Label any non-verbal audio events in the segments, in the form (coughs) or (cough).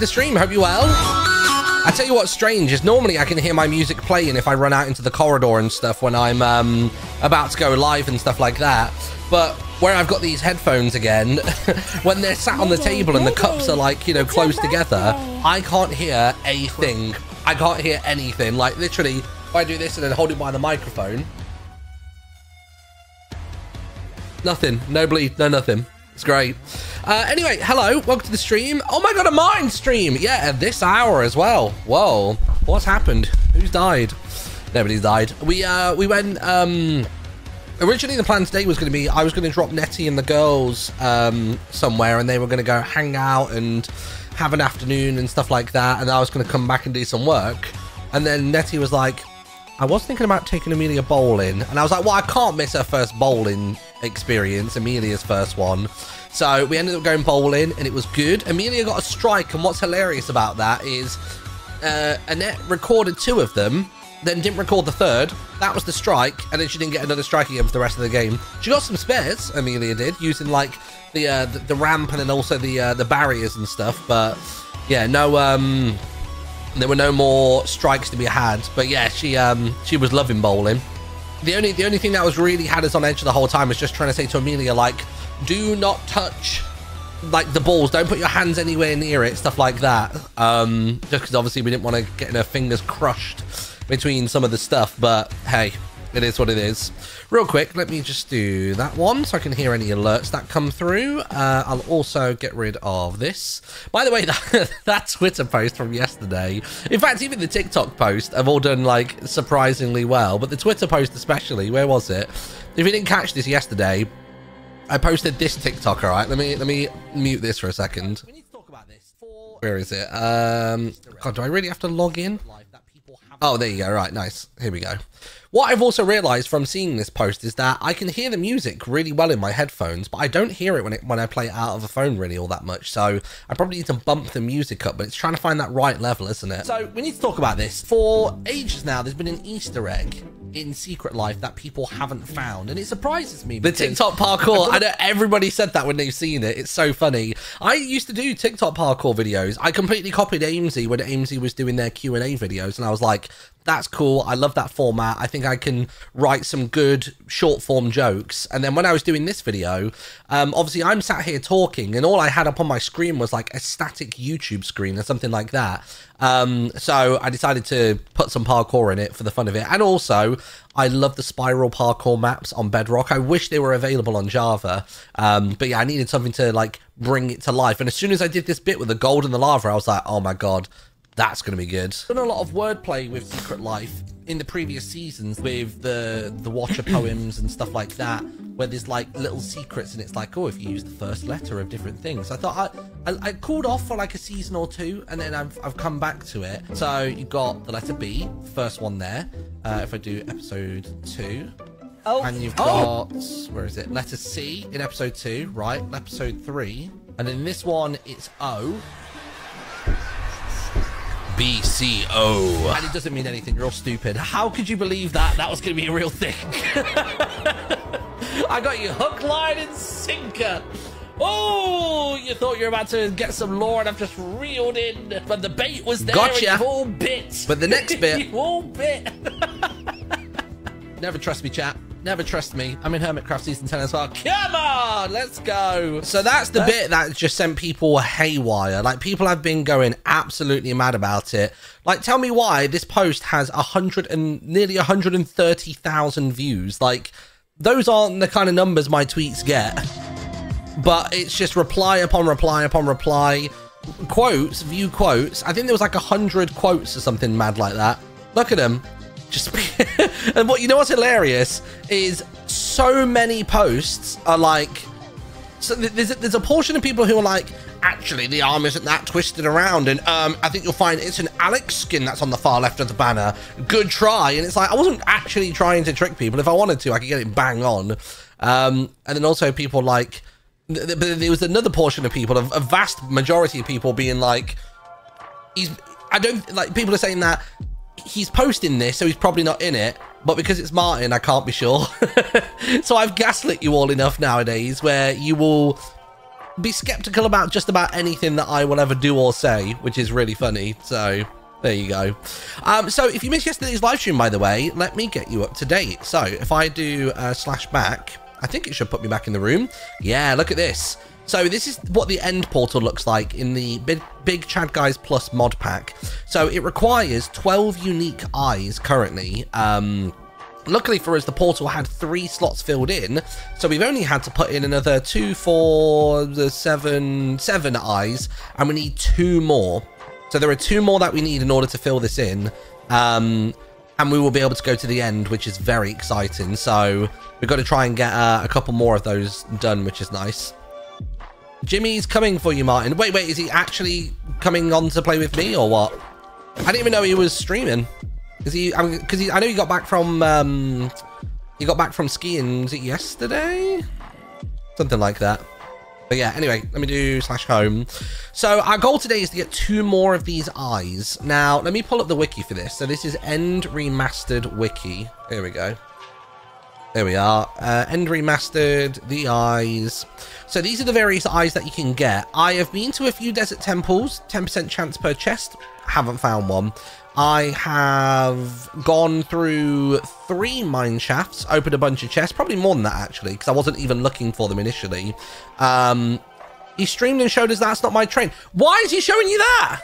the stream. Hope you well. I tell you what's strange is normally I can hear my music playing if I run out into the corridor and stuff when I'm um, about to go live and stuff like that. But where I've got these headphones again, (laughs) when they're sat on the table and the cups are like, you know, close together, I can't hear a thing. I can't hear anything. Like literally, if I do this and then hold it by the microphone, nothing. No bleed, no nothing. It's great. Uh, anyway, hello, welcome to the stream. Oh my god, a mine stream! Yeah, at this hour as well. Whoa, what's happened? Who's died? Nobody's died. We uh, we went. Um, originally, the plan today was going to be I was going to drop Nettie and the girls um, somewhere, and they were going to go hang out and have an afternoon and stuff like that. And I was going to come back and do some work. And then Nettie was like, I was thinking about taking Amelia bowling, and I was like, well, I can't miss her first bowling experience, Amelia's first one. So we ended up going bowling, and it was good. Amelia got a strike, and what's hilarious about that is uh, Annette recorded two of them, then didn't record the third. That was the strike, and then she didn't get another strike again for the rest of the game. She got some spares, Amelia did, using like the uh, the, the ramp and then also the uh, the barriers and stuff. But yeah, no um there were no more strikes to be had. But yeah, she um she was loving bowling. The only the only thing that was really had us on edge the whole time was just trying to say to Amelia like, do not touch like the balls. Don't put your hands anywhere near it. Stuff like that. Um, just because obviously we didn't want to get her fingers crushed between some of the stuff. But hey, it is what it is. Real quick, let me just do that one so I can hear any alerts that come through. Uh, I'll also get rid of this. By the way, (laughs) that, that Twitter post from yesterday, in fact, even the TikTok post have all done like surprisingly well, but the Twitter post especially, where was it? If you didn't catch this yesterday, I posted this TikTok, all right? Let me, let me mute this for a second. We need to talk about this. Where is it? Um, God, do I really have to log in? Oh, there you go. Right, nice. Here we go. What I've also realized from seeing this post is that I can hear the music really well in my headphones, but I don't hear it when it when I play it out of a phone really all that much. So I probably need to bump the music up, but it's trying to find that right level, isn't it? So we need to talk about this. For ages now, there's been an Easter egg in Secret Life that people haven't found, and it surprises me. The TikTok parkour. I know everybody said that when they've seen it. It's so funny. I used to do TikTok parkour videos. I completely copied Amesy when Amesy was doing their Q and A videos, and I was like, that's cool. I love that format. I think I can write some good short form jokes. And then when I was doing this video, um, obviously I'm sat here talking and all I had up on my screen was like a static YouTube screen or something like that. Um, so I decided to put some parkour in it for the fun of it. And also, I love the spiral parkour maps on Bedrock. I wish they were available on Java. Um, but yeah, I needed something to like bring it to life. And as soon as I did this bit with the gold and the lava, I was like, oh my God, that's going to be good. Done a lot of wordplay with Secret Life in the previous seasons with the the Watcher poems and stuff like that, where there's like little secrets and it's like, oh, if you use the first letter of different things. I thought I, I, I called off for like a season or two, and then I've I've come back to it. So you got the letter B, first one there. Uh, if I do episode two. Oh. And you've got oh. where is it? Letter C in episode two, right? Episode three, and in this one it's O. BCO. And it doesn't mean anything. You're all stupid. How could you believe that? That was going to be a real thing. (laughs) I got you hook, line, and sinker. Oh, you thought you were about to get some lore and I've just reeled in. But the bait was there gotcha. and you all bit. But the next (laughs) bit. you all bit. (laughs) Never trust me, chat. Never trust me. I'm in Hermitcraft Season 10 as well. Come on, let's go. So that's the bit that just sent people haywire. Like, people have been going absolutely mad about it. Like, tell me why this post has a hundred and nearly 130,000 views. Like, those aren't the kind of numbers my tweets get. (laughs) But it's just reply upon reply upon reply. Quotes, view quotes. I think there was like a hundred quotes or something mad like that. Look at them. Just (laughs) and what you know what's hilarious is so many posts are like so there's a, there's a portion of people who are like actually the arm isn't that twisted around and um I think you'll find it's an Alex skin that's on the far left of the banner. Good try. And it's like I wasn't actually trying to trick people. If I wanted to I could get it bang on. Um and then also people like but there was another portion of people a, vast majority of people being like he's I don't like people are saying that he's posting this, so he's probably not in it. But because it's Martyn, I can't be sure. (laughs) so I've gaslit you all enough nowadays where you will be skeptical about just about anything that I will ever do or say, which is really funny. So there you go. Um, so if you missed yesterday's live stream, by the way, let me get you up to date. So if I do uh, slash back, I think it should put me back in the room. Yeah, look at this. So this is what the end portal looks like in the Big, Big Chad Guys Plus mod pack. So it requires 12 unique eyes currently. Um, Luckily for us, the portal had three slots filled in, so we've only had to put in another two, four, seven, seven eyes, and we need two more. So there are two more that we need in order to fill this in, um, and we will be able to go to the end, which is very exciting. So we've got to try and get uh, a couple more of those done, which is nice. Jimmy's coming for you, Martyn. Wait, wait, is he actually coming on to play with me or what? I didn't even know he was streaming. Is he? I mean, because I know he got back from um, you got back from skiing. Was it yesterday? Something like that. But yeah, anyway, let me do slash home. So our goal today is to get two more of these eyes. Now, let me pull up the wiki for this. So this is End Remastered Wiki. Here we go. There we are. Uh, End Remastered, the eyes. So these are the various eyes that you can get. I have been to a few desert temples, 10% chance per chest. Haven't found one. I have gone through three mine shafts, opened a bunch of chests, probably more than that actually, because I wasn't even looking for them initially. Um, he streamed and showed us that's not my train. Why is he showing you that?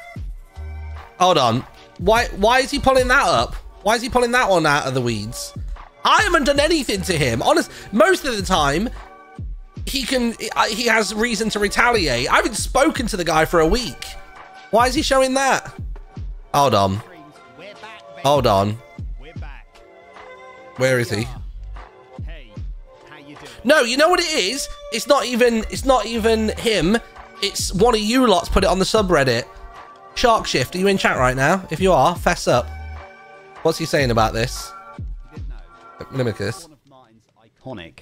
Hold on. Why why is he pulling that up? Why is he pulling that one out of the weeds? I haven't done anything to him. Honest, most of the time, he can he has reason to retaliate. I haven't spoken to the guy for a week. Why is he showing that? Hold on. Hold on. Where is he? No, you know what it is? It's not even it's not even him. It's one of you lots put it on the subreddit. Shark Shift, are you in chat right now? If you are, fess up. What's he saying about this? Mimicus. Iconic.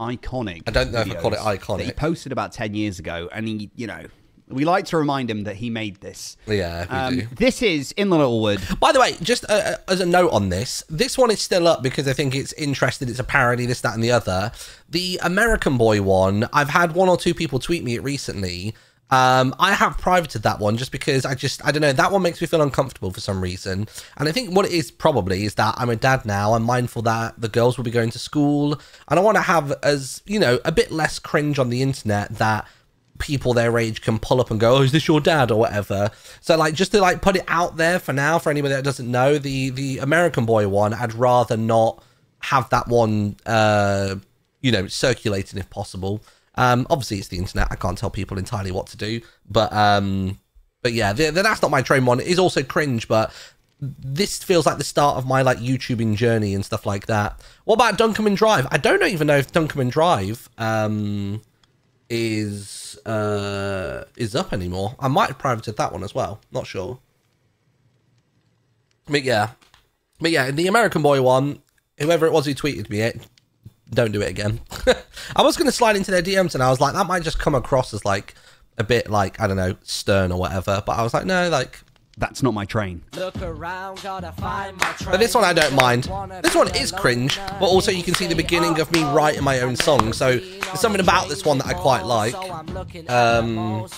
Iconic. I don't know if I call it iconic. he posted about 10 years ago and he, you know, we like to remind him that he made this. Yeah, um, This is in the little Littlewood. By the way, just uh, uh, as a note on this, this one is still up because I think it's interesting. It's a parody, this, that, and the other. The American Boy one, I've had one or two people tweet me it recently. Um, I have privated that one just because I just, I don't know, that one makes me feel uncomfortable for some reason. And I think what it is probably is that I'm a dad now. I'm mindful that the girls will be going to school. And I want to have as, you know, a bit less cringe on the internet that people their age can pull up and go, "Oh, is this your dad?" or whatever. So like just to like put it out there for now for anybody that doesn't know, the the American Boy one, I'd rather not have that one uh you know circulating if possible. Um obviously it's the internet. I can't tell people entirely what to do, but um but yeah, the, the that's not my train one. It is also cringe, but this feels like the start of my like YouTubing journey and stuff like that. What about Dunkerman Drive? I don't even know if Dunkerman Drive um is uh, is up anymore. I might have privated that one as well. Not sure. But yeah. But yeah, the American Boy one, whoever it was who tweeted me it, don't do it again. (laughs) I was going to slide into their DMs and I was like, that might just come across as like a bit like, I don't know, stern or whatever. But I was like, no, like, that's not my train. Around, train. But this one I don't mind. This one is cringe, but also you can see the beginning of me writing my own song. So there's something about this one that I quite like. Um,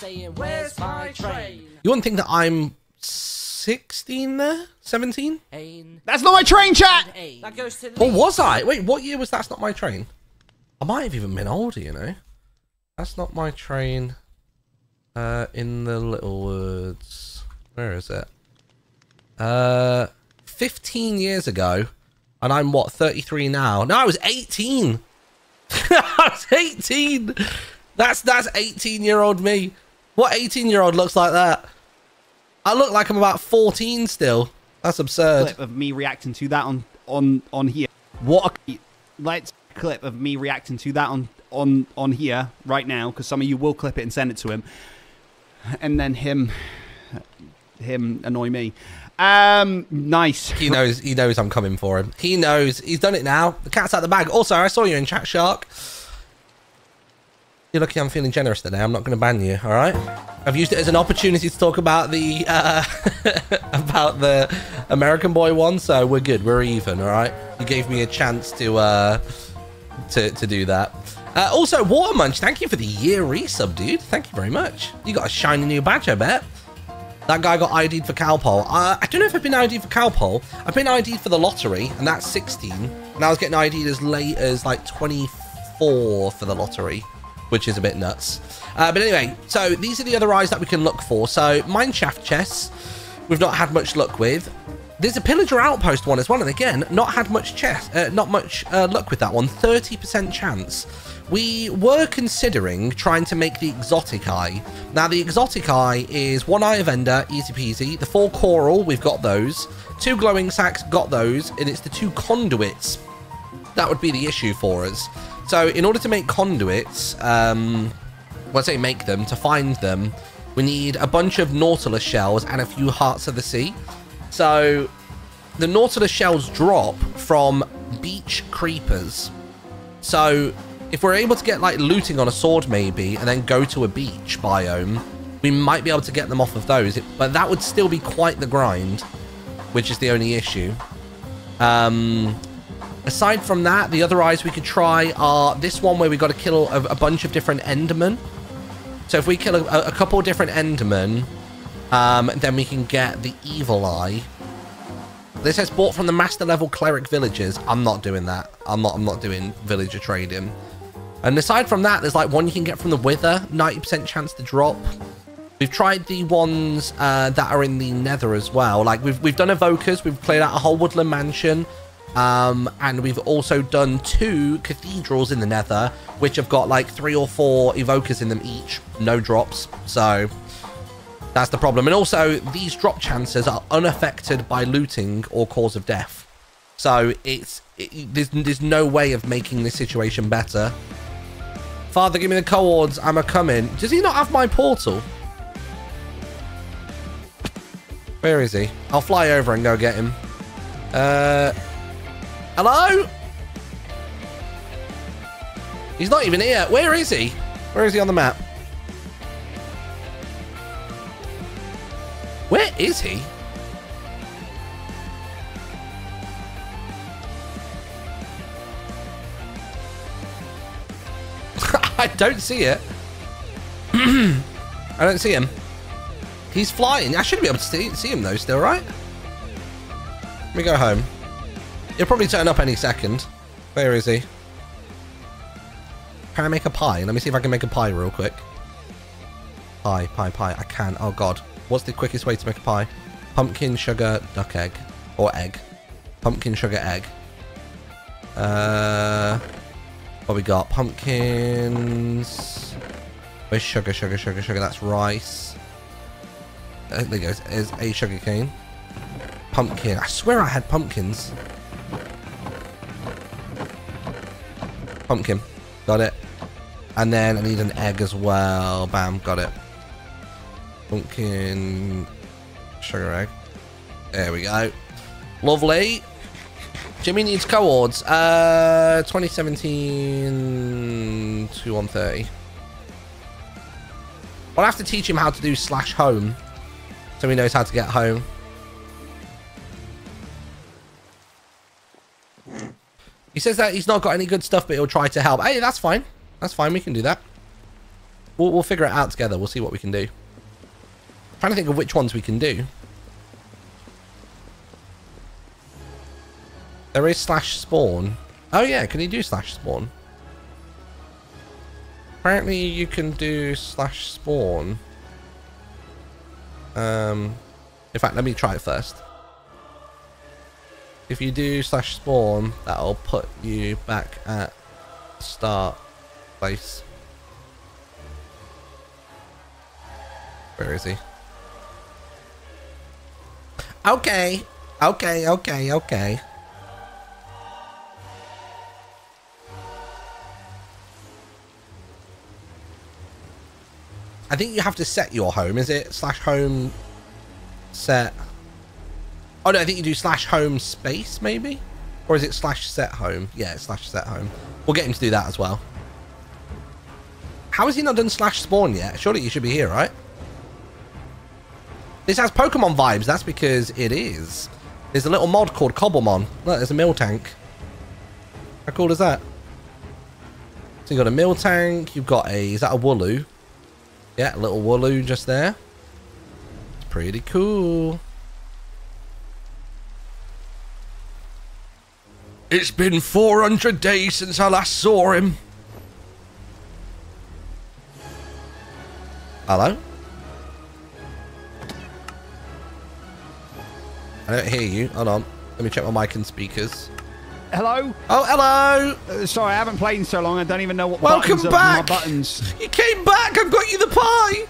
you wouldn't think that I'm 16 there? 17? That's not my train, chat! Or was I? Wait, what year was That's Not My Train? I might have even been older, you know. That's Not My Train uh, in the Littlewoods. Where is it? Uh, 15 years ago. And I'm, what, 33 now? No, I was 18. (laughs) I was 18. That's, that's 18-year-old me. What 18-year-old looks like that? I look like I'm about 14 still. That's absurd. Clip of me reacting to that on on on here. What a let's clip of me reacting to that on on on here right now because some of you will clip it and send it to him, and then him him annoy me. Um, nice. He knows. He knows I'm coming for him. He knows. He's done it now. The cat's out the bag. Also, I saw you in chat, Shark. You're lucky I'm feeling generous today. I'm not going to ban you, all right? I've used it as an opportunity to talk about the uh, (laughs) about the American Boy one, so we're good. We're even, all right? You gave me a chance to uh, to to do that. Uh, also, Watermunch, thank you for the year resub, dude. Thank you very much. You got a shiny new badge, I bet. That guy got ID'd for Calpol. Uh, I don't know if I've been ID'd for Calpol. I've been ID'd for the lottery, and that's 16. And I was getting ID'd as late as like 24 for the lottery, which is a bit nuts. Uh, but anyway, so these are the other eyes that we can look for. So mineshaft chests, we've not had much luck with. There's a pillager outpost one as well, and again, not had much chest, uh, not much uh, luck with that one. 30% chance. We were considering trying to make the exotic eye. Now, the exotic eye is one eye of ender, easy peasy. The four coral, we've got those. Two glowing sacks, got those. And it's the two conduits that would be the issue for us. So, in order to make conduits, um, well, I say make them, to find them, we need a bunch of nautilus shells and a few hearts of the sea. So, the nautilus shells drop from beach creepers. So, if we're able to get like looting on a sword maybe and then go to a beach biome, we might be able to get them off of those. But that would still be quite the grind, which is the only issue. Um, aside from that, the other eyes we could try are this one where we got to kill a, a, bunch of different Endermen. So if we kill a, a couple different Endermen, um, then we can get the evil eye. This says bought from the master level cleric villagers. I'm not doing that. I'm not. I'm not doing villager trading. And aside from that, there's like one you can get from the Wither, 90% chance to drop. We've tried the ones uh, that are in the Nether as well. Like we've we've done evokers, we've played out a whole woodland mansion, um, and we've also done two cathedrals in the Nether, which have got like three or four evokers in them each, no drops. So that's the problem. And also, these drop chances are unaffected by looting or cause of death. So it's it, there's there's no way of making this situation better. Father, give me the coords. I'm a coming. Does he not have my portal? Where is he? I'll fly over and go get him. Uh, hello? He's not even here. Where is he? Where is he on the map? Where is he? (laughs) I don't see it. (clears throat) I don't see him. He's flying. I should be able to see, see him though still, right? Let me go home. He'll probably turn up any second. Where is he? Can I make a pie? Let me see if I can make a pie real quick. Pie, pie, pie. I can. Oh, God. What's the quickest way to make a pie? Pumpkin, sugar, duck egg. Or egg. Pumpkin, sugar, egg. Uh... What we got? Pumpkins. Where's sugar, sugar, sugar, sugar? That's rice. Uh, there goes. Is a sugar cane. Pumpkin. I swear I had pumpkins. Pumpkin. Got it. And then I need an egg as well. Bam. Got it. Pumpkin. Sugar egg. There we go. Lovely. Jimmy needs coords. Uh, 2017 to 130. I'll have to teach him how to do slash home. So he knows how to get home. He says that he's not got any good stuff, but he'll try to help. Hey, that's fine. That's fine. We can do that. We'll, we'll figure it out together. We'll see what we can do. I'm trying to think of which ones we can do. There is slash spawn. Oh yeah, can you do slash spawn? Apparently you can do slash spawn. Um, in fact, let me try it first. If you do slash spawn, that'll put you back at start place. Where is he? Okay. Okay, okay, okay. I think you have to set your home. Is it slash home set? Oh no, I think you do slash home space maybe? Or is it slash set home? Yeah, slash set home. We'll get him to do that as well. How has he not done slash spawn yet? Surely you should be here, right? This has Pokemon vibes. That's because it is. There's a little mod called Cobblemon. Look, there's a Miltank. How cool is that? So you've got a Miltank. You've got a... Is that a Wooloo? Yeah, a little Wooloo just there. It's pretty cool. It's been 400 days since I last saw him. Hello? I don't hear you. Hold on. Let me check my mic and speakers. Hello? Oh, hello! Uh, sorry, I haven't played in so long. I don't even know what Welcome buttons are back! my buttons. You came back! I've got you the pie!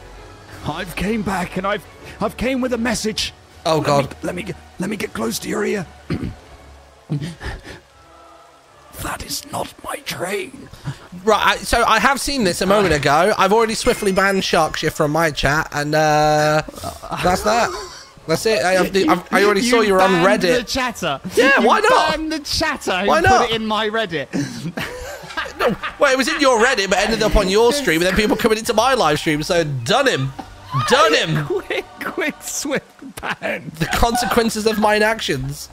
I've came back and I've I've came with a message. Oh, Let God. me, let me get let me get close to your ear. (clears throat) that is not my train. (laughs) Right, so I have seen this a moment ago. I've already swiftly banned Shark Shift from my chat, and uh, that's that. That's it. I, I've, I've, I already saw you were on banned The Reddit. chatter. Yeah, You why not? Banned the chatter. Why not? Put it in my Reddit. (laughs) No, well, it was in your Reddit, but ended up on your (laughs) stream, and then people coming into my live stream. So done him, done him. quick, quick, swift ban. The consequences of mine actions.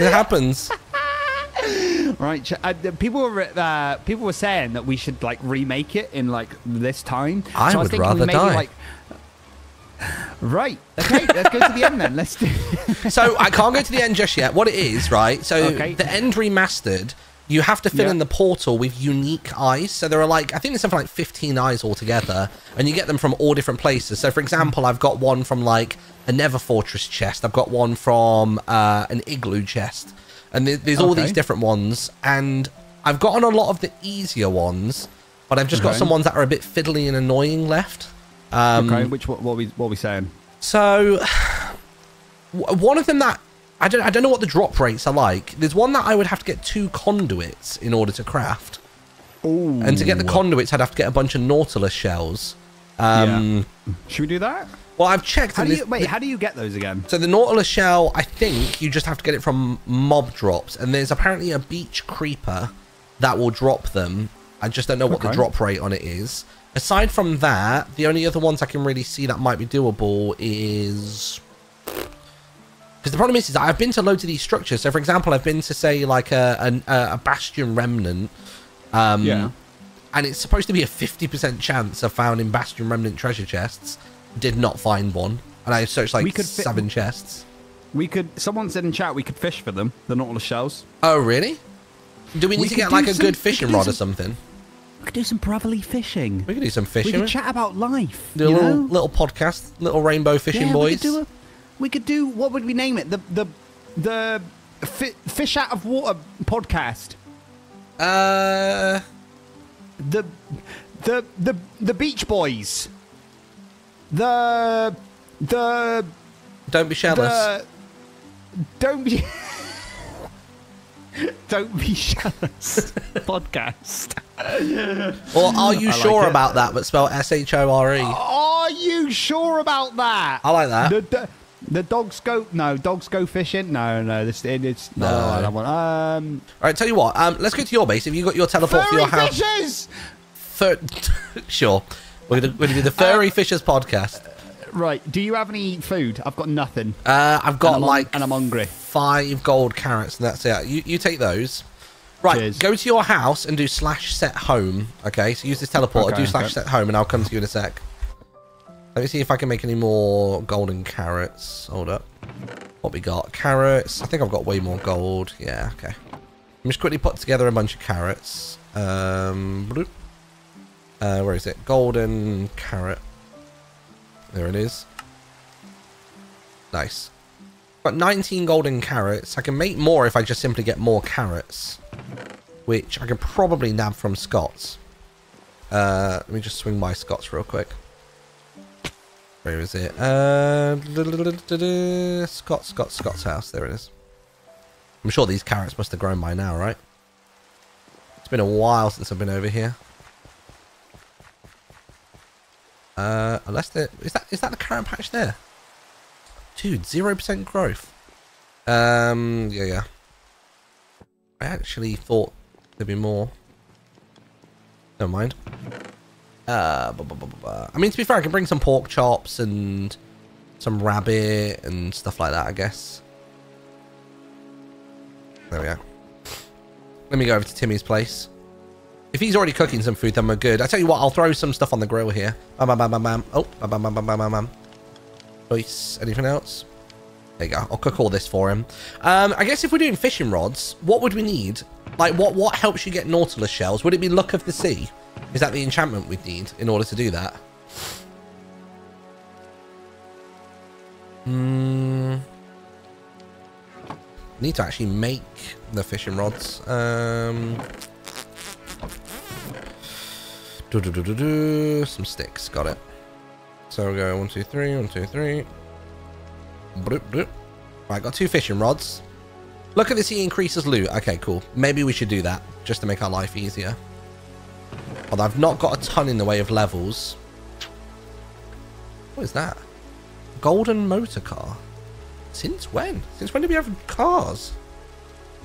It happens. (laughs) Right, uh, people were uh, people were saying that we should like remake it in like this time. I so would was thinking rather maybe, die. Like, (laughs) right. Okay. Let's go to the end then. Let's do. (laughs) So I can't go to the end just yet. What it is, right? So Okay. the end remastered, you have to fill Yeah. in the portal with unique eyes. So there are like I think there's something like 15 eyes altogether, and you get them from all different places. So for example, I've got one from like a Nether Fortress chest. I've got one from uh, an Igloo chest, and there's all Okay. these different ones. And I've gotten a lot of the easier ones, but I've just got some ones that are a bit fiddly and annoying left. Um, okay. Which what, what we what we saying? so, (sighs) one of them that I don't I don't know what the drop rates are like. There's one that I would have to get two conduits in order to craft, Ooh. and to get the conduits, I'd have to get a bunch of Nautilus shells. Um, Should we do that? Well, I've checked. How do you wait? How do you get those again? so the Nautilus shell, I think you just have to get it from mob drops, and there's apparently a beach creeper that will drop them. I just don't know what the drop rate on it is. Aside from that, the only other ones I can really see that might be doable is because the problem is, is I've been to loads of these structures. So, for example, I've been to say like a a, a bastion remnant, um, Yeah. and it's supposed to be a fifty percent chance of finding bastion remnant treasure chests. Did not find one, and I searched like We could seven chests. We could. Someone said in chat we could fish for them. The Nautilus shells. Oh, really? Do we need We to get like a some- good fishing rod or something? We could do some brotherly fishing. We could do some fishing. We could chat about life. do a little know? little podcast, little rainbow fishing yeah, boys. We could, do a, we could do what would we name it? The the the fi- fish out of water podcast. uh, The the the the Beach Boys. The the don't be jealous. the don't be (laughs) don't be jealous (laughs) podcast. or are you I sure it. about that? But spell S H O R E. Are you sure about that? I like that. The, the, the dogs go no dogs go fishing. No, no, this it, it's no. No. I don't want. Um, All right, tell you what. Um, let's go to your base. If you got your teleport for your house, fishes. Fur- (laughs) sure. We're gonna, we're gonna do the Furry Fishers podcast. Right. Do you have any food? I've got nothing. Uh, I've got and like and I'm hungry. five gold carrots, and that's it. You you take those. Right, Cheers. go to your house and do slash set home. Okay, so use this teleporter, Okay, do slash okay. set home, and I'll come to you in a sec. Let me see if I can make any more golden carrots. Hold up. What we got? Carrots. I think I've got way more gold. Yeah, okay. I'm just quickly put together a bunch of carrots. Um, bloop. Uh, where is it? Golden carrot. There it is. Nice. Got 19 golden carrots. I can make more if I just simply get more carrots. Which I can probably nab from Scott's. Uh, let me just swing by Scott's real quick. Where is it? Uh, Scott, Scott, Scott's house. There it is. I'm sure these carrots must have grown by now, right? It's been a while since I've been over here. Uh, unless is that is that the current patch there? Dude, zero percent growth. Um, yeah, yeah. I actually thought there'd be more. Never mind. Uh, bu- bu- bu- I mean, to be fair, I can bring some pork chops and some rabbit and stuff like that, I guess. There we go. Let me go over to Timmy's place. If he's already cooking some food, then we're good. I tell you what, I'll throw some stuff on the grill here. Bam, bam, bam, bam, bam. Oh, bam, bam, bam, bam, bam, bam. Nice. Anything else? There you go. I'll cook all this for him. Um, I guess if we're doing fishing rods, what would we need? Like, what what helps you get nautilus shells? Would it be luck of the sea? Is that the enchantment we'd need in order to do that? Hmm. Need to actually make the fishing rods. Um. Do, do, do. Some sticks. Got it. So we'll go one, two, three, one, two, three. Bloop, bloop. Right, got two fishing rods. Look at this, he increases loot. Okay, cool. Maybe we should do that, just to make our life easier. Although I've not got a ton in the way of levels. What is that? Golden motor car. Since when? Since when do we have cars?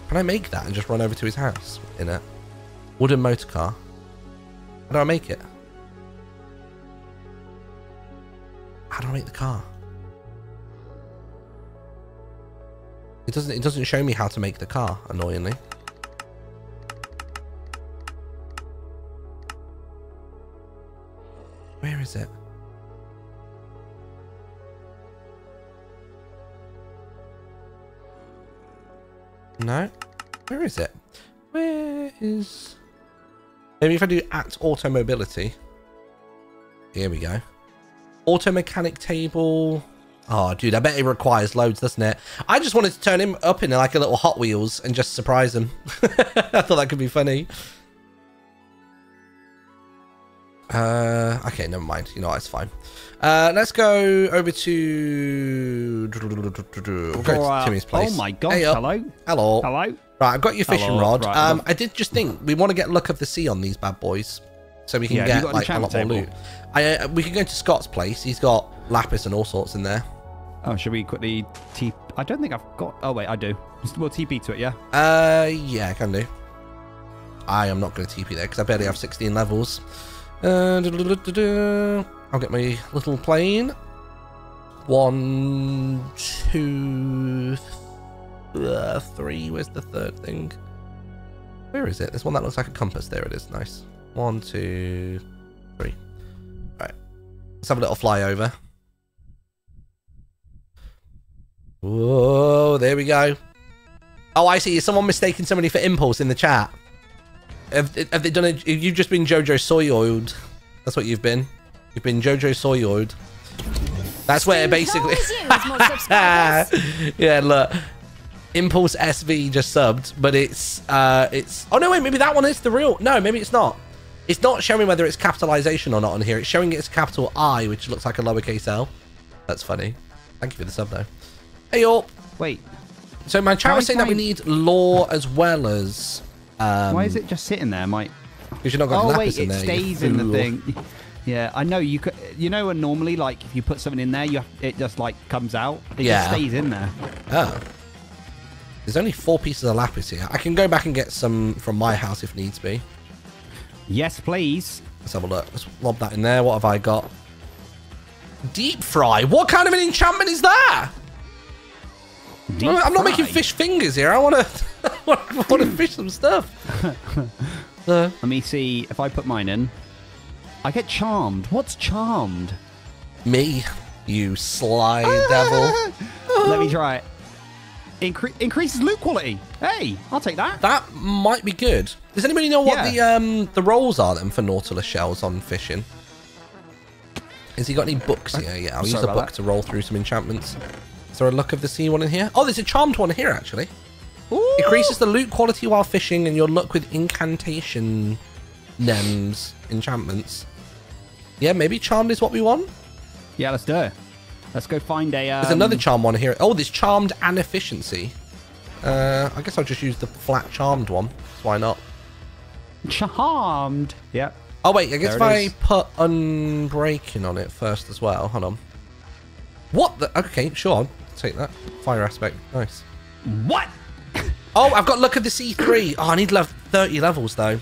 Can I make that and just run over to his house in it? Wooden motor car. How do I make it? How do I make the car? It doesn't. It doesn't show me how to make the car. Annoyingly. Where is it? No. Where is it? Where is? Maybe if I do at Automobility. Here we go. Auto mechanic table. Oh, dude, I bet it requires loads, doesn't it? I just wanted to turn him up in like a little Hot Wheels and just surprise him. (laughs) I thought that could be funny. Uh, okay, never mind. You know, it's fine. Uh, let's go over to. We'll go to uh, Timmy's place. Oh my gosh! Hey, hello, Hello. hello. Right, I've got your fishing Hello. rod. Right, um, I did just think we want to get luck of the sea on these bad boys, so we can Yeah, get like a lot more loot. I uh, we can go to Scott's place. He's got lapis and all sorts in there. Oh, should we quickly T? I don't think I've got. Oh wait, I do. (laughs) We'll TP to it, yeah. Uh, yeah, I can do. I am not going to TP there because I barely have 16 levels. Uh, du-du-du-du-du. I'll get my little plane. One, two, uh, three. Where's the third thing? Where is it? There's one that looks like a compass. There it is. Nice. One, two, three. Right. Let's have a little flyover. Whoa, there we go. Oh, I see. Is someone mistaking somebody for Impulse in the chat? Have, have they done it? You've just been Jojo soy oiled. That's what you've been. You've been Jojo soy oiled. That's where basically. Seems always you with more (laughs) subscribers. yeah, look. Impulse SV just subbed, but it's uh it's oh no wait, maybe that one is the real no, maybe it's not. It's not showing whether it's capitalization or not on here. It's showing it's capital I, which looks like a lowercase L. That's funny. Thank you for the sub though. Hey y'all. Wait, So my chat was saying that we need law as well as um why is it just sitting there, Mike? because you're not got Oh lapis wait, in it there. you stays in the thing. (laughs) Yeah, I know. You could, you know, normally, like, if you put something in there, you have, it just like comes out. It Yeah. just stays in there. Oh. There's only four pieces of lapis here. I can go back and get some from my house if needs be. Yes, please. Let's have a look. Let's lob that in there. What have I got? Deep fry. What kind of an enchantment is that? Deep I'm not making fish fingers here. I want to. (laughs) I want to fish some stuff. (laughs) Uh, Let me see if I put mine in. I get charmed. What's charmed? me, you sly devil. (laughs) Let me try it. Incre- increases loot quality. Hey, I'll take that. That might be good. Does anybody know what Yeah. the um the rolls are then for nautilus shells on fishing? Has he got any books here? Yeah, I'll use a about book that. to roll through some enchantments. Is there a luck of the sea one in here? Oh, there's a charmed one here actually. Ooh. Increases the loot quality while fishing and your luck with incantation nems enchantments. Yeah, maybe charmed is what we want. Yeah, let's do it. Let's go find a. Um, There's another charm one here. Oh, there's charmed and efficiency. Uh, I guess I'll just use the flat charmed one. Why not? charmed. Yeah. Oh wait, I guess if I is. put unbreaking on it first as well. Hold on. What the? Okay, sure. I'll take that. Fire aspect. Nice. What? (coughs) Oh, I've got luck of the C3. Oh, I need level 30 levels though.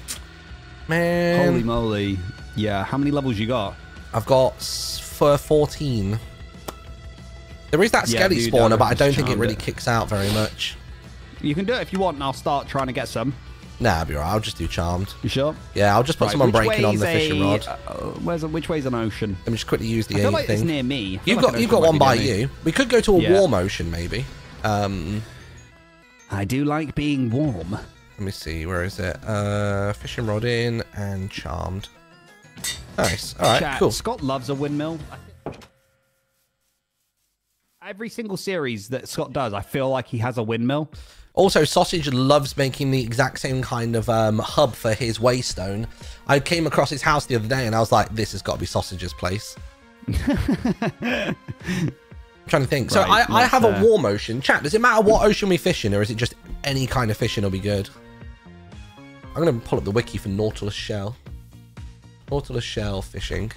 Man. Holy moly! Yeah. How many levels you got? I've got for 14. There is that Yeah, skelly dude, spawner, but I don't think it really it. kicks out very much. You can do it if you want, and I'll start trying to get some. Nah, I'll be alright. I'll just do charmed. You sure? Yeah, I'll just put Right, someone breaking on the fishing a- rod. Uh, where's a, which way's an ocean? Let me just quickly use the I feel A like it's thing. near me. You've like got you've got one by near me. you. We could go to a Yeah. warm ocean maybe. Um, I do like being warm. let me see. Where is it? Uh, fishing rod in and charmed. Nice. All right. Chat, Cool. Scott loves a windmill. Every single series that Scott does, I feel like he has a windmill. Also, Sausage loves making the exact same kind of um, hub for his waystone. I came across his house the other day and I was like, this has got to be Sausage's place. I'm (laughs) trying to think. So Right, I, I that's have a warm ocean. Chat, does it matter what ocean we fish in or is it just any kind of fishing will be good? I'm going to pull up the wiki for Nautilus Shell. Nautilus Shell fishing.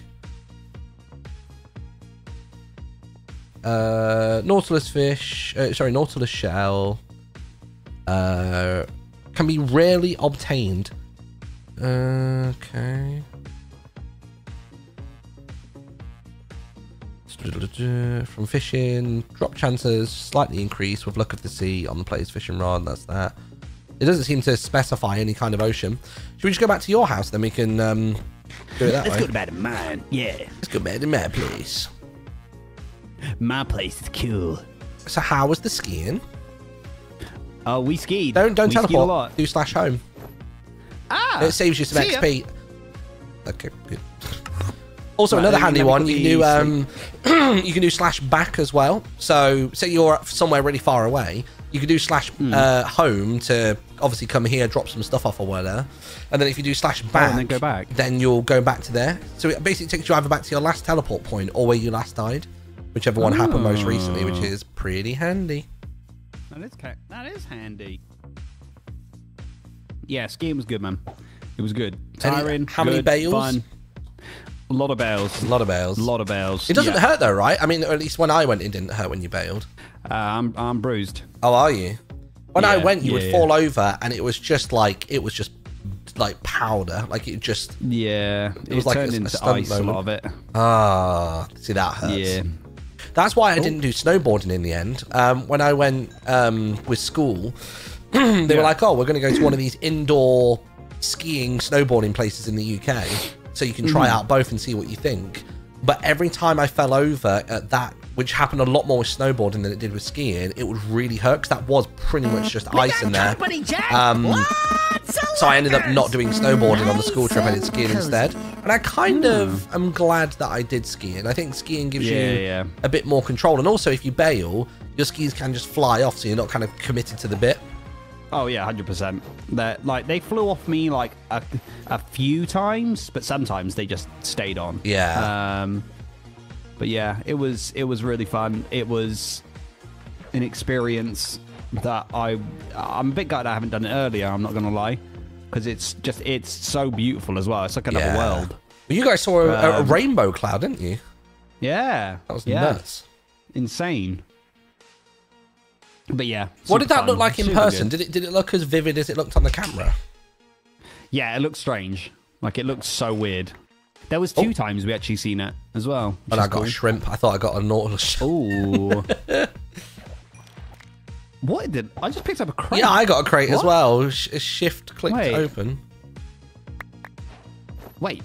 Uh, Nautilus fish, uh, sorry, Nautilus shell, uh, can be rarely obtained. Okay. From fishing, drop chances slightly increase with luck of the sea on the player's fishing rod. That's that. It doesn't seem to specify any kind of ocean. Should we just go back to your house? Then we can um, do it that way. to bed in mine. Yeah. Let's go back to my place. My place is cool. So how was the skiing? Oh, we skied. Don't don't we skied a teleport. lot. Do slash home. Ah, It saves you some see ya. XP. Okay, good. Also, another handy one. You can do um, (clears throat) you can do slash back as well. So, say you're somewhere really far away, you can do slash Hmm. uh, home to obviously come here, drop some stuff off or whatever, and then if you do slash back, Oh, and then go back. then you'll go back to there. So it basically takes you either back to your last teleport point or where you last died, whichever one happened most recently, which Oh. is pretty handy. That is ca- that is handy. Yeah, skiing was good, man. It was good. Any- Tiring. how many good, bales? Fun. A lot of bales. A lot of bales. A lot of bales. It doesn't Yeah. hurt though, right? I mean, or at least when I went, it didn't hurt when you bailed. Uh, I'm I'm bruised. Oh, are you? When I went, you would yeah, fall over, and it was just like it was just like powder. Like it just Yeah, it, was like turned a- a into stunt ice. A lot of it. ah. See that hurts. Yeah. That's why I didn't do snowboarding in the end. Um, when I went um, with school, (clears throat) they were like, "Oh, we're going to go to one of these indoor skiing, snowboarding places in the UK, so you can try Mm-hmm. out both and see what you think." But every time I fell over at that, which happened a lot more with snowboarding than it did with skiing, it would really hurt because that was pretty much just ice in there. Um, so I ended up not doing snowboarding on the school trip. I did skiing instead, and I kind of am glad that I did skiing. I think skiing gives Yeah, you yeah. a bit more control, and also if you bail, your skis can just fly off, so you're not kind of committed to the bit. Oh yeah, hundred percent. That like they flew off me like a, a few times, but sometimes they just stayed on. Yeah. Um, but yeah, it was it was really fun. It was an experience that I I'm a bit glad I haven't done it earlier. I'm not gonna lie, because it's just it's so beautiful as well. It's like another Yeah. world. Well, you guys saw a, a- a Um, rainbow cloud, didn't you? Yeah, That was yeah. nuts. insane. But yeah, What did that fun, look like in super person? good. Did it did it look as vivid as it looked on the camera? Yeah, it looked strange. Like it looked so weird. There was two Oh. times we actually seen it as well. And I got cool. a shrimp. I thought I got a nautilus. Ooh. (laughs) what did I just picked up a crate? Yeah, I got a crate as well. Sh- shift click Wait. to open. Wait,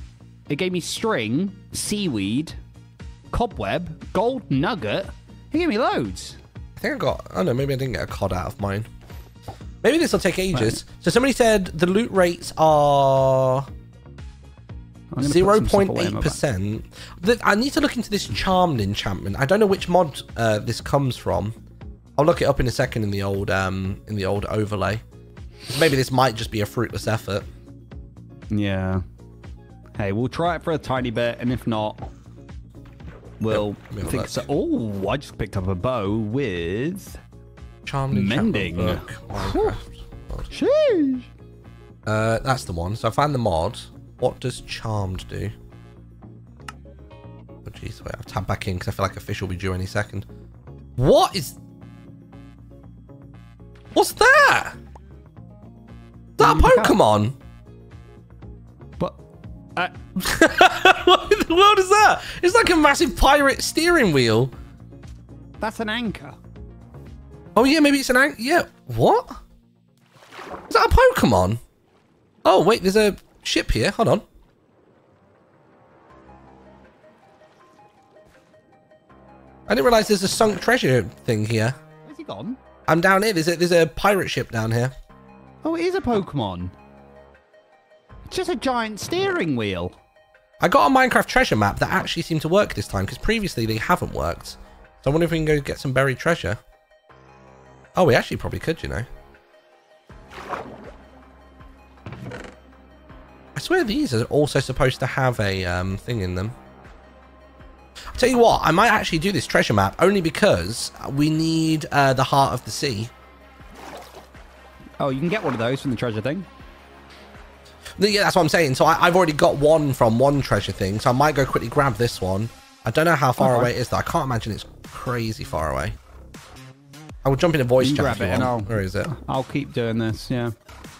it gave me string, seaweed, cobweb, gold nugget. It gave me loads. I think I got. I don't know. maybe I didn't get a cod out of mine. Maybe this will take ages. So somebody said the loot rates are I'm gonna put zero point eight percent. I need to look into this charmed enchantment. I don't know which mod uh, this comes from. I'll look it up in a second in the old um in the old overlay. Maybe this might just be a fruitless effort. Yeah. Hey, we'll try it for a tiny bit, and if not, we'll Let me have a fix look. it. Oh, I just picked up a bow with Charmed Mending. book. Minecraft mod. sheesh. Uh, that's the one. So I found the mod. What does charmed do? Oh jeez, wait, I'll tab back in because I feel like a fish will be due any second. What is? What's that? that a look out. Pokemon? But uh, (laughs) what in the world is that? It's like a massive pirate steering wheel. That's an anchor. Oh yeah, maybe it's an anchor. Yeah, what? Is that a Pokemon? Oh wait, there's a ship here. Hold on. I didn't realize there's a sunk treasure thing here. Where's he gone? I'm down here. There's a there's a pirate ship down here. Oh, it is a Pokemon. It's just a giant steering wheel. I got a Minecraft treasure map that actually seemed to work this time because previously they haven't worked. So I wonder if we can go get some buried treasure. Oh, we actually probably could, you know. I swear these are also supposed to have a um, thing in them. I'll tell you what, I might actually do this treasure map only because we need uh, the heart of the sea. Oh, you can get one of those from the treasure thing. Yeah, that's what I'm saying. So I, have already got one from one treasure thing, so I might go quickly grab this one. I don't know how far Okay. away it is, though. I can't imagine it's crazy far away. I will jump in a voice chat grab it and. I'll- Where is it? I'll keep doing this, yeah.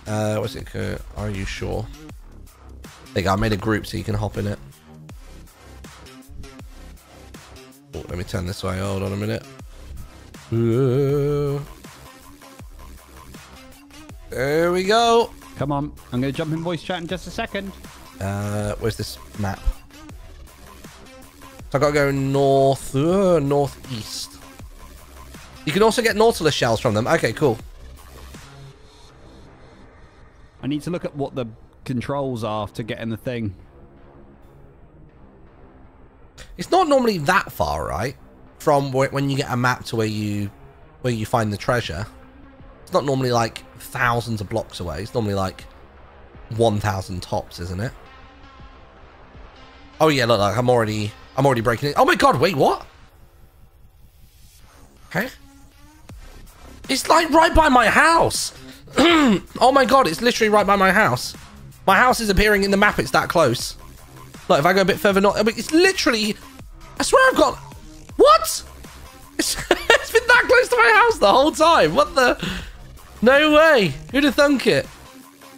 Uh, what's it called? Are you sure? There you go. I made a group so you can hop in it. Oh, let me turn this way. Hold on a minute. There we go. Come on. I'm going to jump in voice chat in just a second. Uh, where's this map? So I gotta go north, uh, northeast. You can also get Nautilus shells from them. Okay, cool. I need to look at what the controls are to get in the thing. It's not normally that far, right? From wh- when you get a map to where you where you find the treasure. It's not normally like thousands of blocks away. It's normally like 1,000 tops, isn't it? Oh yeah, look, I'm already I'm already breaking it. Oh my god, wait, what? Okay. It's like right by my house. (clears throat) oh my god, it's literally right by my house. My house is appearing in the map. It's that close. Look, if I go a bit further north, it's literally. I swear I've got. What? (laughs) It's, it's been that close to my house the whole time. What the? No way. Who'd have thunk it?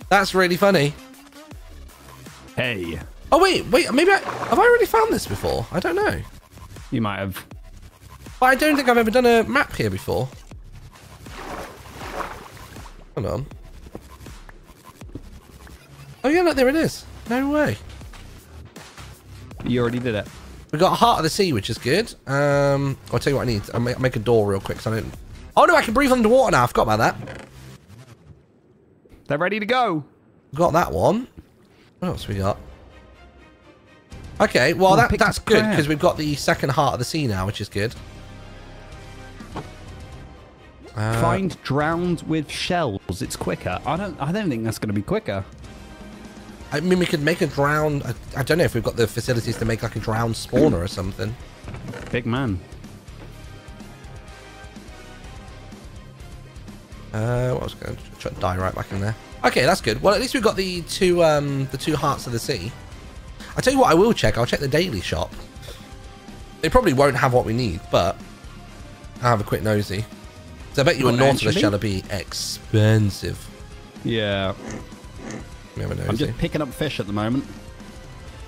That's really funny. Hey. Oh wait, wait. Maybe I have I already found this before. I don't know. You might have. But I don't think I've ever done a map here before. Hold on. Oh yeah, look, there it is. No way. You already did it. We got Heart of the Sea, which is good. Um, I'll tell you what I need. I'll make, make a door real quick. So I don't. Oh no, I can breathe underwater now. I forgot about that. They're ready to go. Got that one. What else we got? Okay, well Oh, that that's good because we've got the second Heart of the Sea now, which is good. Uh, Find drowned with shells. It's quicker. I don't. I don't think that's going to be quicker. I mean, we could make a drown. I, I don't know if we've got the facilities to make like a drowned spawner or something. Big man. Uh, what was going to try to die right back in there? Okay, that's good. Well, at least we've got the two um the two hearts of the sea. I tell you what, I will check. I'll check the daily shop. They probably won't have what we need, but I'll have a quick nosy. So I bet you a Nautilus will be expensive. Yeah. I'm just picking up fish at the moment.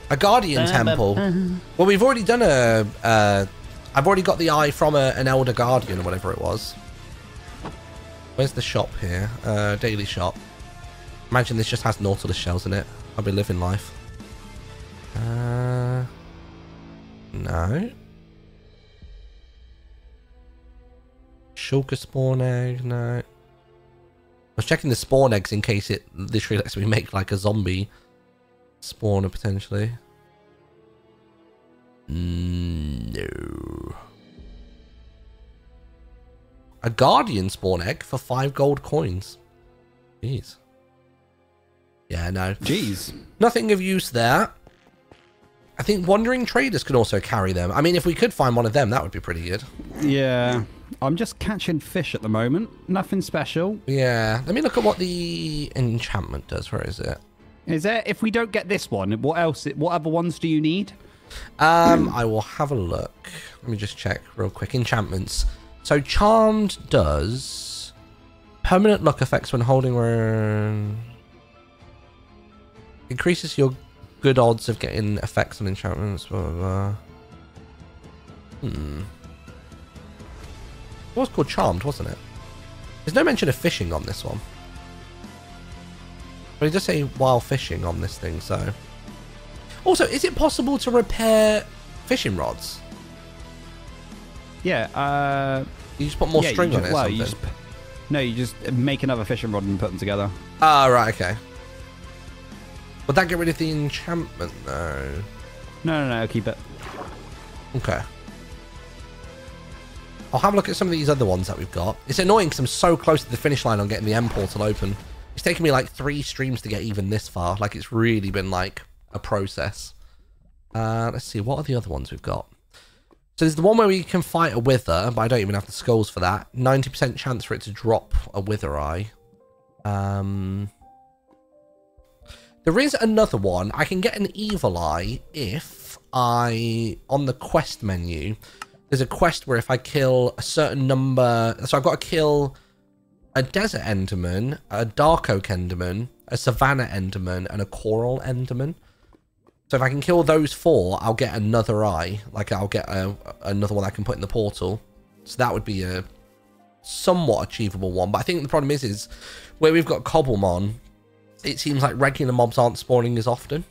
A guardian temple. Well, we've already done a. Uh, I've already got the eye from a, an elder guardian or whatever it was. Where's the shop here? Uh, daily shop. Imagine this just has nautilus shells in it. I'll be living life. Uh, no. Shulker spawn egg. No. I was checking the spawn eggs in case it literally lets me make like a zombie spawner potentially. No. A guardian spawn egg for five gold coins. Jeez. Yeah, no. Jeez. Nothing of use there. I think wandering traders can also carry them. I mean, if we could find one of them, that would be pretty good. Yeah. I'm just catching fish at the moment. Nothing special. Yeah. Let me look at what the enchantment does. Where is it? Is there? If we don't get this one, what else? What other ones do you need? Um, (clears throat) I will have a look. Let me just check real quick. Enchantments. So Charmed does permanent luck effects when holding. Increases your good odds of getting effects on enchantments. Blah, blah, blah. Hmm. It was called Charmed, wasn't it? There's no mention of fishing on this one. But it does say while fishing on this thing, so. Also, is it possible to repair fishing rods? Yeah. Uh, You just put more yeah, string on just- it or well, you just, no, you just make another fishing rod and put them together. Ah, right, okay. Would that get rid of the enchantment, though? No, no, no, keep it. Okay. I'll have a look at some of these other ones that we've got. It's annoying because I'm so close to the finish line on getting the M portal open. It's taken me like three streams to get even this far. Like it's really been like a process. Uh, let's see, what are the other ones we've got? So there's the one where we can fight a wither, but I don't even have the skulls for that. 90% chance for it to drop a wither eye. Um, there is another one. I can get an evil eye if I, on the quest menu, there's a quest where if I kill a certain number, so I've got to kill a desert enderman, a dark oak enderman, a savannah enderman, and a coral enderman. So if I can kill those four, I'll get another eye. Like I'll get a, another one I can put in the portal. So that would be a somewhat achievable one. But I think the problem is, is where we've got Cobblemon, it seems like regular mobs aren't spawning as often,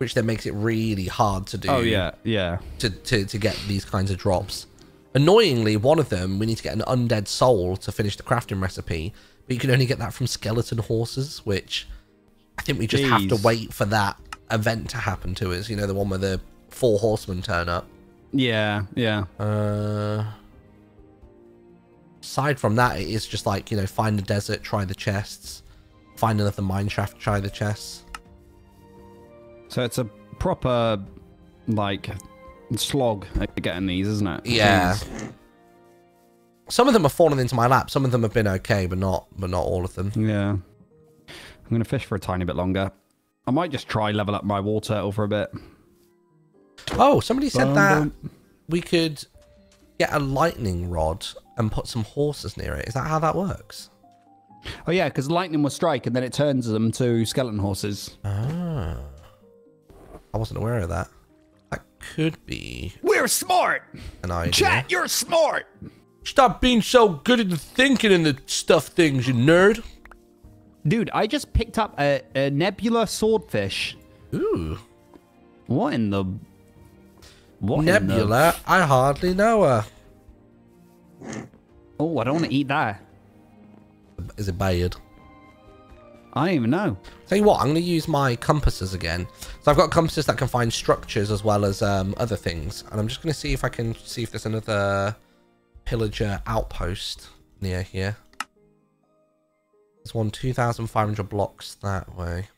which then makes it really hard to do Oh yeah, yeah. to, to, to get these kinds of drops. Annoyingly, one of them, we need to get an undead soul to finish the crafting recipe, but you can only get that from skeleton horses, which I think we just have to wait for that event to happen to us. You know, the one where the four horsemen turn up. Yeah, yeah. Uh, aside from that, it is just like, you know, find the desert, try the chests, find another mine shaft, try the chests. So it's a proper like slog getting these, isn't it? Yeah. Jeez. Some of them have fallen into my lap. Some of them have been okay, but not but not all of them. Yeah. I'm gonna fish for a tiny bit longer. I might just try level up my Wartortle for a bit. Oh, somebody said Bum, that bum. we could get a lightning rod and put some horses near it. Is that how that works? Oh yeah, because lightning will strike and then it turns them to skeleton horses. Ah. I wasn't aware of that. That could be We're smart. an idea. you're smart. Stop being so good at the thinking and the stuff things, you nerd. Dude, I just picked up a, a nebula swordfish. Ooh. What in the what in the- Nebula, I hardly know her. Oh, I don't want to eat that. Is it bad? I don't even know. Tell you what, I'm going to use my compasses again. So I've got compasses that can find structures as well as um, other things. And I'm just going to see if I can see if there's another pillager outpost near here. There's one 2,500 blocks that way.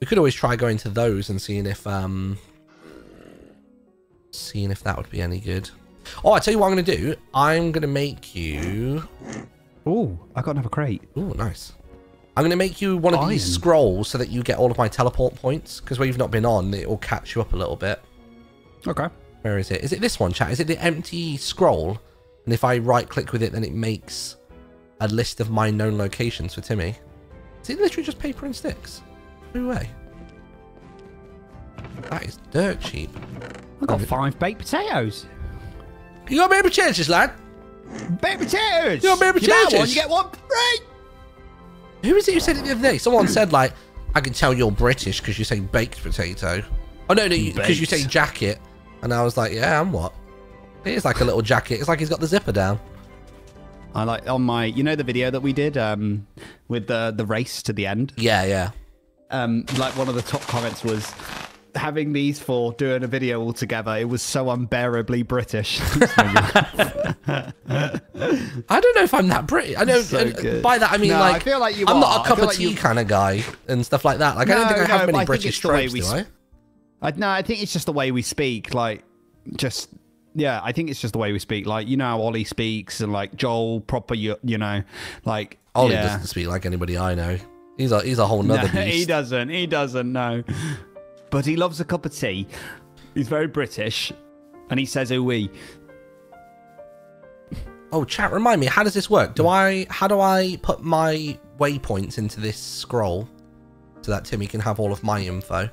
We could always try going to those and seeing if um seeing if that would be any good. Oh, I tell you what I'm going to do. I'm going to make you Oh, I got another crate. Ooh, nice. I'm going to make you one of these Iron. scrolls so that you get all of my teleport points. Because where you've not been on, it will catch you up a little bit. Okay. Where is it? Is it this one, chat? Is it the empty scroll? And if I right click with it, then it makes a list of my known locations for Timmy. Is it literally just paper and sticks? No way. That is dirt cheap. I got five baked potatoes. You got baby chances, lad? Baked potatoes. You got baked You buy one, potatoes? you get one free. Who is it who said it the other day? Someone said like, I can tell you're British because you say baked potato. Oh no, no, because you, say jacket. And I was like, yeah, I'm what? It is like a little jacket. It's like he's got the zipper down. I like on my, you know, the video that we did um, with the the race to the end. Yeah, yeah. Um, like one of the top comments was having these four doing a video all together. It was so unbearably British. (laughs) I don't know if I'm that British. I know So by that I mean No, like I feel like you I'm are. not a cup of like tea you- kind of guy and stuff like that. Like I don't think I have no, many I British it's the way tropes, we do I? I, no, I think it's just the way we speak. Like, just yeah, I think it's just the way we speak. Like, you know how Ollie speaks, and like Joel, proper, you, you know, like Ollie yeah. doesn't speak like anybody I know. He's a he's a whole nother No, (laughs) he doesn't. He doesn't. No, but he loves a cup of tea. He's very British, and he says "ooh Oh, chat, remind me, how does this work? Do I how do I put my waypoints into this scroll so that Timmy can have all of my info?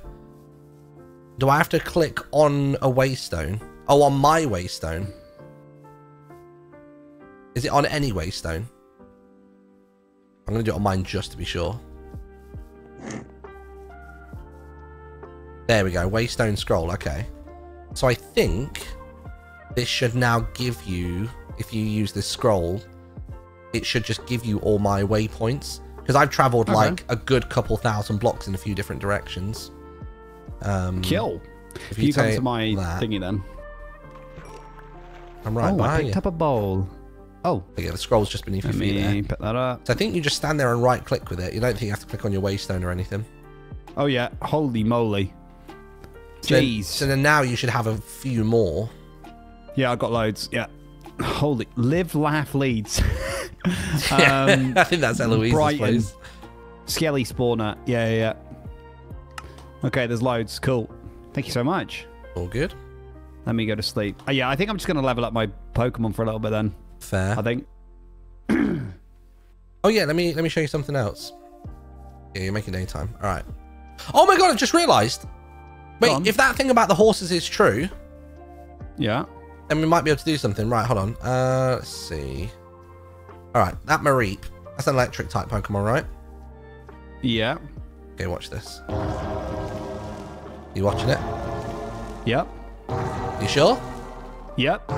do I have to click on a waystone? Oh, on my waystone. Is it on any waystone? I'm going to do it on mine just to be sure. There we go. Waystone scroll. Okay. So I think this should now give you, if you use this scroll, it should just give you all my waypoints. Because I've traveled Okay. like a good couple thousand blocks in a few different directions. Um, Kill. If You, you come to my that- thingy then. I'm right oh, I picked you. up a bowl. Oh, Yeah, the scroll's just beneath your let feet there. pick that up. So I think you just stand there and right click with it. You don't think you have to click on your waystone or anything. Oh yeah, holy moly. So then- Jeez. So then now you should have a few more. Yeah, I've got loads. Yeah. Holy, live, laugh, leads. (laughs) (laughs) um, I think that's Eloise's Brighton. place. Skelly spawner. Yeah, yeah, yeah. Okay, there's loads. Cool. Thank you so much. All good. Let me go to sleep. Uh, yeah, I think I'm just going to level up my Pokemon for a little bit then. Fair. I think. (clears throat) Oh yeah, let me let me show you something else. Yeah, you're making daytime. All right. Oh my god, I've just realised. Wait, if that thing about the horses is true, Yeah. then we might be able to do something. Right, hold on. Uh, let's see. All right, that Mareep. That's an electric type Pokemon, right? Yeah. Okay, watch this. You watching it? Yep. You sure? Yep.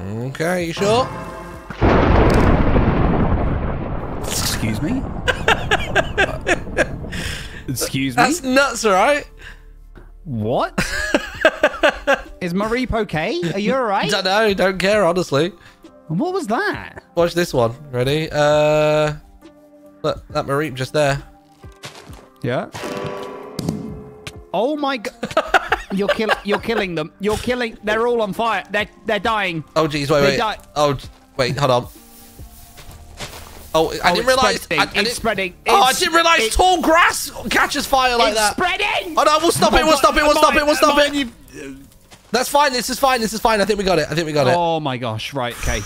Okay, you sure? Excuse me? (laughs) Excuse me? That's nuts, right? What? (laughs) Is Mareep okay? Are you alright? (laughs) Don't know, don't care, honestly. What was that? Watch this one. Ready? Uh, look, that Mareep just there. Yeah. Oh my god. (laughs) you're kill you're killing them. You're killing they're all on fire. They're they're dying. Oh, geez, wait, They wait. die. Oh, wait, hold on. Oh, I Oh, didn't realize. spreading. I, I It's didn't, spreading. oh, I didn't realize it- tall grass catches fire like it's that. spreading. Oh no, we'll stop it. We'll stop it. We'll stop it. We'll stop Mine, it. That's fine. This is fine. This is fine. I think we got it. I think we got it. Oh my gosh. Right. Okay.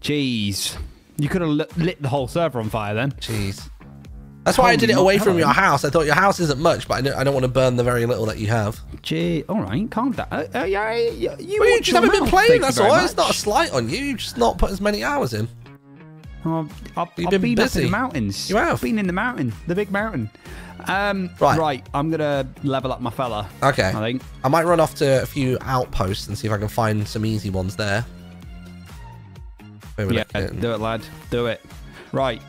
Jeez. You could have lit, the whole server on fire then. Jeez. That's why I did it away from your house. I thought your house isn't much, but I don't, I don't want to burn the very little that you have. Gee. All right. Calm down. Uh, uh, yeah, you well, you just haven't been playing. Thank That's all. It's not a slight on you. You've just not put as many hours in. I've, You've I've been been, up in the mountains. You have. I've been in the mountain, the big mountain. Um, Right. right. I'm gonna level up my fella. Okay. I think. I might run off to a few outposts and see if I can find some easy ones there. Yeah, do it, lad. Do it. Right.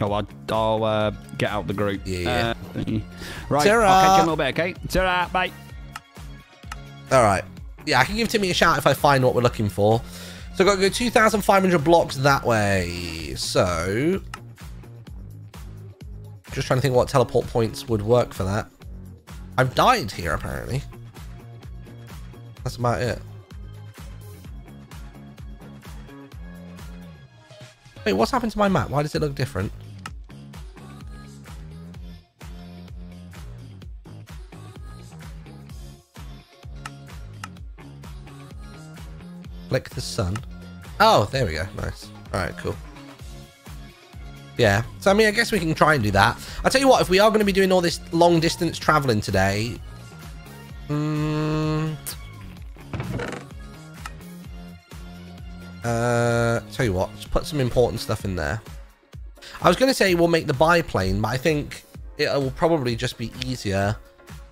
Oh, I'll, I'll uh, get out the group. Yeah. Uh, right. I'll catch you in a little bit, okay? Ta-ra, bye. All right. Yeah, I can give Timmy a shout if I find what we're looking for. So I've got to go 2,500 blocks that way. So... Just trying to think what teleport points would work for that. I've died here, apparently. That's about it. Wait, what's happened to my map? Why does it look different? Click the sun. Oh, there we go. Nice. All right, cool. Yeah. So, I mean, I guess we can try and do that. I'll tell you what, if we are going to be doing all this long distance traveling today... Mm, uh, tell you what, just put some important stuff in there. I was going to say we'll make the biplane, but I think it will probably just be easier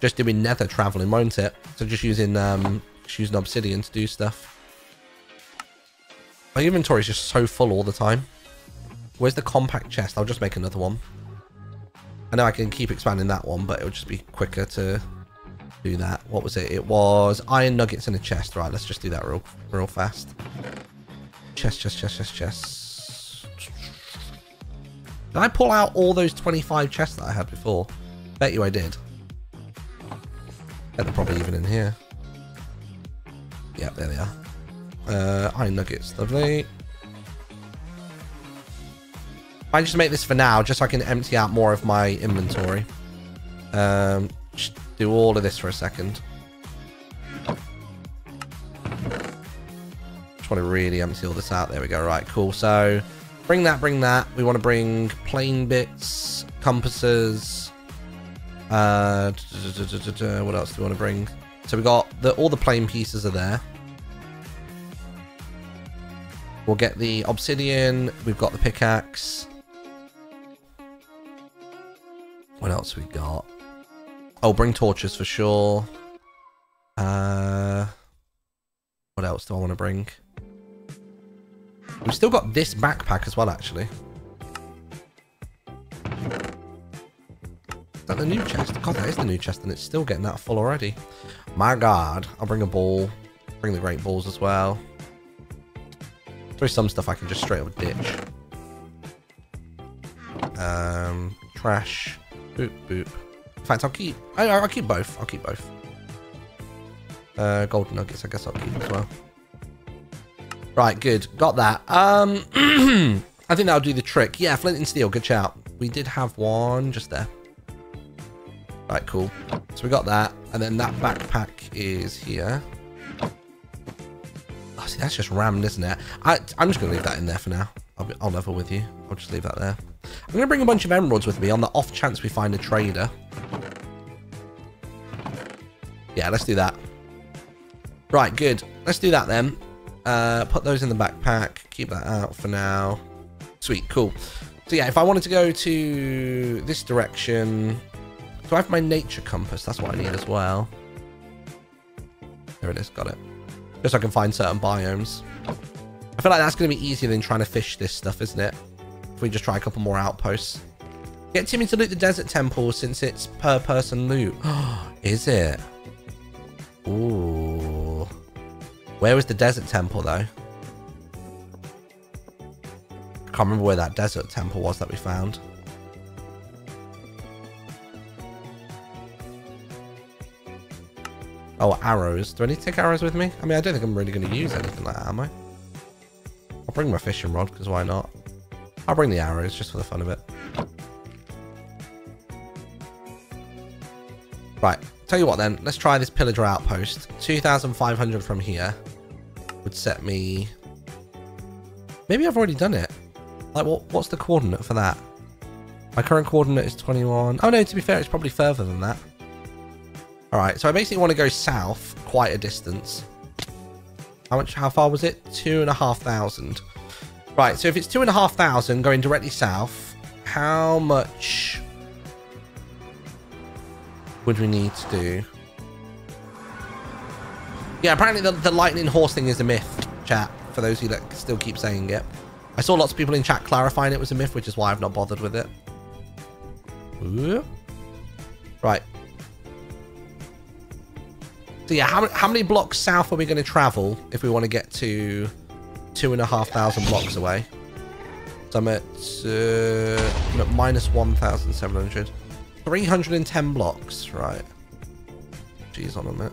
just doing nether traveling, won't it? So just using um, just using obsidian to do stuff. My inventory is just so full all the time. Where's the compact chest? I'll just make another one. I know I can keep expanding that one, but it'll just be quicker to do that. What was it? It was iron nuggets in a chest. Right, let's just do that real, real fast. Chest, chest, chest, chest, chest. Did I pull out all those 25 chests that I had before? Bet you I did. Bet they're probably even in here. Yep, there they are. Uh, iron nuggets, lovely. I just make this for now, just so I can empty out more of my inventory. Um, just do all of this for a second. Just want to really empty all this out. There we go. Right, cool. So, bring that, bring that. We want to bring plane bits, compasses. Uh, what else do we want to bring? So we got the all the plain pieces are there. We'll get the obsidian. We've got the pickaxe. What else we got? Oh, bring torches for sure. Uh, what else do I want to bring? We've still got this backpack as well, actually. Is that the new chest? God, that is the new chest, and it's still getting that full already. My God. I'll bring a ball. Bring the great balls as well. There's some stuff I can just straight up ditch. Um, trash. Boop, boop. In fact, I'll keep... I, I'll keep both. I'll keep both. Uh, golden nuggets, I guess I'll keep as well. Right, good. Got that. Um, (clears throat) I think that'll do the trick. Yeah, flint and steel. Good shout. We did have one just there. Right, cool. So we got that. And then that backpack is here. Oh, that's just rammed, isn't it? I, I'm just going to leave that in there for now. I'll, be, I'll level with you. I'll just leave that there. I'm going to bring a bunch of emeralds with me on the off chance we find a trader. Yeah, let's do that. Right, good. Let's do that then. Uh, put those in the backpack. Keep that out for now. Sweet, cool. So yeah, if I wanted to go to this direction, do I have my nature compass? That's what I need as well. There it is, got it. Just so I can find certain biomes. I feel like that's going to be easier than trying to fish this stuff, isn't it? If we just try a couple more outposts. Get Timmy to loot the desert temple since it's per person loot. (gasps) is it? Ooh. Where was the desert temple, though? I can't remember where that desert temple was that we found. Oh, arrows. Do I need to take arrows with me? I mean, I don't think I'm really going to use anything like that, am I? I'll bring my fishing rod, because why not? I'll bring the arrows, just for the fun of it. Right, tell you what then, let's try this pillager outpost. 2,500 from here would set me... Maybe I've already done it. Like, what? what's the coordinate for that? My current coordinate is 21. Oh no, to be fair, it's probably further than that. Alright, so I basically want to go south quite a distance. How much, how far was it? Two and a half thousand. Right, so if it's two and a half thousand going directly south, how much would we need to do? Yeah, apparently the, the lightning horse thing is a myth, chat, for those of you that still keep saying it. I saw lots of people in chat clarifying it was a myth, which is why I've not bothered with it. Ooh. Right. So yeah, how, how many blocks south are we going to travel if we want to get to two and a half thousand blocks away? So I'm at, uh, I'm at minus 1,700. 310 blocks, right. Jeez on a minute.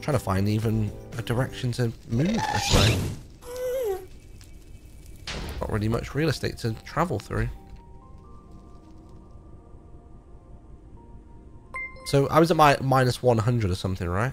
Trying to find even a direction to move this way. Not really much real estate to travel through. So I was at my minus 100 or something, right?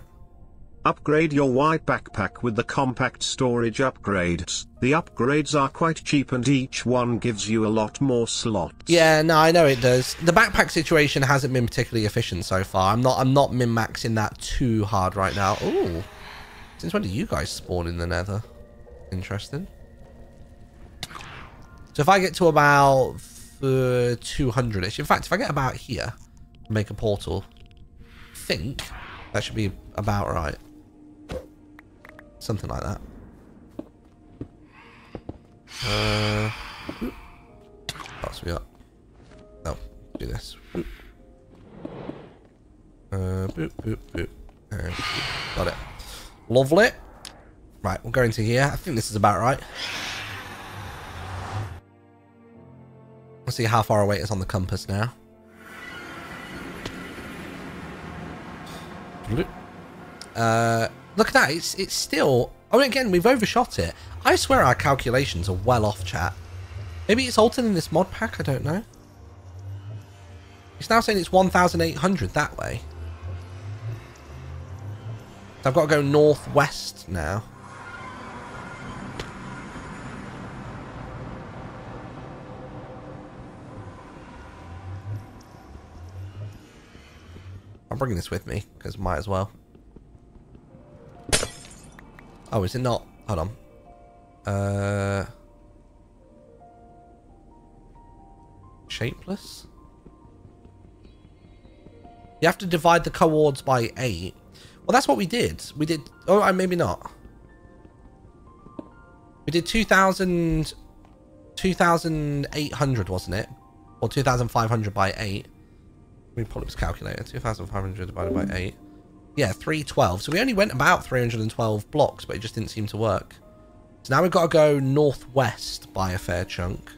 Upgrade your white backpack with the compact storage upgrades. The upgrades are quite cheap and each one gives you a lot more slots. Yeah, no, I know it does. The backpack situation hasn't been particularly efficient so far. I'm not I'm not min-maxing that too hard right now. Ooh. Since when do you guys spawn in the nether? Interesting. So if I get to about uh, 200ish, in fact, if I get about here, make a portal, think that should be about right. Something like that. Uh, what we got? Oh, do this. Boop. Uh, boop, boop, boop. Uh. Got it. Lovely. Right, we'll go into here. I think this is about right. Let's see how far away it is on the compass now. Uh, look at that. It's it's still. Oh, again, we've overshot it. I swear our calculations are well off, chat. Maybe it's altered in this mod pack. I don't know. It's now saying it's 1,800 that way. I've got to go northwest now. Bring this with me, because might as well. Oh, is it not? Hold on. Uh... Shapeless? You have to divide the coords by 8. Well, that's what we did. We did... Oh, maybe not. We did 2,000... 2,800, wasn't it? Or 2,500 by 8. Let me pull up this calculator. 2,500 divided by 8. Yeah, 312. So we only went about 312 blocks, but it just didn't seem to work. So now we've got to go northwest by a fair chunk.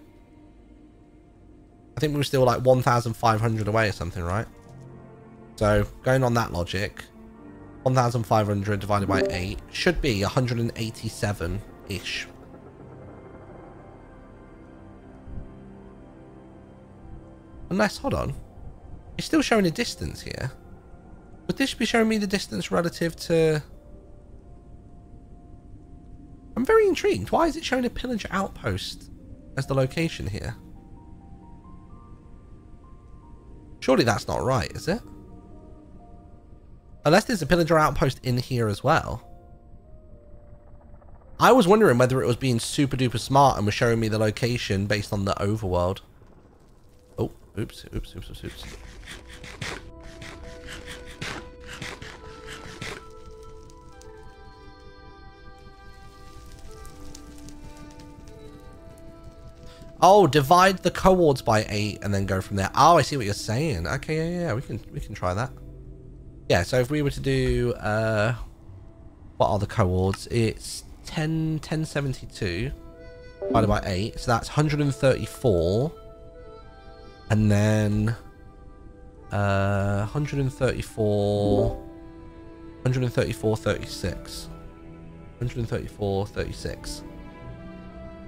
I think we were still like 1,500 away or something, right? So going on that logic, 1,500 divided by 8 should be 187-ish. Unless, hold on. It's still showing a distance here. Would this be showing me the distance relative to... I'm very intrigued. Why is it showing a pillager outpost as the location here? Surely that's not right, is it? Unless there's a pillager outpost in here as well. I was wondering whether it was being super duper smart and was showing me the location based on the overworld. Oh, oops, oops, oops, oops, oops. Oh, divide the coords by eight and then go from there. Oh, I see what you're saying. Okay, yeah, yeah, we can we can try that. Yeah, so if we were to do uh what are the coords? It's 10 1072 divided by 8. So that's 134. And then uh 134 134 36. 134 36.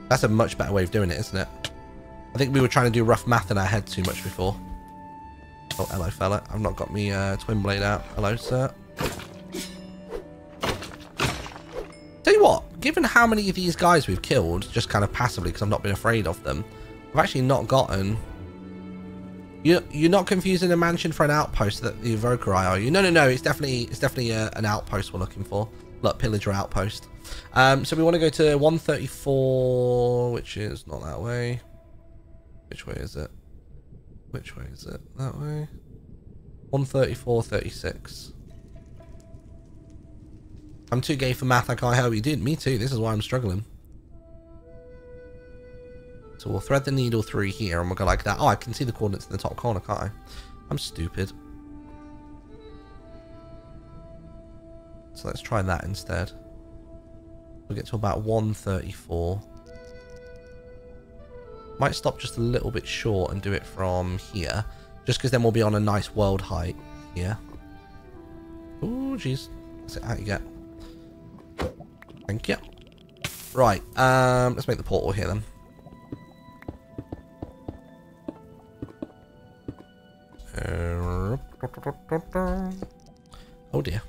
That's a much better way of doing it, isn't it? I think we were trying to do rough math in our head too much before. Oh, hello, fella. I've not got me uh, twin blade out. Hello, sir. Tell you what, given how many of these guys we've killed, just kind of passively because I've not been afraid of them, I've actually not gotten... You're, you're not confusing a mansion for an outpost that the Evoker Eye, are you? No, no, no. It's definitely it's definitely a, uh, an outpost we're looking for. Look, pillager outpost. Um, so we want to go to 134, which is not that way. Which way is it? Which way is it? That way? 134, 36. I'm too gay for math, I can't help you. Dude, me too. This is why I'm struggling. So we'll thread the needle through here and we'll go like that. Oh, I can see the coordinates in the top corner, can't I? I'm stupid. So let's try that instead. We'll get to about 134. Might stop just a little bit short and do it from here. Just because then we'll be on a nice world height here. Oh, jeez. That's it. How you get? Thank you. Right. Um, let's make the portal here then. oh dear.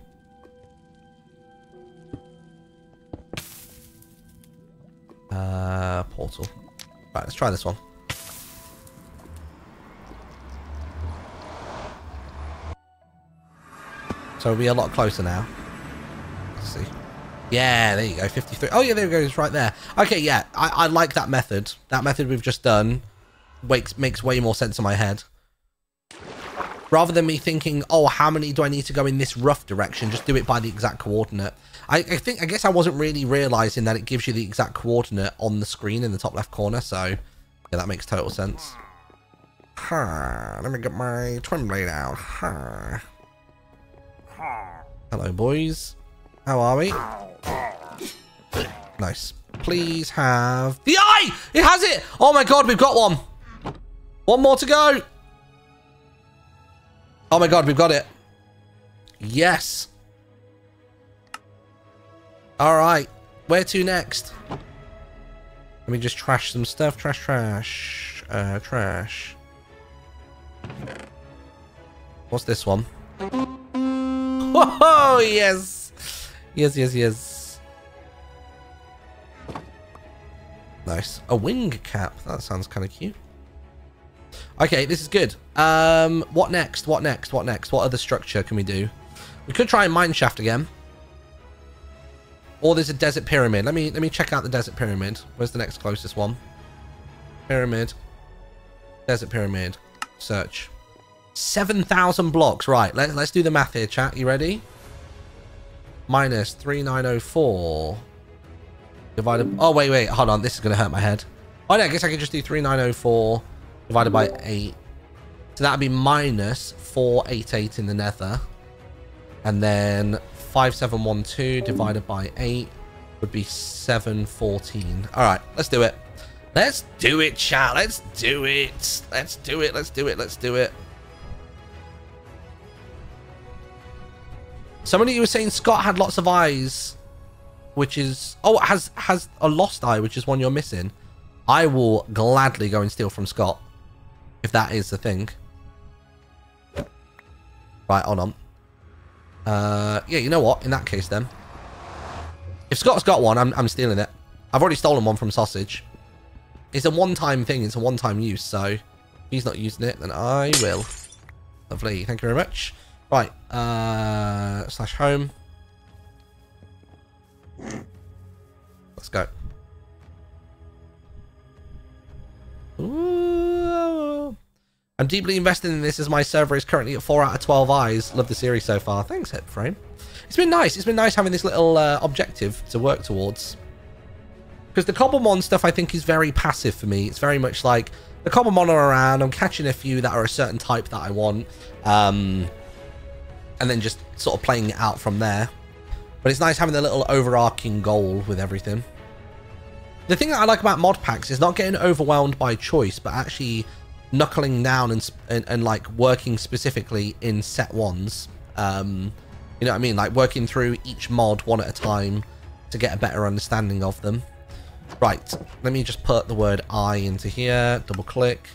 Uh, portal. Right, let's try this one. So we'll be a lot closer now. Let's see. Yeah, there you go, 53. Oh yeah, there it goes, right there. Okay, yeah, I, I like that method. That method we've just done makes way more sense in my head. Rather than me thinking, oh, how many do I need to go in this rough direction? Just do it by the exact coordinate. I, I think, I guess I wasn't really realizing that it gives you the exact coordinate on the screen in the top left corner. So, yeah, that makes total sense. Huh, let me get my twin blade out. Huh. Hello, boys. How are we? Nice. Please have the eye! It has it! Oh my god, we've got one. One more to go. Oh my god, we've got it. Yes. Alright. Where to next? Let me just trash some stuff. Trash, trash. Uh, trash. What's this one? Whoa, yes. Yes, yes, yes. Nice. A wing cap. That sounds kind of cute. Okay, this is good. Um, what next? What next? What next? What other structure can we do? We could try a mine shaft again. Or there's a desert pyramid. Let me let me check out the desert pyramid. Where's the next closest one? Pyramid. Desert pyramid. Search. 7,000 blocks. Right, let, let's do the math here, chat. You ready? Minus 3904. Divided... Oh, wait, wait. Hold on. This is going to hurt my head. Oh, no, I guess I could just do 3904 divided by 8. So that would be minus 488 in the nether. And then 5712 divided by 8 would be 714. All right, let's do it. Let's do it, chat. Let's do it. Let's do it. Let's do it. Let's do it. Somebody was saying Scott had lots of eyes, which is oh has has a lost eye, which is one you're missing. I will gladly go and steal from Scott if that is the thing. Right, hold on. Uh, yeah, you know what? In that case, then, if Scott's got one, I'm I'm stealing it. I've already stolen one from Sausage. It's a one-time thing. It's a one-time use. So if he's not using it, then I will. Lovely. Thank you very much. Right. Uh, slash home. Let's go. Ooh. I'm deeply invested in this as my server is currently at 4 out of 12 eyes. Love the series so far. Thanks, Headframe. It's been nice. It's been nice having this little uh, objective to work towards. Because the Cobblemon stuff, I think, is very passive for me. It's very much like the Cobblemon are around. I'm catching a few that are a certain type that I want. Um, and then just sort of playing it out from there. But it's nice having a little overarching goal with everything. The thing that I like about mod packs is not getting overwhelmed by choice, but actually knuckling down and, and, and like working specifically in set ones. Um, you know what I mean? Like working through each mod one at a time to get a better understanding of them. Right, let me just put the word I into here, double click.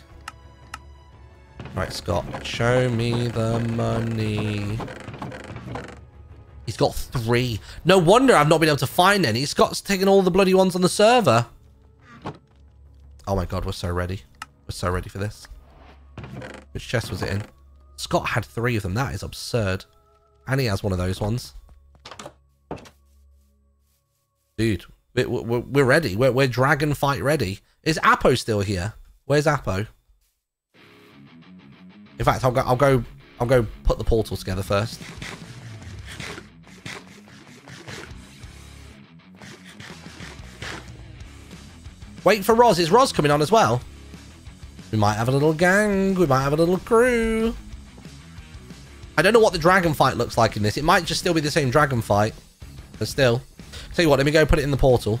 Right, Scott, show me the money. He's got three. No wonder I've not been able to find any. Scott's taken all the bloody ones on the server. Oh my god, we're so ready. We're so ready for this. Which chest was it in? Scott had three of them. That is absurd. And he has one of those ones. Dude, we're, we're ready. We're, we're dragon fight ready. Is Apo still here? Where's Apo? In fact, I'll go. I'll go. I'll go put the portal together first. Wait for Roz. Is Roz coming on as well? We might have a little gang. We might have a little crew. I don't know what the dragon fight looks like in this. It might just still be the same dragon fight. But still. Tell you what, let me go put it in the portal.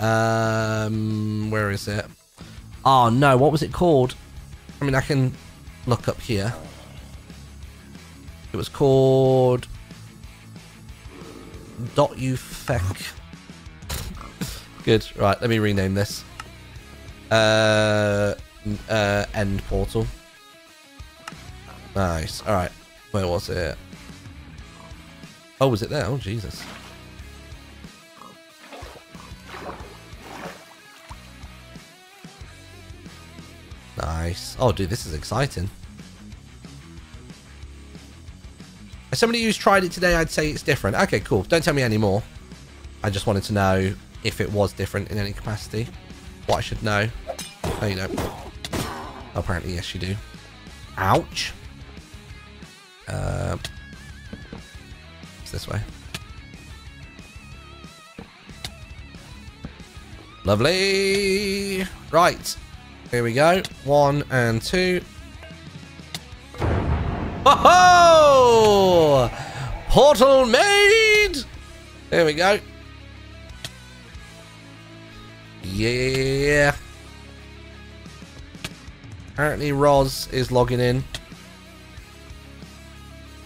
Um, where is it? Oh no, what was it called? I mean, I can look up here. It was called Dot You Feck. (laughs) Good. Right, let me rename this. Uh, uh, end portal. Nice. All right. Where was it? Oh, was it there? Oh, Jesus. Nice. Oh, dude, this is exciting. As somebody who's tried it today, I'd say it's different. Okay, cool. Don't tell me any more. I just wanted to know if it was different in any capacity. What I should know. No, you don't. Apparently, yes, you do. Ouch. Um, it's this way. Lovely. Right. Here we go. One and two. Oh! Portal made! There we go. Yeah. Apparently Roz is logging in.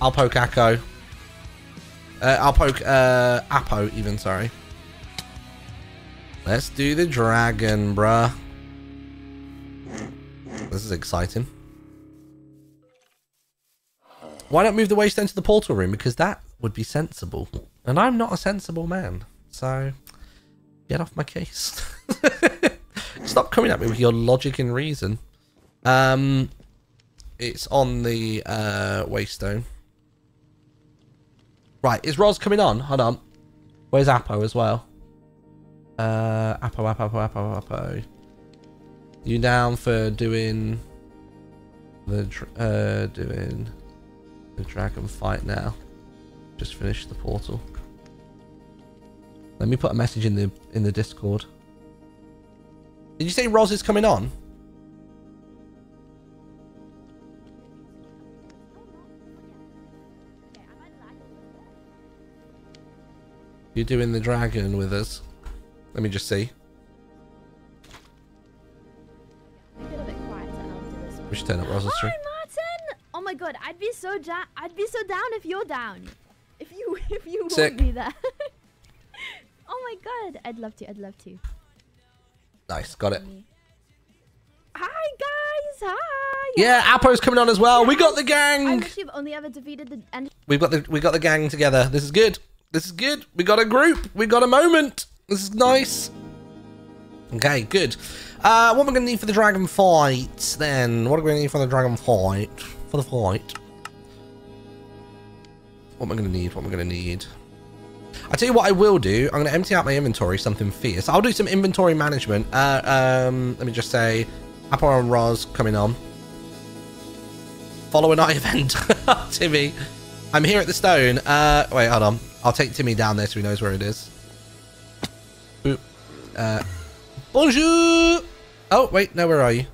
I'll poke Akko. Uh, I'll poke uh, Apo even, sorry. Let's do the dragon, bruh. This is exciting. Why not move the waste into the portal room? Because that would be sensible. And I'm not a sensible man. So, get off my case. (laughs) Stop coming at me with your logic and reason. Um, it's on the uh, waystone. Right, is Roz coming on? Hold on. Where's Apo as well? Uh, Apo, Apo, Apo, Apo, Apo. You down for doing the uh doing the dragon fight now? Just finish the portal. Let me put a message in the in the Discord. Did you say Roz is coming on? You're doing the dragon with us. Let me just see. A little bit quieter and I'll do this. We should turn up Roz's Hi, tree. Martyn! Oh my god, I'd be so down. I'd be so down if you're down. If you (laughs) if you Sick. won't be there. (laughs) oh my god, I'd love to. I'd love to. Nice, got it. Hi guys, hi. Yeah, Apo's coming on as well. We got the gang. I literally have only ever defeated the and We've got the we got the gang together. This is good. This is good. We got a group. We got a moment. This is nice. Okay, good. Uh, what am I going to need for the dragon fight then? What are we going to need for the dragon fight? For the fight. What am I going to need? What am I going to need? I tell you what I will do. I'm going to empty out my inventory, something fierce. I'll do some inventory management. Uh, um, let me just say, Apo and Roz coming on. Follow an night event, (laughs) Timmy. I'm here at the stone. Uh, wait, hold on. I'll take Timmy down there so he knows where it is. Boop. Uh, bonjour. Oh, wait, no, where are you?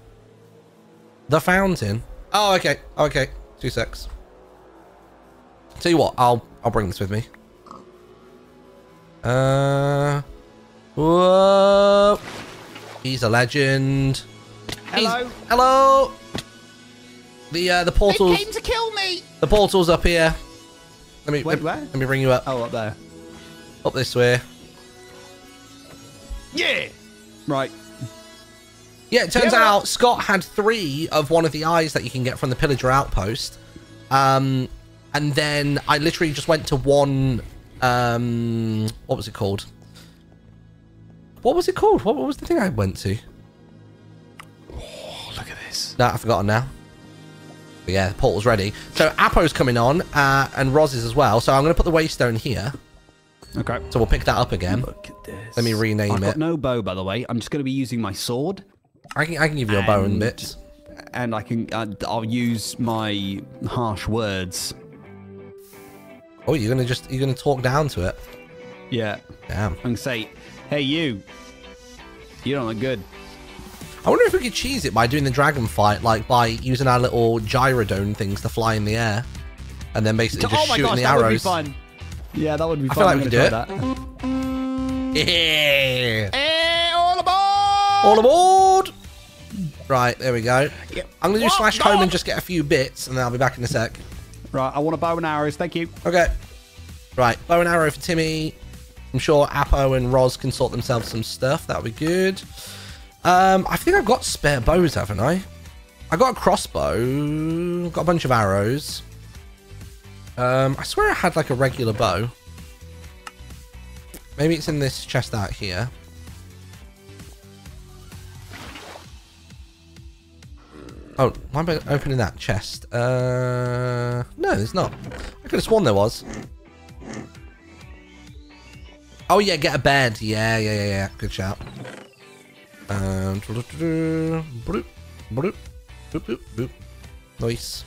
The fountain. Oh, okay, okay. Two secs. Tell you what, I'll I'll bring this with me. Uh, whoa. He's a legend. He's- Hello. hello. The uh, the portals. They came to kill me. The portal's up here. Let me Wait, let, where? let me bring you up. Oh, up there. Up this way. Yeah. Right. Yeah, it turns Yeah, well- out Scott had three of one of the eyes that you can get from the pillager outpost. Um, and then I literally just went to one. Um, what was it called? What was it called? What, what was the thing I went to? Oh, look at this. No, I've forgotten now. But yeah, the portal's ready. So Apo's coming on, uh, and Roz is as well. So I'm going to put the waystone here. Okay. So we'll pick that up again. Look at this. Let me rename I've it. no bow, by the way. I'm just going to be using my sword, I can I can give you a bow and bits. and I can uh, I'll use my harsh words. Oh, you're gonna just you're gonna talk down to it. Yeah. Damn. I'm gonna say, hey you. You don't look good. I wonder if we could cheese it by doing the dragon fight, like by using our little gyrodome things to fly in the air, and then basically oh just oh my shooting gosh, the that would be fun. Yeah, that would be I fun. feel like I'm we could try that. Yeah. Hey, all aboard! All aboard! Right, there we go. I'm gonna do What? slash home and just get a few bits, and then I'll be back in a sec. Right, I want a bow and arrows. Thank you. Okay. Right, bow and arrow for Timmy. I'm sure Apo and Roz can sort themselves some stuff. That'll be good. Um, I think I've got spare bows, haven't I? I got a crossbow. Got a bunch of arrows. Um, I swear I had like a regular bow. Maybe it's in this chest out here. Oh, why am I opening that chest? Uh, no, there's not. I could have sworn there was. Oh yeah, get a bed. Yeah, yeah, yeah, yeah. Good shout. Um, bloop, bloop, bloop, bloop. nice.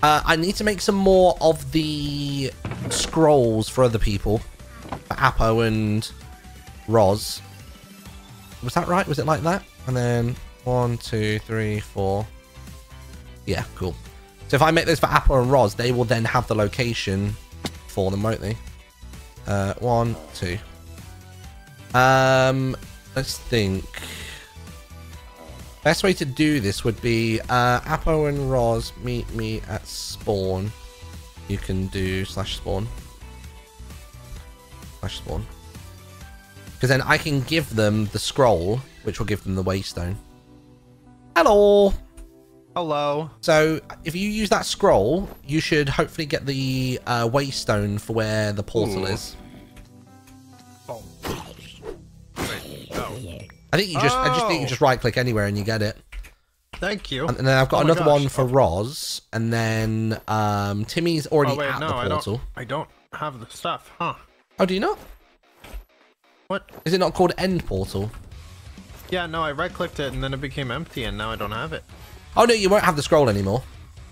Uh, I need to make some more of the scrolls for other people, for Apo and Roz. Was that right? Was it like that? And then one, two, three, four. Yeah, cool. So if I make those for Apo and Roz, they will then have the location for them, won't they? Uh, one, two. Um, let's think. Best way to do this would be uh, Apo and Roz meet me at spawn. You can do slash spawn. Slash spawn. Because then I can give them the scroll, which will give them the waystone. Hello! Hello. So if you use that scroll, you should hopefully get the uh, waystone for where the portal Ooh. is. Oh. Wait, no. I think you just I just think you Oh. just right click anywhere and you get it. Thank you. And then I've got Oh another one for Roz, and then um, Timmy's already Oh wait, at no, the I portal. don't. I don't have the stuff, huh? Oh, do you not? What? Is it not called End Portal? Yeah, no, I right clicked it and then it became empty and now I don't have it. Oh no, you won't have the scroll anymore.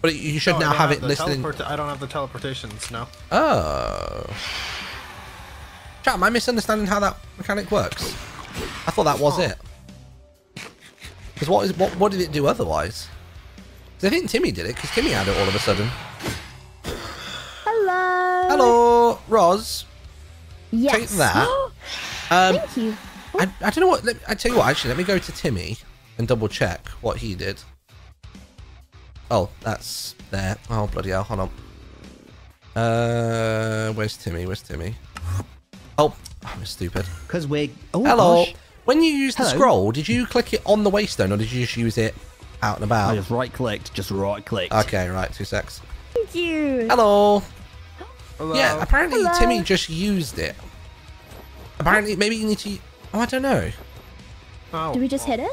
But you should No, now don't have it the listed. I don't have the teleportations, no. Oh. Chat, am I misunderstanding how that mechanic works? I thought that was it. Because what is what? What did it do otherwise? 'Cause I think Timmy did it. Because Timmy had it all of a sudden. Hello. Hello, Roz. Yes. Take that. (gasps) Um, Thank you. I, I don't know what. Let, I tell you what. Actually, let me go to Timmy and double check what he did. Oh, that's there. Oh bloody hell! Hold on. Uh, where's Timmy? Where's Timmy? Oh, I'm stupid. Because we're. Oh, Hello. gosh. When you used the scroll, did you click it on the waystone or did you just use it out and about? I just right clicked. Just right clicked. Okay, right. Two secs. Thank you. Hello. Hello? Yeah, apparently Hello. Timmy just used it. Apparently, maybe you need to. Oh, I don't know. Oh, Did we just hit it?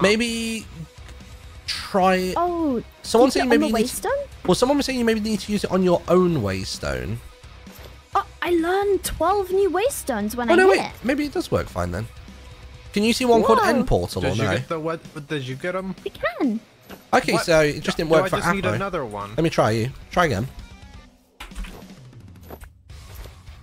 Maybe try. Oh. Someone keep saying maybe you the need to- Well, someone was saying you maybe need to use it on your own waystone. Oh, I learned 12 new waystones when I Oh I no, hit wait. it. Maybe it does work fine then. Can you see one called Whoa. End Portal Did or you no? get the what? Did you get them? We can. Okay, What? so it just didn't No, work I for just need another one. Let me try you. Try again.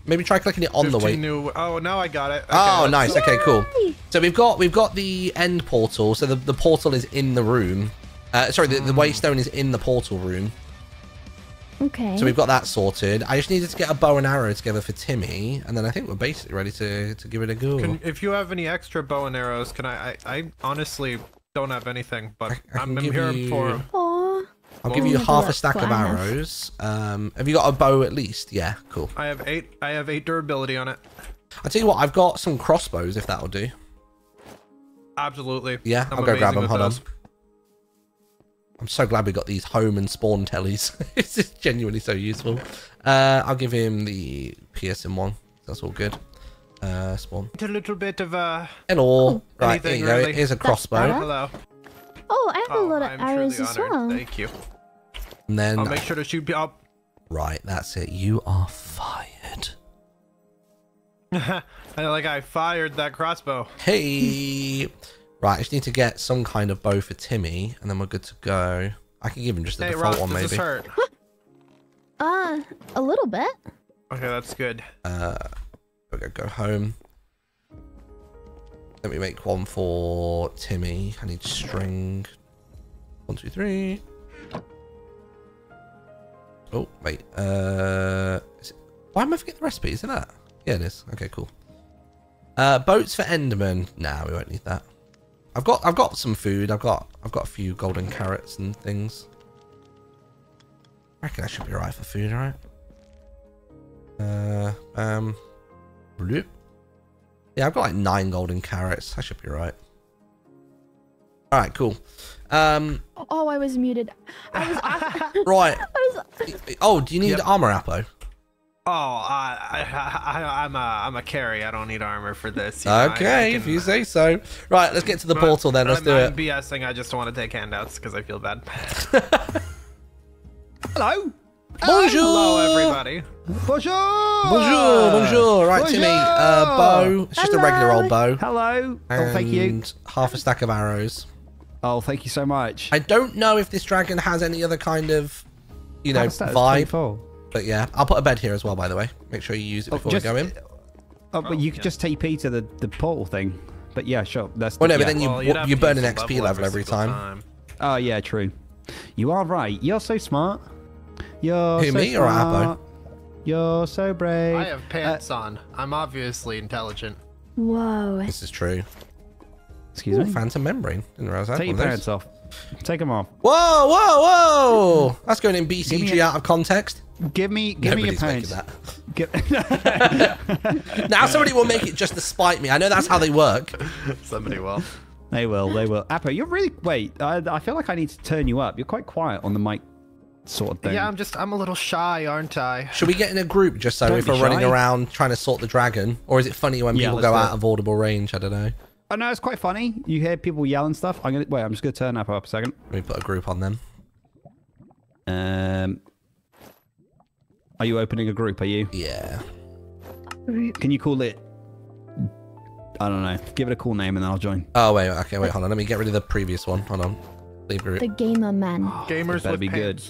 Maybe try clicking it on the way. New, oh, now I got it. Okay, Oh, that's- nice. Okay, cool. So we've got we've got the end portal. So the, the portal is in the room. Uh, sorry, the, the waystone is in the portal room. Okay. So we've got that sorted. I just needed to get a bow and arrow together for Timmy, and then I think we're basically ready to, to give it a go. Can, if you have any extra bow and arrows, can I? I, I honestly don't have anything, but I I'm, I'm here you- for. Aw. I'll give you half a stack of arrows. Um, have you got a bow at least? Yeah, cool. I have eight. I have eight durability on it. I'll tell you what, I've got some crossbows if that'll do. Absolutely. Yeah, I'm I'll go grab them. with Hold on. I'm so glad we got these home and spawn tellies. (laughs) it's just genuinely so useful. Uh, I'll give him the PSM one. That's all good. Uh, spawn. A little bit of uh. Hello. Right, there Anything you go. really. Here's a crossbow. Hello. Oh, I have a Oh, lot of I'm arrows as well. Thank you. And then, I'll make sure to shoot. Up. right, that's it. You are fired. (laughs) I like I fired that crossbow. Hey. right, I just need to get some kind of bow for Timmy, and then we're good to go. I can give him just the Hey, default Roz, one, does this maybe. hurt? (laughs) Uh, a little bit. Okay, that's good. Uh, okay, go home. Let me make one for Timmy. I need string. One, two, three. Oh, wait. Uh, it, why am I forgetting the recipe? Isn't that? Yeah, it is. Okay, cool. Uh, boats for Enderman. Nah, we won't need that. I've got, I've got some food. I've got, I've got a few golden carrots and things. I reckon I should be alright for food, alright? Uh, um, bloop. Yeah, I've got like nine golden carrots. I should be right. All right, cool. Um, Oh, I was muted. I was. (laughs) (laughs) I right. was. Oh, do you need Yep. armor, Apo? Oh, I, I, I, I'm a, I'm a carry. I don't need armor for this. you know, I- I Okay, can- if you say so. Right, let's get to the But portal then. Let's I'm, do I'm it. BSing. I just want to take handouts because I feel bad. (laughs) Hello. Bonjour. Hello, everybody. Bonjour. Bonjour, bonjour. Right, Timmy. Uh, bow. It's just a regular old bow. Hello. Oh, thank you. And half a stack of arrows. Oh, thank you so much. I don't know if this dragon has any other kind of, you know, How's that? It's vibe. 24. But yeah, I'll put a bed here as well. By the way, make sure you use it Oh, before just- we go in. Uh, oh, but you could just TP to the, the portal thing. But yeah, sure. That's Well, no, but yeah. then you Well, you'd you burn an XP level every single time. Oh yeah, true. You are right. You're so smart. You're Who, so me or Apo? smart. You're so brave. I have pants uh, on. I'm obviously intelligent. Whoa. This is true. Excuse Ooh, me. phantom membrane. Didn't realize I had Take your one of pants off. Take them off. Whoa, whoa, whoa! That's going in me BCG a- out of context. Give me, give me your Nobody's making pants. that. Give- (laughs) Now somebody will make it just to spite me. I know that's how they work. (laughs) Somebody will. they will. They will. Apo, you're really. Wait. I, I feel like I need to turn you up. You're quite quiet on the mic, sort of thing. Yeah, I'm just. I'm a little shy, aren't I? Should we get in a group just so Don't if we're running around trying to sort the dragon, or is it funny when Yeah, people go out it. of audible range? I don't know. I know it's quite funny. You hear people yell and stuff. I'm gonna wait. I'm just gonna turn up up a second. Let me put a group on them. Um, are you opening a group? Are you? Yeah. Can you call it? I don't know. Give it a cool name and then I'll join. Oh wait, okay, wait, hold on. Let me get rid of the previous one. Hold on. Leave group. The gamer man. Gamers better with be good.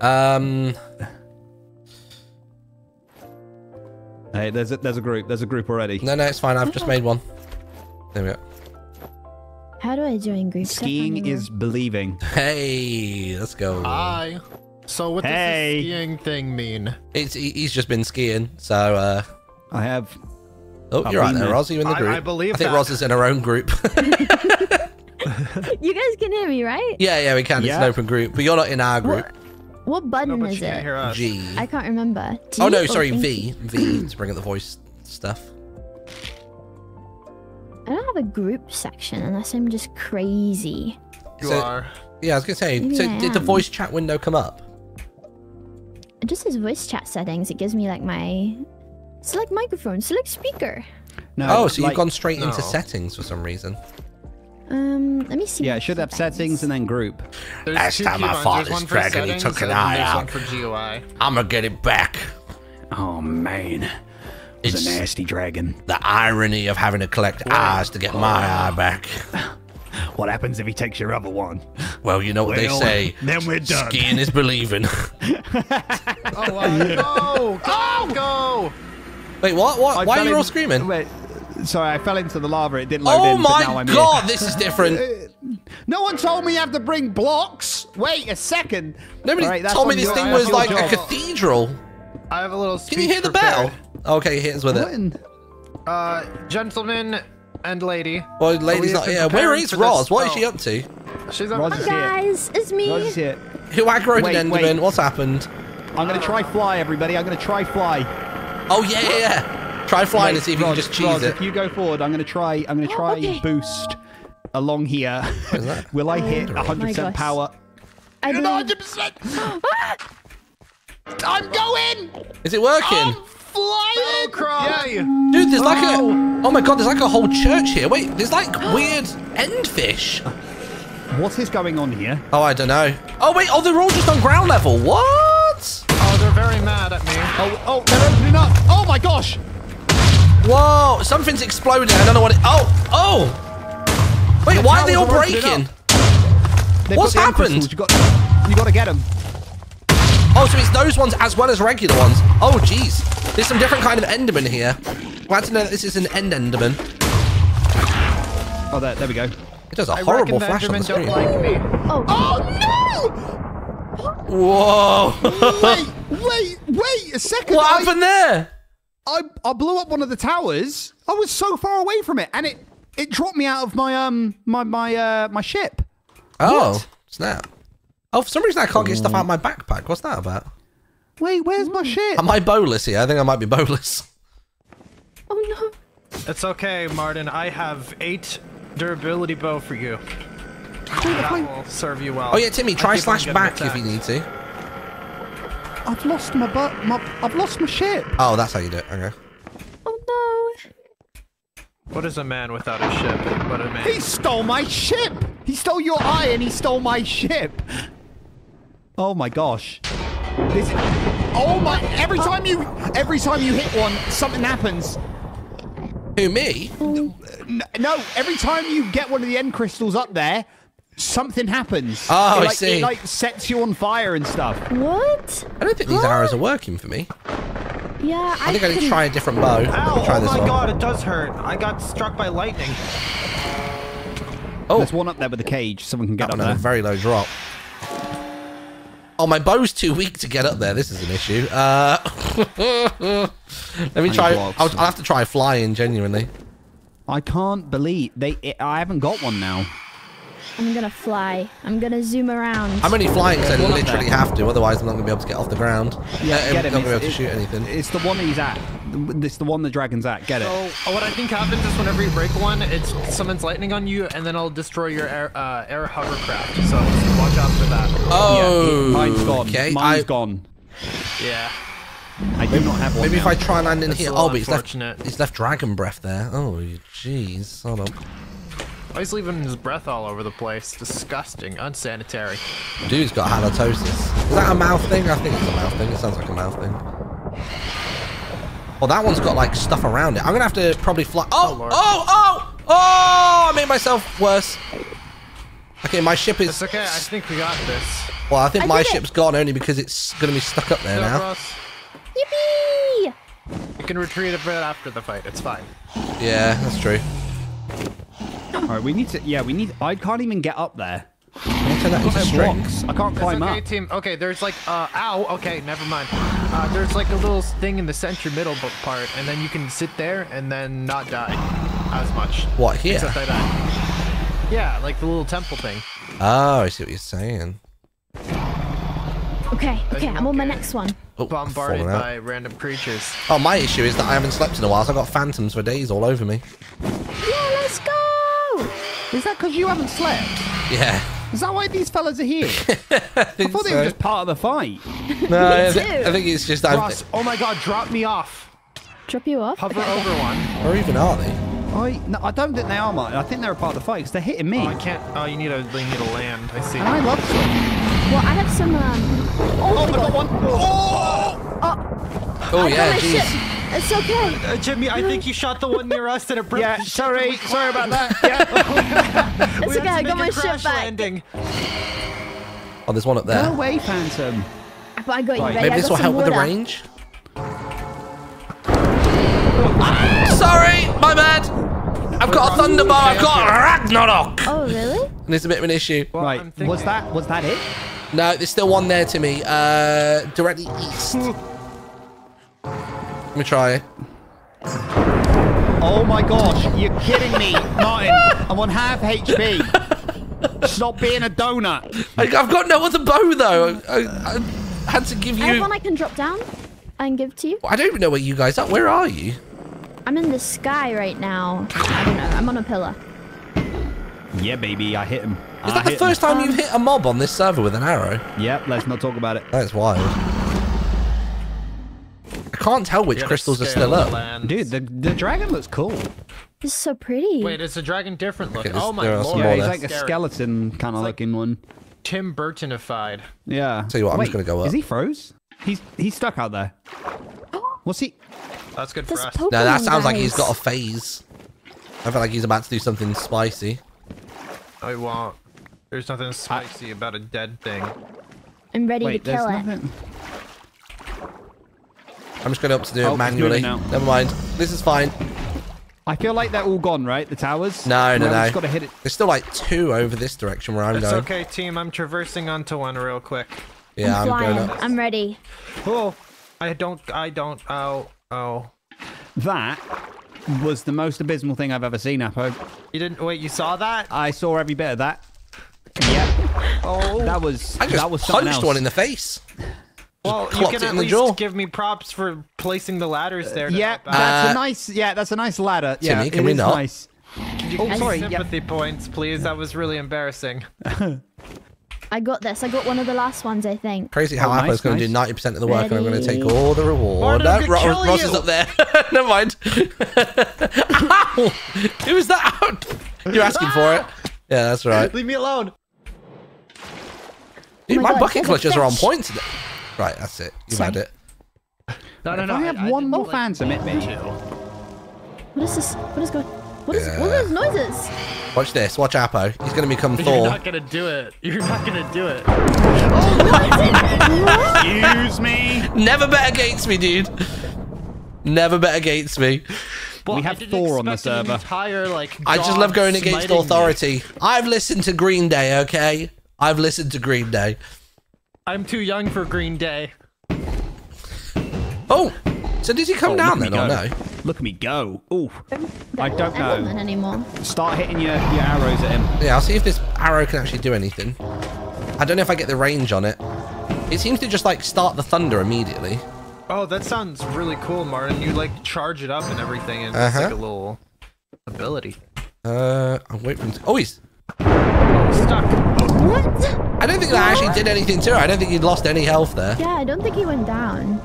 Um, Hey, there's a, there's a group. There's a group already. no, no, it's fine. I've just made one. There we go. How do I join groups? Skiing is believing. Hey, let's go. Hi. So what Hey. does the skiing thing mean? It's, he's just been skiing, so uh. I have. Oh, I've you're right there, there. Roz. Are you in the group? I believe I think that. Roz is in her own group. (laughs) You guys can hear me, right? yeah, yeah, we can. It's Yeah. an open group, but you're not in our group. What No, button but is she can't it? hear. G. I can't remember. T Oh no, sorry, thank V. V to bring up the voice stuff. I don't have a group section unless I'm just crazy. You So- are. Yeah, I was gonna say. Maybe so I did the voice chat window come up? It just says voice chat settings. It gives me like my select microphone, select speaker. No. oh, so like- you've gone straight into settings for some reason. Um, let me see. Yeah, it should have keypads. settings and then group. There's Last time I fought this dragon, he took an eye out. for GUI. I'm gonna get it back. Oh man, it's, It's- a nasty dragon. The irony of having to collect eyes to get my eye back. (laughs) What happens if he takes your other one? Well, you know what Well, they say. then we're done. Skiing is believing. (laughs) Oh, uh, go! Go! Go! Wait, what? What? I Why are fell you all screaming? Wait, sorry, I fell into the lava. It didn't load Oh in. but now my I'm god, this is different. (laughs) No one told me you have to bring blocks. Wait a second. Nobody All right, that's told me this thing was your like a cathedral. I have a little Can you speech hear the prepared. bell? Okay, hit us with What it. in- Uh, gentlemen and lady. Well, lady's we not have here. been Where preparing is for Roz? What is she up to? She's up Roz Hi is here. guys, it's me. Roz is here. Who aggroed Wait, an wait. Enderman? What's happened? I'm gonna try fly, everybody. I'm gonna try fly. Oh yeah, yeah, yeah. Try flying Wait, and see if you can just cheese Roz, it. If you go forward, I'm gonna try. I'm gonna Oh, try okay. boost along here. is that? (laughs) Will I hit Oh 100 my percent gosh. power? I Not don't. 100. percent (gasps) I'm going. Is it working? I'm flying. cry! Dude, there's like a. Oh my god, there's like a whole church here. Wait, there's like (gasps) weird endfish. What is going on here? Oh, I don't know. Oh wait, oh they're all just on ground level. What? Oh, they're very mad at me. Oh, oh, they're opening up. Oh my gosh. Whoa, something's exploding. I don't know what it. Oh, oh. Wait, The why are they all towers are opening breaking? up. They've What's got the end happened? You got, you got to get them. Oh, so it's those ones as well as regular ones. Oh, jeez. There's some different kind of Enderman here. Glad to know that this is an end Enderman. Oh, there, there we go. It does a I horrible reckon flash on the Benjamin screen. don't like me. Oh, Oh Whoa. no! wait, wait, wait a second. what I, happened there? I, I blew up one of the towers. I was so far away from it, and it it dropped me out of my um my my uh my ship. Oh, snap. Oh, for some reason I can't get stuff out of mm. my backpack. What's that about? Wait, where's my ship? Am I bolus here? I think I might be bolus. (laughs) oh no. It's okay, Martyn. I have eight durability bow for you. Wait, That wait, will serve you well. Oh yeah, Timmy, try slash getting back if attacked. you need to. I've lost my butt. My, I've lost my ship. Oh, that's how you do it. Okay. Oh no. What is a man without a ship but a man? He stole my ship. He stole your eye, and he stole my ship. Oh my gosh. This. Oh my! Every time you, every time you hit one, something happens. Who me? N- No, every time you get one of the end crystals up there, something happens. Oh, it, I see. It like sets you on fire and stuff. no. What? I don't think these arrows are working for me. Yeah, I think I need to try a different bow. Ow! try Oh this my one. god, it does hurt. I got struck by lightning. Oh, There's one up there with the cage. Someone can get that up one there. a very low drop. Oh, my bow's too weak to get up there. This is an issue. Uh, (laughs) let me try. blocks. I'll, I'll have to try flying. Genuinely. I can't believe they. It, I haven't got one now. I'm gonna fly. I'm gonna zoom around. I'm only flying because I literally have to. Otherwise, I'm not going to be able to get off the ground. Yeah, Uh, get I'm him. not going to be able It's- to shoot anything. It's the one he's at. It's the one the dragon's at. Get it. So what I think happens is whenever you break one, it summons lightning on you, and then it'll destroy your air, uh, air hovercraft. So watch out for that. Oh, Yeah, mine's gone. Okay, Mine's I, gone. Yeah. I do not have one. Maybe if. I try and land in That's here. a Oh, little but he's left, he's left dragon breath there. Oh, jeez. Hold on. Oh, he's leaving his breath all over the place. Disgusting. Unsanitary. Dude's got halitosis. Is that a mouth thing? I think it's a mouth thing. It sounds like a mouth thing. Well, that one's got like stuff around it. I'm gonna have to probably fly. Oh, Lord. oh, oh, oh! I made myself worse. Okay, my ship is. It's okay. I think we got this. Well, I think I my did it. ship's gone only because it's gonna be stuck up there Go, now. Roz. Yippee! You can retreat a bit after the fight. It's fine. Yeah, that's true. All right, we need to. Yeah, we need. I can't even get up there. Can you turn that into There are string? blocks. I can't climb okay, up. team. Okay, there's like, uh, ow. Okay, never mind. Uh, there's like a little thing in the center middle part, and then you can sit there and then not die as much. What here? Except I died. Yeah, like the little temple thing. Oh, I see what you're saying. Okay, okay, I'm on my next one. Oh, I've Bombarded by random creatures. Oh, my issue is that I haven't slept in a while, so I've got phantoms for days all over me. Yeah, let's go! Is that because you haven't slept? Yeah. Is that why these fellas are here? (laughs) I I think thought they so. were just part of the fight. (laughs) No, I, Me thi- too. I think it's just I'm, Roz, oh my god, drop me off. Drop you off? Hover Okay, okay. over one. or even are they? I no, I don't think they are, Martyn. I think they're a part of the fight because they're hitting me. Oh, I can't. Oh, you need a, you need a land. I see. and I love them. Well, I have some, um... Oh, my god. one. Oh! Oh I yeah, got my ship. jeez. It's okay. Uh, Jimmy, I think you shot the one near us and it broke. Yeah, sorry, sorry about that. (laughs) Yeah. It's okay, I got my a ship back. landing. Oh, there's one up Go there. away, Phantom. But I got you ready. Maybe I this will some help with the water. range. Sorry, my bad. I've got a thunderbar. I've got a Ragnarok, Oh, really? and it's a bit of an issue. Well, right, thinking- was that was that it? No, there's still one there to me. Uh, directly east. (laughs) Let me try. Oh my gosh, you're kidding me, Martyn. I'm on half HP. Stop being a donut. I, I've got no other bow though. I, I had to give you... I have you. one I can drop down and give to you. I don't even know where you guys are. Where are you? I'm in the sky right now. I don't know. I'm on a pillar. Yeah, baby, I hit him. Is that the first time um, you've hit a mob on this server with an arrow? Yep, let's not talk about it. That's wild. I can't tell which You crystals are still up. lands. Dude, the the dragon looks cool. This is so pretty. Wait, is the dragon different looking? there's- oh my there are lord. Yeah, he's like a skeleton kind of like- looking one. Tim Burtonified. Yeah. Tell you what, I'm Wait, just gonna go up. Is he froze? He's he's stuck out there. (gasps) What's he? That's good for us. Pokemon No, that sounds like he's got a phase. I feel like he's about to do something spicy. I won't. There's nothing spicy about a dead thing. I'm ready Wait, to kill it. nothing. I'm just going up to do Oh, it manually. Never mind. This is fine. I feel like they're all gone, right? The towers. No, no, Now we no. Just gotta hit it. There's still like two over this direction where I'm It's going. okay, team. I'm traversing onto one real quick. Yeah, I'm, I'm going up. I'm ready. Oh, I don't. I don't. Oh, oh. That was the most abysmal thing I've ever seen, Apo. You didn't wait. You saw that? I saw every bit of that. (laughs) Yep. Oh. That was I just that was something punched else. one in the face. Well, you can at least jaw. give me props for placing the ladders there. To Yeah, that's Uh, a nice. Yeah, that's a nice ladder. yeah, Timmy, can it we is not? Nice. Can you Oh, give me sorry, yeah. sympathy points, please? That was really embarrassing. (laughs) I got this. I got one of the last ones, I think. Crazy how Oh, Apo's nice, going to nice. do 90% of the work and I'm going to take all the reward. Martyn, No, Ro- kill Roz is up there. (laughs) Never mind. (laughs) Ow! Who was that? You're asking for it. Yeah, that's right. Leave me alone. Dude, Oh my my God, bucket clutches are on point today. Right, that's it. You've had it. No, no, If no. I have one more phantom, hit me. What is this? What is going? What is? What Yeah. are those noises? Watch this. Watch Apo. He's going to become Thor. You're Thor. not gonna do it. You're not gonna do it. Excuse me. Never bet against me, dude. Never bet against me. Well, We have Thor on the server. Entire, like, I just love going against smiting me. authority. I've listened to Green Day, okay? I've listened to Green Day. I'm too young for Green Day. Oh, so did he come Oh, down look then, at or me no? go. Look at me go. Ooh. I don't know. Anymore. Start hitting your, your arrows at him. Yeah, I'll see if this arrow can actually do anything. I don't know if I get the range on it. It seems to just like start the thunder immediately. Oh, that sounds really cool, Martyn. You like charge it up and everything, and it's Uh-huh. like a little ability. Uh, I'm waiting for him to... Oh, he's... Oh, stuck. What? I don't think that actually did anything to her. I don't think he'd lost any health there. Yeah, I don't think he went down.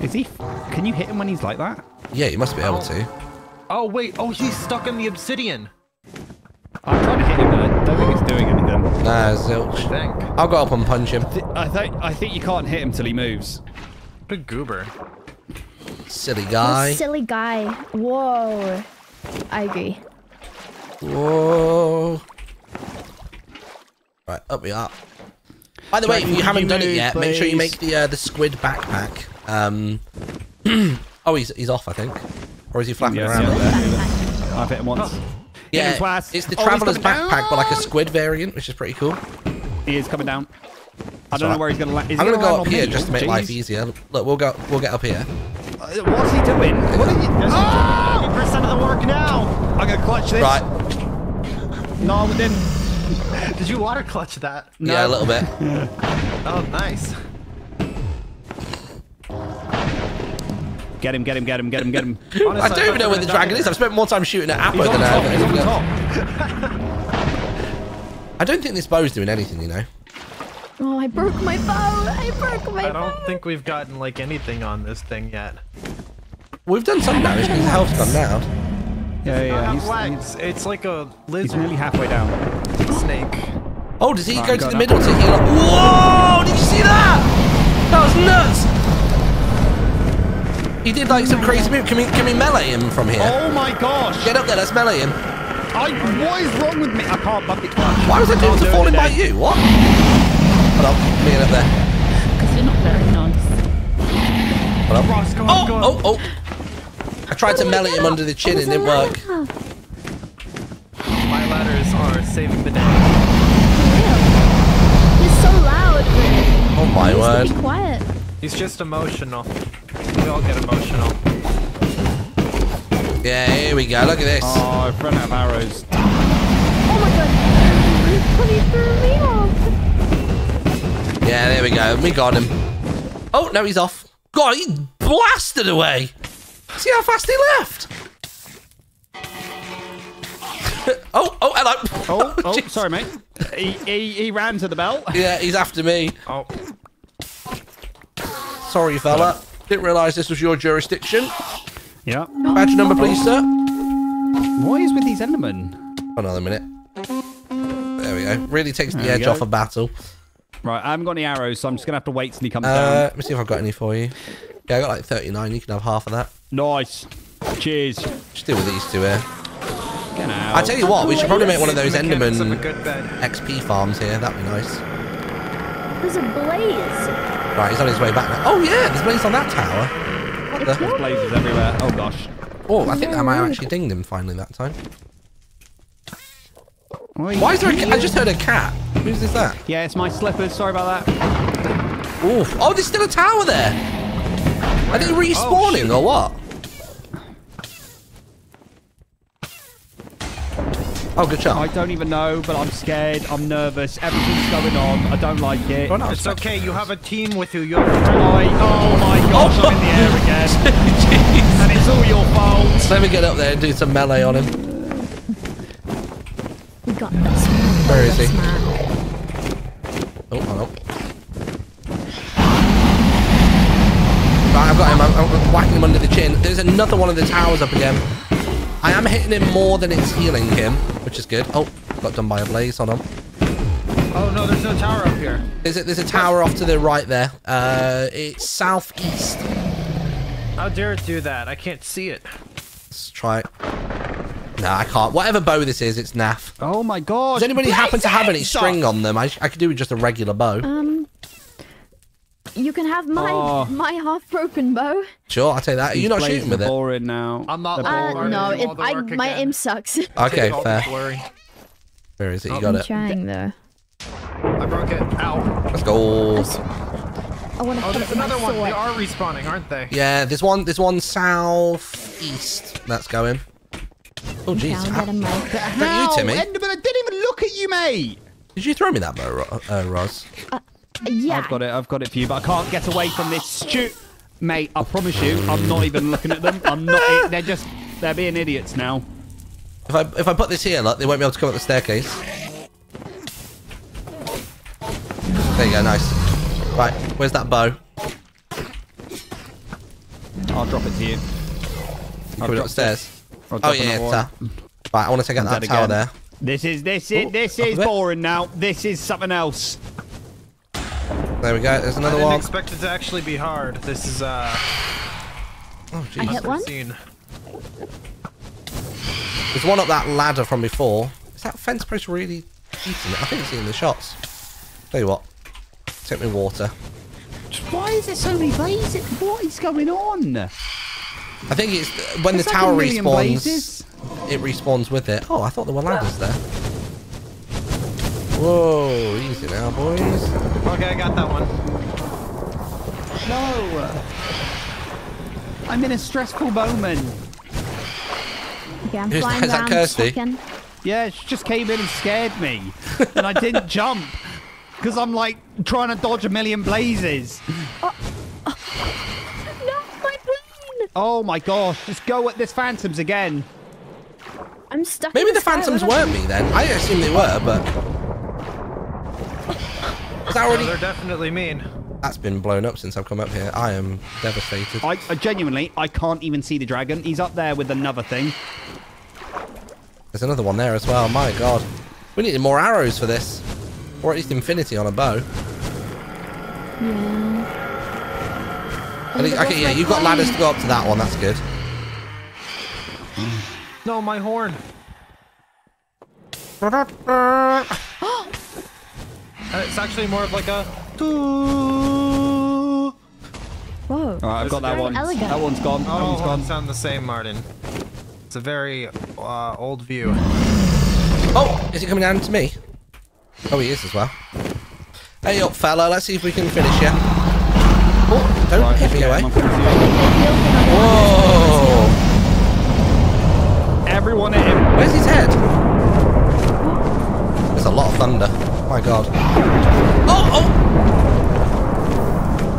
Is he? Can you hit him when he's like that? Yeah, you must be able to. Oh. oh wait, oh he's stuck in the obsidian. I'm trying to hit him, but I don't think it's doing anything. Nah, I zilch. think. I'll go up and punch him. Th- I think I think you can't hit him till he moves. Big goober. Silly Oh, guy. silly guy. Whoa. I agree. Whoa. Right, up we are. By the way, if you haven't you done it move, yet, make sure you make the uh, the squid backpack. Um. (clears throat) oh, he's he's off, I think, or is he flapping Yeah, around? yeah. Backpack. I've hit him once. Yeah, Hit him twice. it's the Oh, traveler's coming backpack, but like a squid variant, which is pretty cool. He is coming down. I don't alright. know where he's gonna land. Is I'm he gonna go up here me? just to make Jeez. life easier. Look, we'll go we'll get up here. Uh, What's he doing? What are you? Oh! percent of the work now. I'm gonna clutch this. Right, No, we didn't. (laughs) Did you water clutch that? No. yeah, a little bit. (laughs) Oh, nice. Get him! Get him! Get him! Get him! Get him! (laughs) I don't even know where the dragon is. I've spent more time shooting at Appa than I have He's on anything top. I don't think this bow's doing anything, you know. Oh, I broke my bow. I broke my bow! I don't think we've gotten like anything on this thing yet. We've done some damage because the health's gone down. Yeah, yeah. Not He's, he's, It's, it's like a he's nearly halfway down. snake. Oh, does he Right, go to the going middle to heal up? Whoa! Did you see that? That was nuts! He did like some crazy move. Can we, can we melee him from here? Oh my gosh! Get up there, let's melee him. I, what is wrong with me? I can't bucket clutch. Why was I doing to do it falling by you? What? Hold on, me get up there. Because you're not very nice. Hold on. Roz, go on, go on. Oh, oh, oh. I tried to melee him under the chin, and it didn't work. My ladders are saving the day. He's so loud. But Oh my he word. be quiet. He's just emotional. We all get emotional. Yeah, here we go. Look at this. Oh, I've run out of arrows. Oh my god. He threw me off. Yeah, there we go. We got him. Oh, no, he's off. God, he blasted away. See how fast he left? (laughs) oh, oh, hello. Oh, (laughs) oh, jeez. sorry, mate. He, he, he ran to the belt. Yeah, he's after me. Oh, Sorry, fella. Didn't realise this was your jurisdiction. Yeah. Badge number, please, sir. Why What is with these Endermen? Another minute. There we go. Really takes the There edge off a battle. Right, I haven't got any arrows, so I'm just gonna have to wait till he comes Uh, down. let me see if I've got any for you. Yeah, I got like 39. You can have half of that. Nice. Cheers. Just deal with these two here. Get out. I tell you what, we should probably make one of those mechanics of Enderman. XP farms here. That'd be nice. There's a blaze. Right, he's on his way back now. Oh yeah, there's blaze on that tower. What the? There's blazes everywhere. Oh gosh. Oh, I think I might have actually dinged him finally that time. Why is there a cat? I just heard a cat. Whose is that? Yeah, it's my slippers. Sorry about that. Oof. Oh, there's still a tower there. Are they respawning or what? Oh, good shot. I don't even know, but I'm scared. I'm nervous. Everything's going on. I don't like it. Oh, no, It's it's okay, you have a team with you. You have a I, oh my (laughs) gosh, I'm in the air again. (laughs) Jeez. And it's all your fault. Let me get up there and do some melee on him. We got this. Where is he? Oh, Oh, Right, I've got him. I'm, I'm whacking him under the chin. There's another one of the towers up again. I am hitting him more than it's healing him, which is good. Oh, got done by a blaze. Hold on. Oh no, there's no tower up here. There's a, there's a tower off to the right there. Uh, it's southeast. How dare it do that? I can't see it. Let's try it. No, I can't. Whatever bow this is, it's naff. Oh my god. Does anybody happen to have any Blazes! string on them? I, I could do with just a regular bow. Um, you can have my Oh. my half broken bow. Sure, I'll take that. You're you not shooting with are it? boring now. I'm not They're Uh, bored. no, it, I my aim sucks. (laughs) Okay, Take all the fair. Where is it? You Oh. got I'm it. trying though. I broke it. Ow. Let's go. I want to Oh, there's it in my another one. They are respawning, aren't they? Yeah, there's one. There's one southeast. That's going. Oh jeez. Down, How- get him, Mike. You, How? Timmy? Enderman, I didn't even look at you, mate. Did you throw me that bow, uh, Roz? Yeah. I've got it. I've got it for you, but I can't get away from this stu. Mate, I promise you, I'm not even looking at them. I'm not. They're just. They're being idiots now. If I if I put this here, look, they won't be able to come up the staircase. There you go. Nice. Right, where's that bow? I'll drop it to you. Coming dropped upstairs. I'll Oh yeah, another yeah, one. tower. Right, I want to take out I'm that tower again. there. This is this is Oh, this is boring now. This is something else. There we go. There's I another didn't one. expect it to actually be hard. This is uh. Oh, I jeez. hit one. Scene. There's one up that ladder from before. Is that fence post really eating it? I think it's eating the shots. Tell you what. Take me water. Why is there so many blazes? What is going on? I think it's when There's the like tower respawns. blazes. It respawns with it. Oh, I thought there were ladders there. Whoa, easy now, boys. Okay, I got that one. No. I'm in a stressful moment. Okay, I'm Who's flying that? Is that around. Kirsty? checking. Yeah, she just came in and scared me, and I didn't (laughs) jump because I'm like trying to dodge a million blazes. Oh, oh, no, my plane! Oh my gosh! Just go at this phantoms again. I'm stuck. Maybe in the sky. phantoms weren't me then. I assume they were, but. Is that No, already. they're definitely mean. That's been blown up since I've come up here. I am devastated. I, I genuinely, I can't even see the dragon. He's up there with another thing. There's another one there as well. My god. We needed more arrows for this. Or at least infinity on a bow. Yeah. I think- okay, yeah, you've got ladders to go up to that one. That's good. No, my horn. (gasps) (gasps) (gasps) Uh, It's actually more of like a. Whoa. All right, I've got that one. elegant. That one's gone. That Oh, one's gone. sound the same, Martyn. It's a very uh, old view. Oh, is he coming down to me? Oh, he is as well. Hey up, fella. Let's see if we can finish you. Oh, don't Right, hit me away. I'm coming to Whoa! Everyone hit him. Where's his head? There's a lot of thunder. My god. Oh, oh!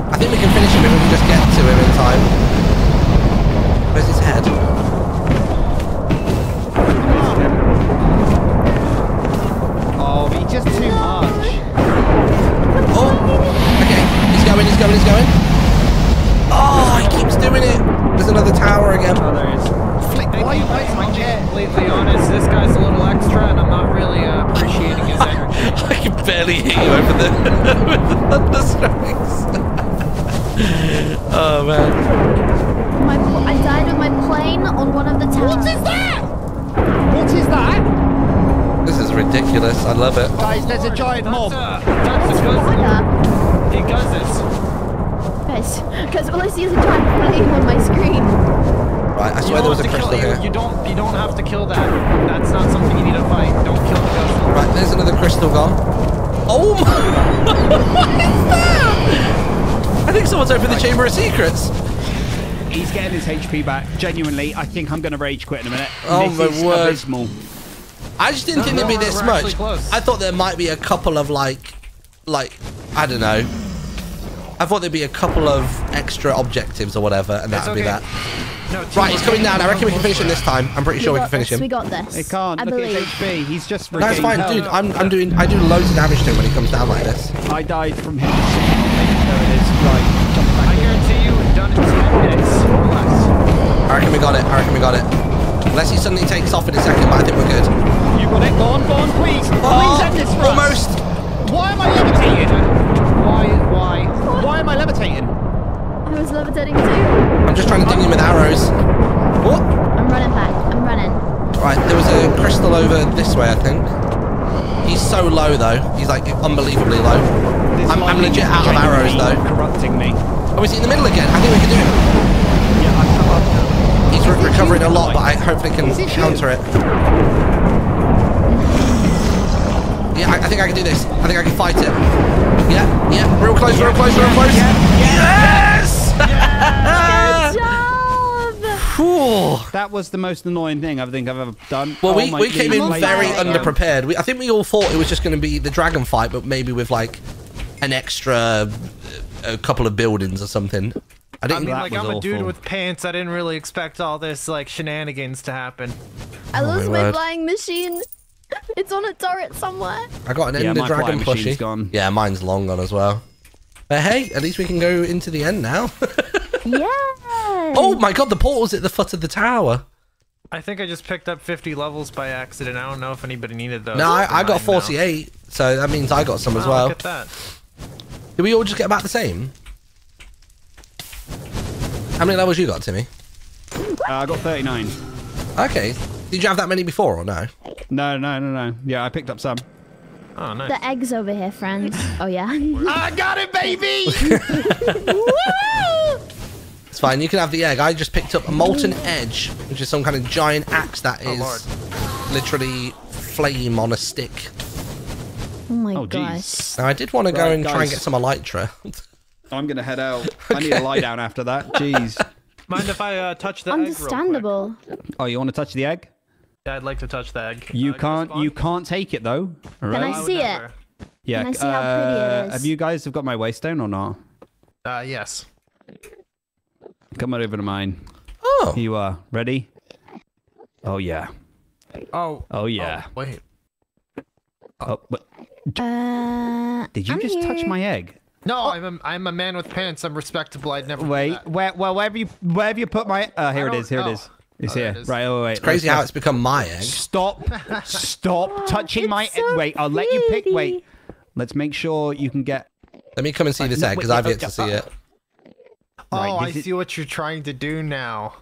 I think we can finish him if we can just get to him in time. Where's his head? Oh, he's just too much. Oh! Okay, he's going, he's going, he's going. Oh, he keeps doing it. There's another tower again. Oh, there is. Flick. Thank Why you, you but guys my I'll be chair? completely honest. This guy's a little extra, and I'm not really uh, appreciating his energy. (laughs) I can barely hear you over the, (laughs) with the thunder strikes. oh man. My, pl- I died with my plane on one of the towers. What is that? What is that? This is ridiculous. I love it. Guys, there's a giant That's, mob. uh, that's because he does this. Guys, because all I see is a giant plane on my screen. Right, I You swear there was a have to kill- crystal you- here. You don't. You don't have to kill that. That's not something you need to fight. Don't kill the ghost. Right, there's another crystal gone. Oh my! what is that? I think someone's opened the Chamber of Secrets. He's getting his HP back. Genuinely, I think I'm going to rage quit in a minute. Oh, this my is word. abysmal. I just didn't No, think no, there'd be this much. close. I thought there might be a couple of like, like, I don't know. I thought there'd be a couple of extra objectives or whatever, and that'd be that. No, Right, he's coming down. I reckon we can finish him this time. I'm pretty sure we can finish this. him. We got this. It can't. I Look at his believe. HP. He's just No, it's regained fine, health. dude. I'm, I'm doing, I do loads of damage to him when he comes down like this. I died from him. There it is. Right. Jump I guarantee you, done in 10 minutes or less. I reckon we got it. I reckon we got it. Unless he suddenly takes off in a second, but I think we're good. You got it. Go on, go on, please. Oh, please end this for us. Oh, almost. Why am I levitating? Why? Why? Why am I levitating? I was levitating too. I'm just trying to ding him with arrows. What? I'm running back. I'm running. Right, there was a crystal over this way, I think. He's so low though. He's like unbelievably low. This I'm, I'm legit out of arrows genuinely though. Corrupting me. Oh, is he in the middle again? I think we can do it. Yeah, I've come up now. He's re- recovering a lot, but I hopefully can it counter it. Yeah, I, I think I can do this. I think I can fight it. Yeah, yeah, real close, real close, real close. Yes! Good job! Whew. That was the most annoying thing I think I've ever done. Well, Oh we, we came in very Amazing. underprepared. We, I think we all thought it was just going to be the dragon fight, but maybe with like an extra uh, a couple of buildings or something. I I didn't. mean, like I'm a dude with pants. I didn't really expect all this like shenanigans to happen. I Oh, lost my my flying machine. (laughs) It's on a turret somewhere. I got an Yeah, Ender Dragon flying plushie. machine's gone. Yeah, mine's long gone as well. But hey, at least we can go into the end now. (laughs) Yeah. Oh my god, the portal's at the foot of the tower. I think I just picked up 50 levels by accident. I don't know if anybody needed those. No, I, I got Mine now. 48, so that means I got some as well. Look at that. Did we all just get about the same? How many levels you got, Timmy? Uh, I got 39. Okay. Did you have that many before or no? No, no, no, no. Yeah, I picked up some. Oh, nice. The eggs over here, friends. (laughs) Oh yeah. I got it, baby! (laughs) It's fine. You can have the egg. I just picked up a molten edge, which is some kind of giant axe that is Oh, literally flame on a stick. Oh my Oh, gosh. Now I did want to go Right, and try and get some elytra. (laughs) I'm gonna head out. I need to lie down after that. Jeez. Mind if I uh, touch the egg? Understandable. Oh, you want to touch the egg? Yeah, I'd like to touch the egg. You Uh, can can't. You can't take it though. All Can I right. would see it? Yeah. Can I see how pretty it uh. Have you guys have got my waystone or not? Uh, yes. Come on over to mine. Oh, Here you are. Ready? Oh yeah. Oh. Oh yeah. oh, wait. Oh, but Uh. did you I'm just touch my egg? No, I'm a, I'm a man with pants. I'm respectable. I'd never. do Wait. that. Where? Well, wherever you wherever you put my. Uh, here it is. Here don't know. is. It's Oh, here. it is. Right. Oh wait. crazy let's- how it's become my egg. Stop! Stop (laughs) touching my. It's so Wait, I'll let you pick. Wait, let's make sure you can get. Let me come and see this no, egg because I've yet to see it. Oh, Right, I this is- see what you're trying to do now.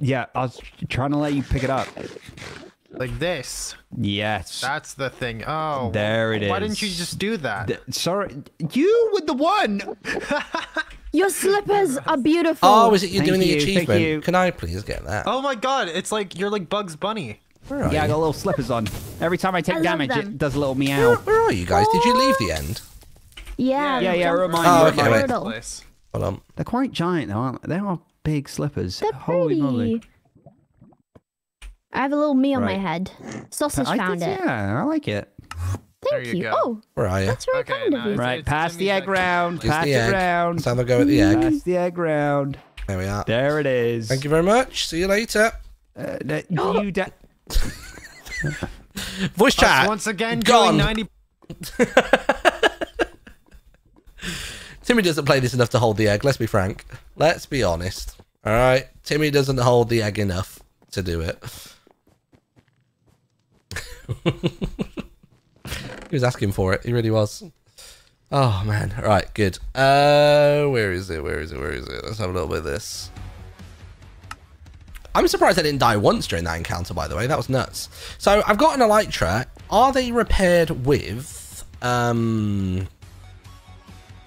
Yeah, I was trying to let you pick it up. Like this. Yes. That's the thing. Oh. There it Why didn't you just do that? Th- Sorry, you with the one. (laughs) Your slippers are beautiful. Oh, is it you Thank doing the you, thank achievement? you. Can I please get that? Oh my god, it's like you're like Bugs Bunny. Where are Yeah, I you? got little slippers on. Every time I take I damage, them. it does a little meow. where are you guys? Did you leave the end? Yeah. Yeah, yeah, jump remind me, on remind the me. turtle. Place. Hold on. They're quite giant, though, aren't they? They are big slippers. They're Holy pretty. moly! I have a little me on my head. Sausage I found did- it. Yeah, I like it. Thank There you go. Oh, Where are you? that's very Okay, kind now of you. it's- Right, it's pass the egg egg. round. Pass the egg. round. Let's have a go at the egg. Pass the egg round. There we are. There it is. Thank you very much. See you later. Uh, that- you (gasps) da- (laughs) Voice chat. Once again, Gone. doing 90. (laughs) Timmy doesn't play this enough to hold the egg. Let's be frank. Let's be honest. All right. Timmy doesn't hold the egg enough to do it. (laughs) he was asking for it. He really was. Oh man. Right. Good. Uh, where is it? Where is it? Where is it? Let's have a little bit of this. I'm surprised I didn't die once during that encounter. By the way, that was nuts. So I've got an elytra. Are they repaired with? Um.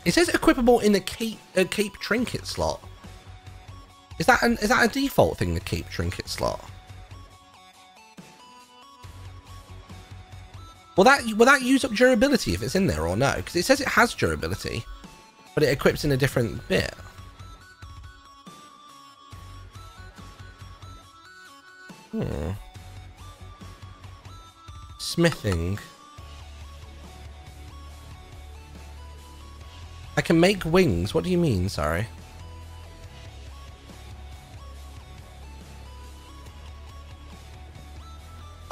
It says equipable in the keep uh, keep trinket slot. Is that an, is that a default thing? The keep trinket slot. Will that will that use up durability if it's in there or no? Because it says it has durability, but it equips in a different bit. Hmm. Smithing. I can make wings. What do you mean? Sorry.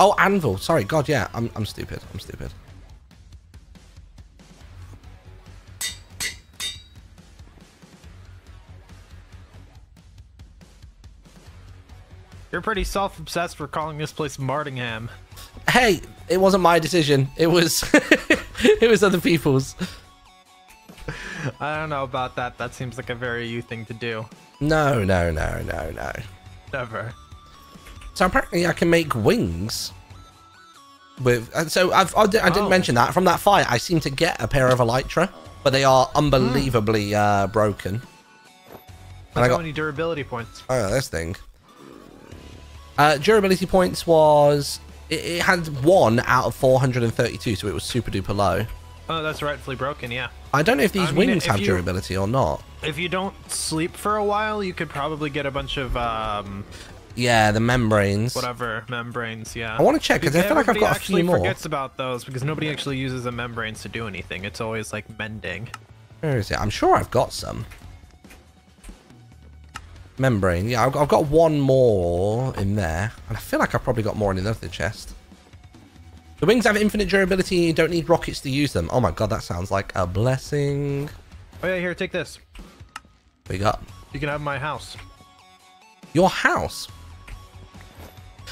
Oh, anvil. Sorry. God, yeah. I'm, I'm stupid. I'm stupid. You're pretty self-obsessed for calling this place Martingham. Hey, it wasn't my decision. It was, (laughs) it was other people's. I don't know about that. That seems like a very you thing to do. No, no, no, no, no. Never. So apparently I can make wings. With and so I've, I, did, I didn't Oh. mention that from that fight. I seem to get a pair of elytra, but they are unbelievably uh, broken. And I How got many durability points? oh this thing. Uh, durability points was it, it had one out of 432, so it was super duper low. Oh, that's rightfully broken. Yeah. I don't know if these I mean, wings if have you- durability or not. If you don't sleep for a while, you could probably get a bunch of um, Yeah, the membranes. whatever membranes. Yeah. I want to check because I feel like I've got a few more. forgets about those because nobody actually uses the membranes to do anything. It's always like mending. Where is it? I'm sure I've got some. Membrane. Yeah, I've got, I've got one more in there. And I feel like I've probably got more in another chest. The wings have infinite durability. You don't need rockets to use them. Oh my god, that sounds like a blessing. Oh yeah, here, take this. We got. You can have my house. Your house.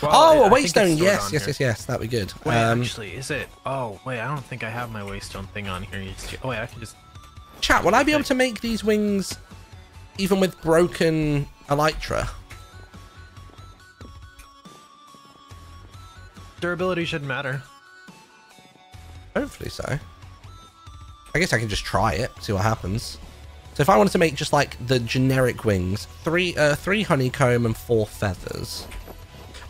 Well, oh, a think it's waystone. stored Yes, yes, yes, yes. That'd be good. Wait, Um, actually, is it? Oh, wait, I don't think I have my waystone thing on here. Just- Oh, wait, I can just. chat. Will I be able to make these wings even with broken elytra? Durability shouldn't matter. Hopefully so. I guess I can just try it, see what happens. So if I wanted to make just like the generic wings, three uh, three honeycomb and four feathers.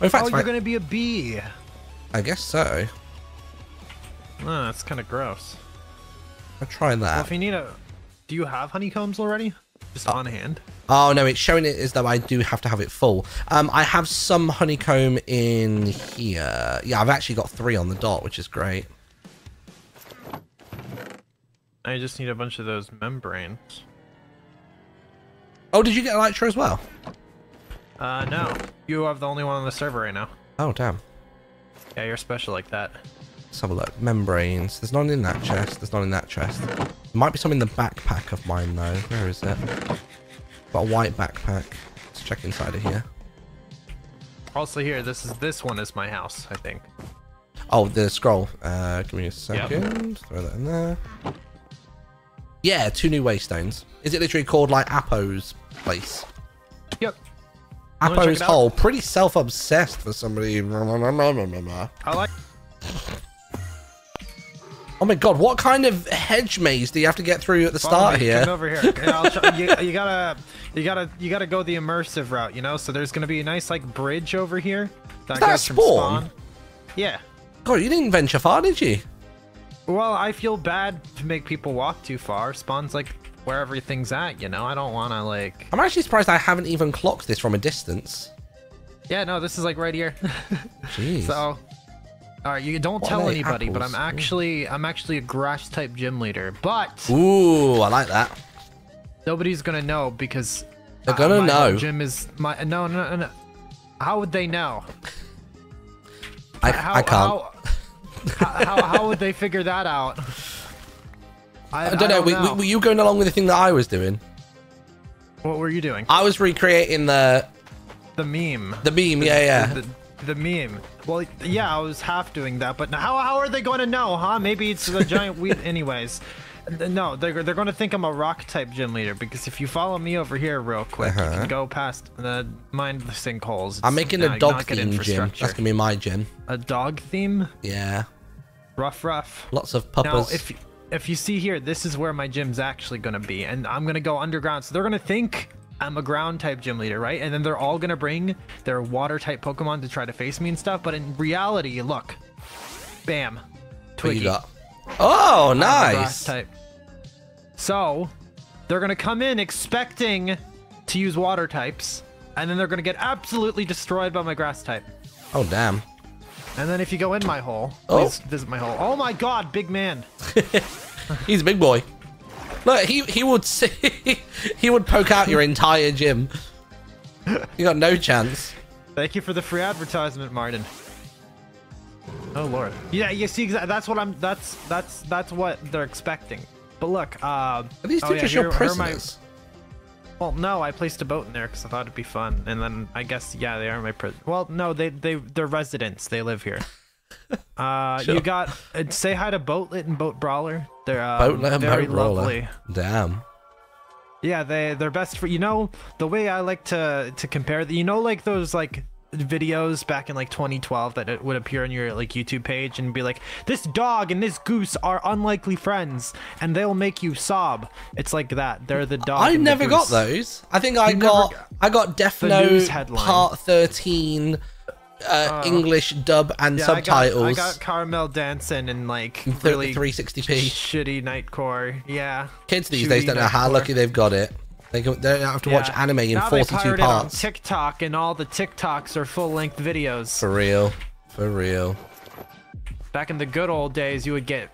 Or in fact, oh, you're I, gonna be a bee. I guess so. Oh, that's kind of gross. I'll try Well, that. if you need a, do you have honeycombs already? Just on hand. Oh no, it's showing it as though I do have to have it full. Um, I have some honeycomb in here. Yeah, I've actually got three on the dot, which is great. I just need a bunch of those membranes. Oh, did you get elytra as well? Uh, no. You have the only one on the server right now. Oh damn. Yeah, you're special like that. Let's have a look. Membranes. There's none in that chest. There's none in that chest. There might be some in the backpack of mine though. Where is it? Got a white backpack. Let's check inside of here. Also here, this is this one is my house, I think. Oh, the scroll. Uh, give me a second. Throw that in there. Yeah, two new waystones. Is it literally called like Apo's place? Yep. Wanna check Apo's it out? hole. Pretty self-obsessed for somebody. (laughs) I like. Oh my god, what kind of hedge maze do you have to get through at the Follow start me, here? Come over here. Okay, I'll show- you, you gotta, you gotta, you gotta go the immersive route. You know, so there's gonna be a nice like bridge over here that that goes spawn? spawn. Yeah. God, you didn't venture far, did you? Well, I feel bad to make people walk too far. Spawn's like where everything's at. You know, I don't want to like. I'm actually surprised I haven't even clocked this from a distance. Yeah, no, this is like right here. (laughs) Jeez. so, all right, you don't What tell anybody, but I'm actually, I'm actually a grass type gym leader. But Ooh, I like that. nobody's gonna know because They're gonna my know. Gym is my no, no, no, no. How would they know? I, How, I can't. How, how, (laughs) how, how would they figure that out? I, I don't know. Were, were- were you going along with the thing that I was doing? What were you doing? I was recreating the The meme. the meme. Yeah, yeah. The, the meme. Well, yeah, I was half doing that, but how, how are they going to know, huh? Maybe it's the giant weed. (laughs) Anyways, no, they're, they're going to think I'm a rock type gym leader because if you follow me over here real quick, you Uh-huh. can go past the mind the sinkholes. I'm making a dog theme gym. That's gonna be my gym. A dog theme? Yeah. Rough, rough. Lots of Now, puppers. if if you see here, this is where my gym's actually gonna be, and I'm gonna go underground. So they're gonna think I'm a ground type gym leader, right? And then they're all gonna bring their water type Pokemon to try to face me and stuff. But in reality, look, bam, Twiggy? Oh, nice. type. So they're gonna come in expecting to use water types, and then they're gonna get absolutely destroyed by my grass type. Oh, damn. And then if you go in my hole, Oh. please visit my hole. Oh my God, big man! (laughs) He's a big boy. Look, he he would see, (laughs) he would poke out your entire gym. You got no chance. Thank you for the free advertisement, Martyn. Oh lord. Yeah, you see, that's what I'm. That's that's that's what they're expecting. But look, uh, Are these oh, two yeah, just here- your here prisoners? Well, no, I placed a boat in there because I thought it'd be fun, and then I guess yeah, they are my pri- Well, no, they they they're residents. They live here. (laughs) Uh, Sure. you got uh, say hi to Boatlet and Boat Brawler. They're uh, Boatlet and very Boat Brawler. lovely. Damn. Yeah, they they're best for you know the way I like to to compare the you know like those like videos back in like 2012 that it would appear on your like YouTube page and be like this dog and this goose are unlikely friends and they'll make you sob. It's like that. They're the dog. I never got those. I think I You got got- I got Death Note news headline. Part Thirteen, uh, English dub and Yeah, subtitles. I got, I got Caramelldansen and like really 360p. shitty Nightcore. Yeah. Kids these days don't know how lucky they've got it. They, can, they don't have to watch anime in now they 42 pirate it on parts. TikTok and all the TikToks are full length videos. For real. For real. Back in the good old days, you would get.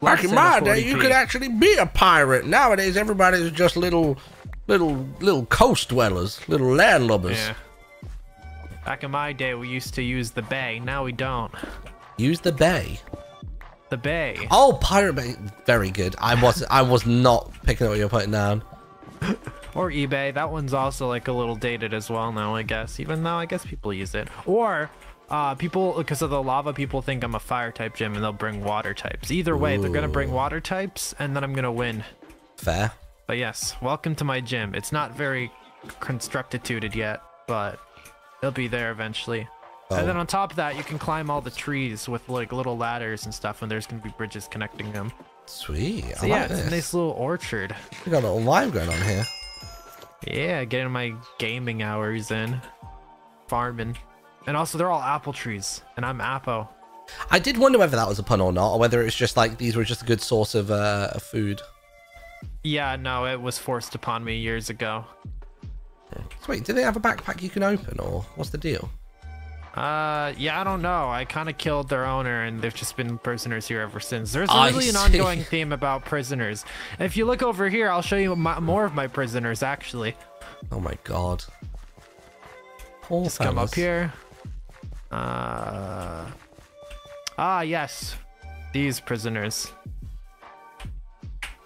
Back in my day, you could actually be a pirate. Nowadays, everybody's just little, little, little coast dwellers, little landlubbers. Yeah. Back in my day, we used to use the bay. Now we don't. Use the bay. The bay. Oh, pirate bay, very good. I was, I was not picking up what you're putting down. (laughs) Or eBay. That one's also like a little dated as well now, I guess. Even though I guess people use it. Or uh, people, because of the lava, people think I'm a fire type gym and they'll bring water types. Either way, they're gonna bring water types and then I'm gonna win. Fair. But yes, welcome to my gym. It's not very constructituted yet, but it'll be there eventually. And then Oh. on top of that, you can climb all the trees with like little ladders and stuff, and there's gonna be bridges connecting them. Sweet. So I yeah, like it's this. a nice little orchard. We got a little vibe going on here. Yeah, getting my gaming hours in, farming, and also they're all apple trees, and I'm Apo. I did wonder whether that was a pun or not, or whether it was just like these were just a good source of uh, food. Yeah, no, it was forced upon me years ago. So wait, do they have a backpack you can open, or what's the deal? Uh, yeah, I don't know. I kind of killed their owner, and they've just been prisoners here ever since. There's really an ongoing theme about prisoners. If you look over here, I'll show you my, more of my prisoners. Actually, Oh my god. Poor just come up here. Uh, ah, yes, these prisoners.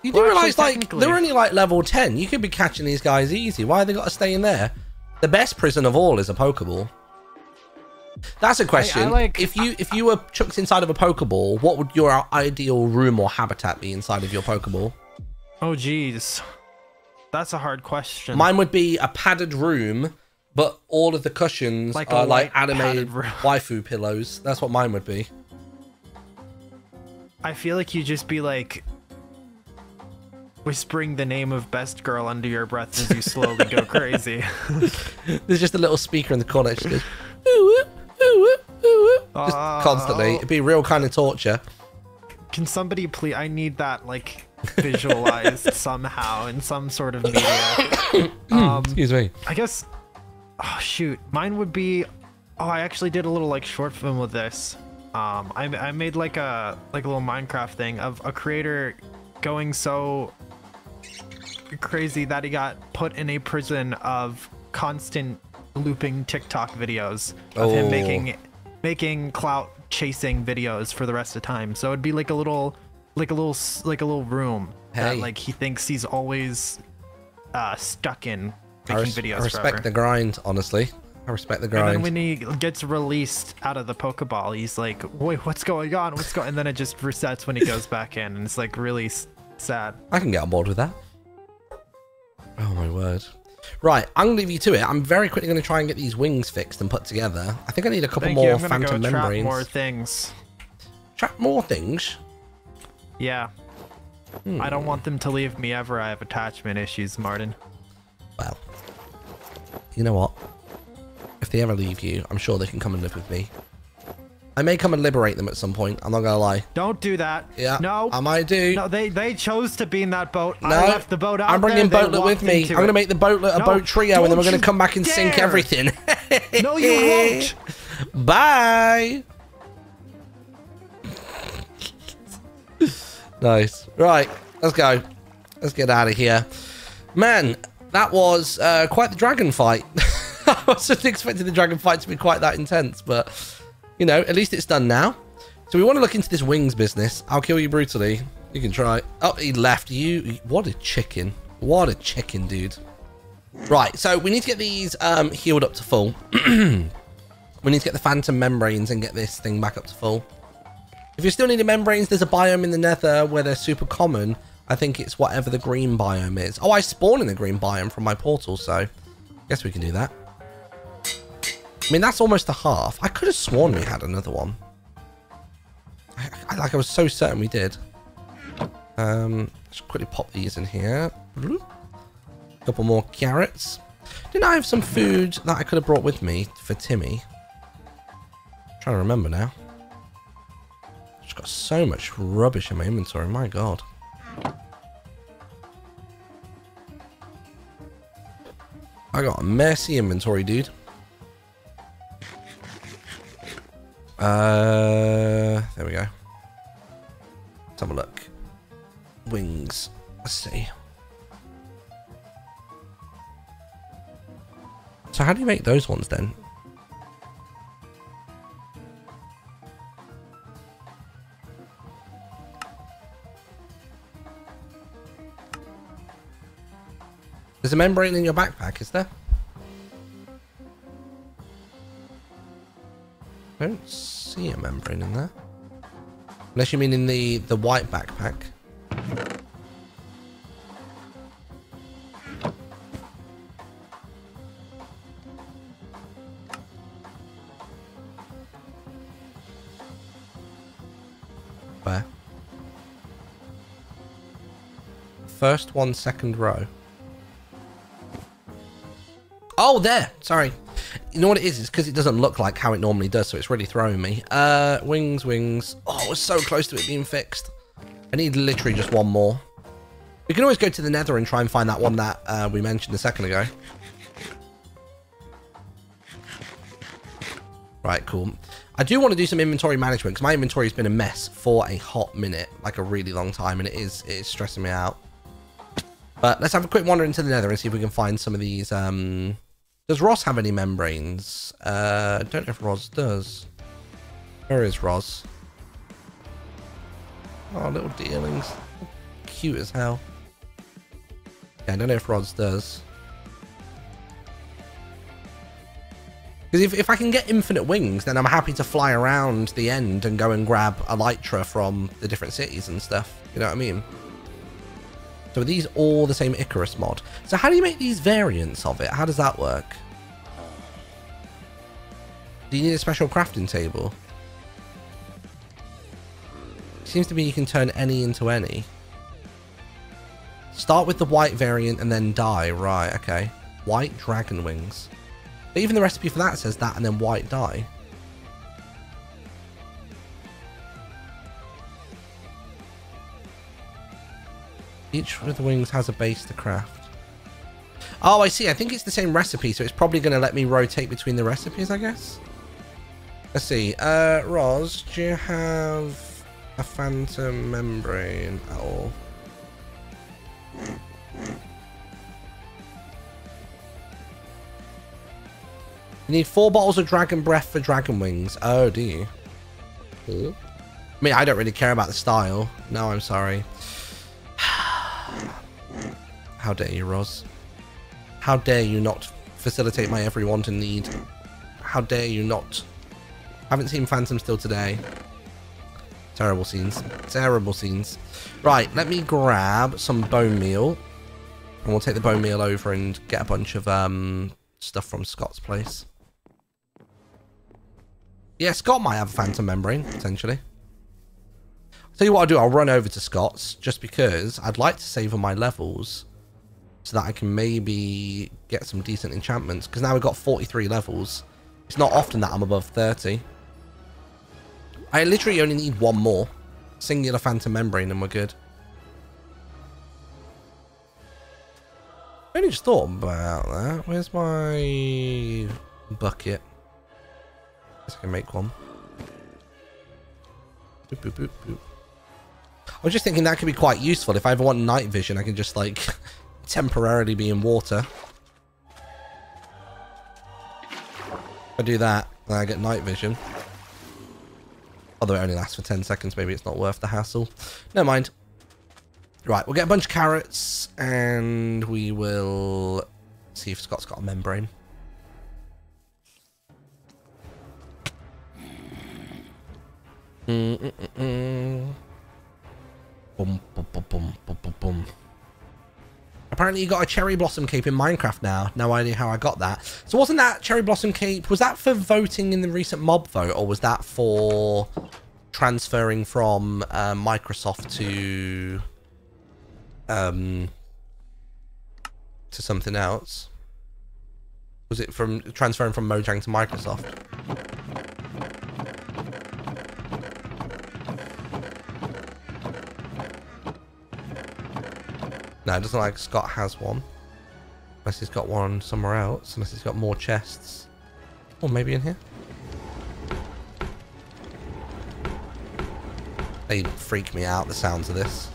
You do Well, realize, like, they're only like level 10. You could be catching these guys easy. Why they got to stay in there? The best prison of all is a Pokeball. That's a question. like- if you if you were chucked inside of a Pokeball, what would your ideal room or habitat be inside of your Pokeball? Oh, geez, that's a hard question. Mine would be a padded room, but all of the cushions Like are like animated (laughs) waifu pillows. That's what mine would be. I feel like you'd just be like whispering the name of best girl under your breath as you slowly go (laughs) crazy. (laughs) There's just a little speaker in the corner. Just goes, ooh, ooh, just constantly. It'd be real kind of torture. Can somebody please? I need that like visualized (laughs) somehow in some sort of media. (coughs) um, Excuse me. I guess. Oh shoot, mine would be. Oh, I actually did a little like short film with this. Um, I I made like a like a little Minecraft thing of a creator going so crazy that he got put in a prison of constant looping TikTok videos of him Oh. making making clout chasing videos for the rest of time. So it'd be like a little like a little like a little room Hey. that like he thinks he's always uh stuck in I, making res- videos I respect forever. the grind, honestly. I respect the grind. And then when he gets released out of the Pokeball, he's like, "Wait, what's going on? What's going?" And then it just resets when he goes (laughs) back in, and it's like really s- sad. I can get on board with that. Oh my word. Right, I'm gonna leave you to it. I'm very quickly gonna try and get these wings fixed and put together. I think I need a couple Thank more you. I'm gonna phantom go trap more things. Trap more things. Yeah. Hmm. I don't want them to leave me ever. I have attachment issues, Martyn. Well, you know what? If they ever leave you, I'm sure they can come and live with me. I may come and liberate them at some point. I'm not gonna lie. Don't do that. Yeah. No. I might do. No, they they chose to be in that boat. No, I left the boat out I'm bringing there. boatlet with me. I'm gonna make the boatlet a No, boat trio, and then we're gonna come back and sink everything. (laughs) No, you won't. (laughs) Bye. (laughs) nice. Right, let's go. Let's get out of here. Man, that was uh, quite the dragon fight. I wasn't expecting the dragon fight to be quite that intense, but you know, at least it's done now. So we want to look into this wings business. I'll kill you brutally. You can try. Oh, he left. You. What a chicken. What a chicken, dude. Right, so we need to get these um, healed up to full. (clears throat) We need to get the phantom membranes and get this thing back up to full. If you're still needing membranes, there's a biome in the nether where they're super common. I think it's whatever the green biome is. Oh, I spawn in the green biome from my portal, so guess we can do that. I mean, that's almost a half. I could have sworn we had another one. I, I, like, I was so certain we did. Um, let's quickly pop these in here. Bloop. Couple more carrots. Didn't I have some food that I could have brought with me for Timmy? trying to remember now. Just got so much rubbish in my inventory. My God. I got a messy inventory, dude. Uh, there we go. Let's have a look. Wings. Let's see. So how do you make those ones then? There's a membrane in your backpack, is there? I don't see a membrane in there. Unless you mean in the, the white backpack. Where? First one, second row. Oh, there. Sorry. You know what it is? It's because it doesn't look like how it normally does, so it's really throwing me. Uh, wings, wings. Oh, we're so close to it being fixed. I need literally just one more. We can always go to the nether and try and find that one that uh, we mentioned a second ago. Right, cool. I do want to do some inventory management because my inventory has been a mess for a hot minute, like a really long time, and it is it is stressing me out. But let's have a quick wander into the nether and see if we can find some of these. Um, does Ross have any membranes? Uh, I don't know if Ross does. Where is Ross? Oh, little dealings. Cute as hell. Yeah, I don't know if Ross does. Because if, if I can get infinite wings, then I'm happy to fly around the end and go and grab Elytra from the different cities and stuff. You know what I mean? So are these all the same Icarus mod? So how do you make these variants of it? How does that work? Do you need a special crafting table? Seems to be you can turn any into any. Start with the white variant and then dye. Right, okay. White dragon wings. But even the recipe for that says that and then white dye. Each of the wings has a base to craft. Oh, I see. I think it's the same recipe, so it's probably going to let me rotate between the recipes, I guess. Let's see. Uh, Roz, do you have a phantom membrane at all? You need four bottles of dragon breath for dragon wings. Oh, do you? I mean, I don't really care about the style. No, I'm sorry. (sighs) (sighs) (sighs) How dare you, Roz? How dare you not facilitate my every want and need? How dare you not? Haven't seen Phantom still today. Terrible scenes. Terrible scenes. Right, let me grab some bone meal. And we'll take the bone meal over and get a bunch of um stuff from Scott's place. Yeah, Scott might have a phantom membrane, potentially. I'll tell you what I'll do, I'll run over to Scott's, just because I'd like to save on my levels, so that I can maybe get some decent enchantments, because now we've got 43 levels. It's not often that I'm above 30. I literally only need one more. Singular phantom membrane and we're good. I only just thought about that. Where's my bucket? Guess I can make one. Boop, boop, boop, boop. I was just thinking that could be quite useful. If I ever want night vision, I can just like (laughs) temporarily be in water. If I do that, then I get night vision. Although it only lasts for 10 seconds, maybe it's not worth the hassle. Never mind. Right, we'll get a bunch of carrots and we will see if Scott's got a membrane. Mm -mm -mm boom, boom, boom, boom, boom, boom. Apparently you got a cherry blossom cape in Minecraft now. No idea how I got that. So wasn't that cherry blossom cape, was that for voting in the recent mob vote or was that for transferring from uh, Microsoft to um to something else? Was it from transferring from Mojang to Microsoft? No, it doesn't like Scott has one. Unless he's got one somewhere else. Unless he's got more chests. Or maybe in here. They freak me out, the sounds of this.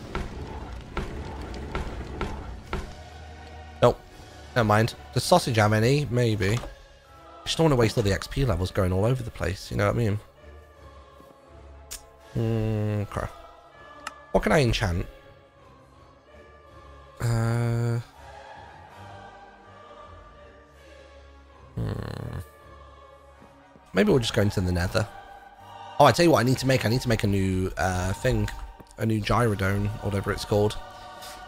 Nope. Never mind. Does sausage have any? Maybe. I just don't want to waste all the XP levels going all over the place. You know what I mean? Mm, okay. What can I enchant? Uh. Hmm. Maybe we'll just go into the nether. Oh, I tell you what I need to make. I need to make a new uh, thing. A new gyrodome, whatever it's called.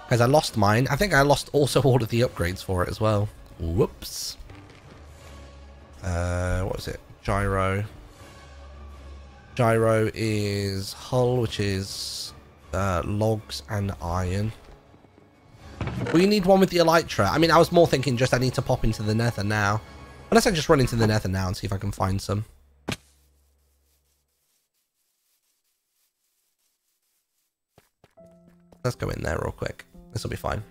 Because I lost mine. I think I lost also all of the upgrades for it as well. Whoops. Uh, what is it? Gyro. Gyro is hull, which is uh, logs and iron. We need one with the elytra. I mean, I was more thinking just I need to pop into the nether now. Unless I just run into the nether now and see if I can find some. Let's go in there real quick. This will be fine.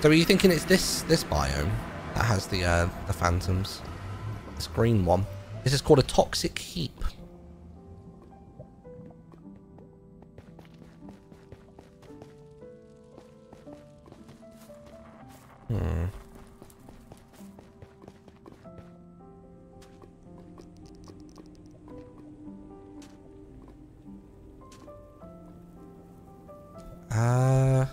So are you thinking it's this this biome that has the uh, the phantoms? This green one. This is called a toxic heap. Hmm. Uh...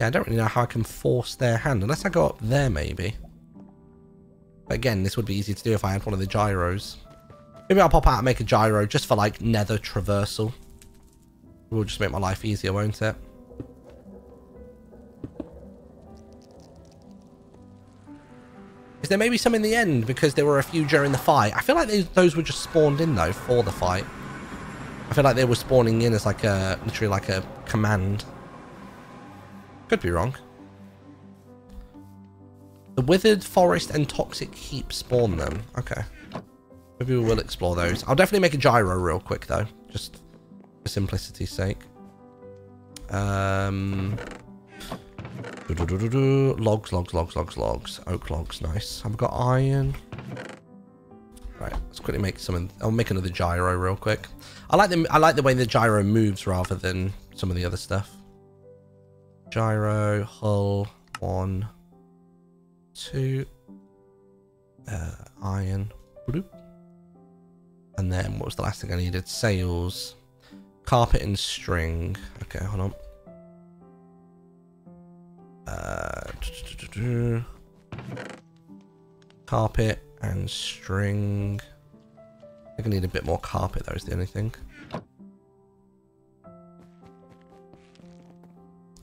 Yeah, I don't really know how I can force their hand, unless I go up there maybe. But again, this would be easy to do if I had one of the gyros. Maybe I'll pop out and make a gyro just for like nether traversal. Will just make my life easier, won't it? Is there maybe some in the end because there were a few during the fight? I feel like they, those were just spawned in though for the fight. I feel like they were spawning in as like a, literally like a command. Could be wrong. The withered forest and toxic heap spawn them. Okay. Maybe we will explore those. I'll definitely make a gyro real quick though. Just for simplicity's sake. Um, doo -doo -doo logs, logs, logs, logs, logs. Oak logs, nice. I've got iron. Right, let's quickly make some. I'll make another gyro real quick. I like the I like the way the gyro moves rather than some of the other stuff. Gyro hull one, two, uh, iron, and then what was the last thing I needed? Sails. Carpet and string. Okay, hold on. Uh, carpet and string. I think I need a bit more carpet, though, is the only thing.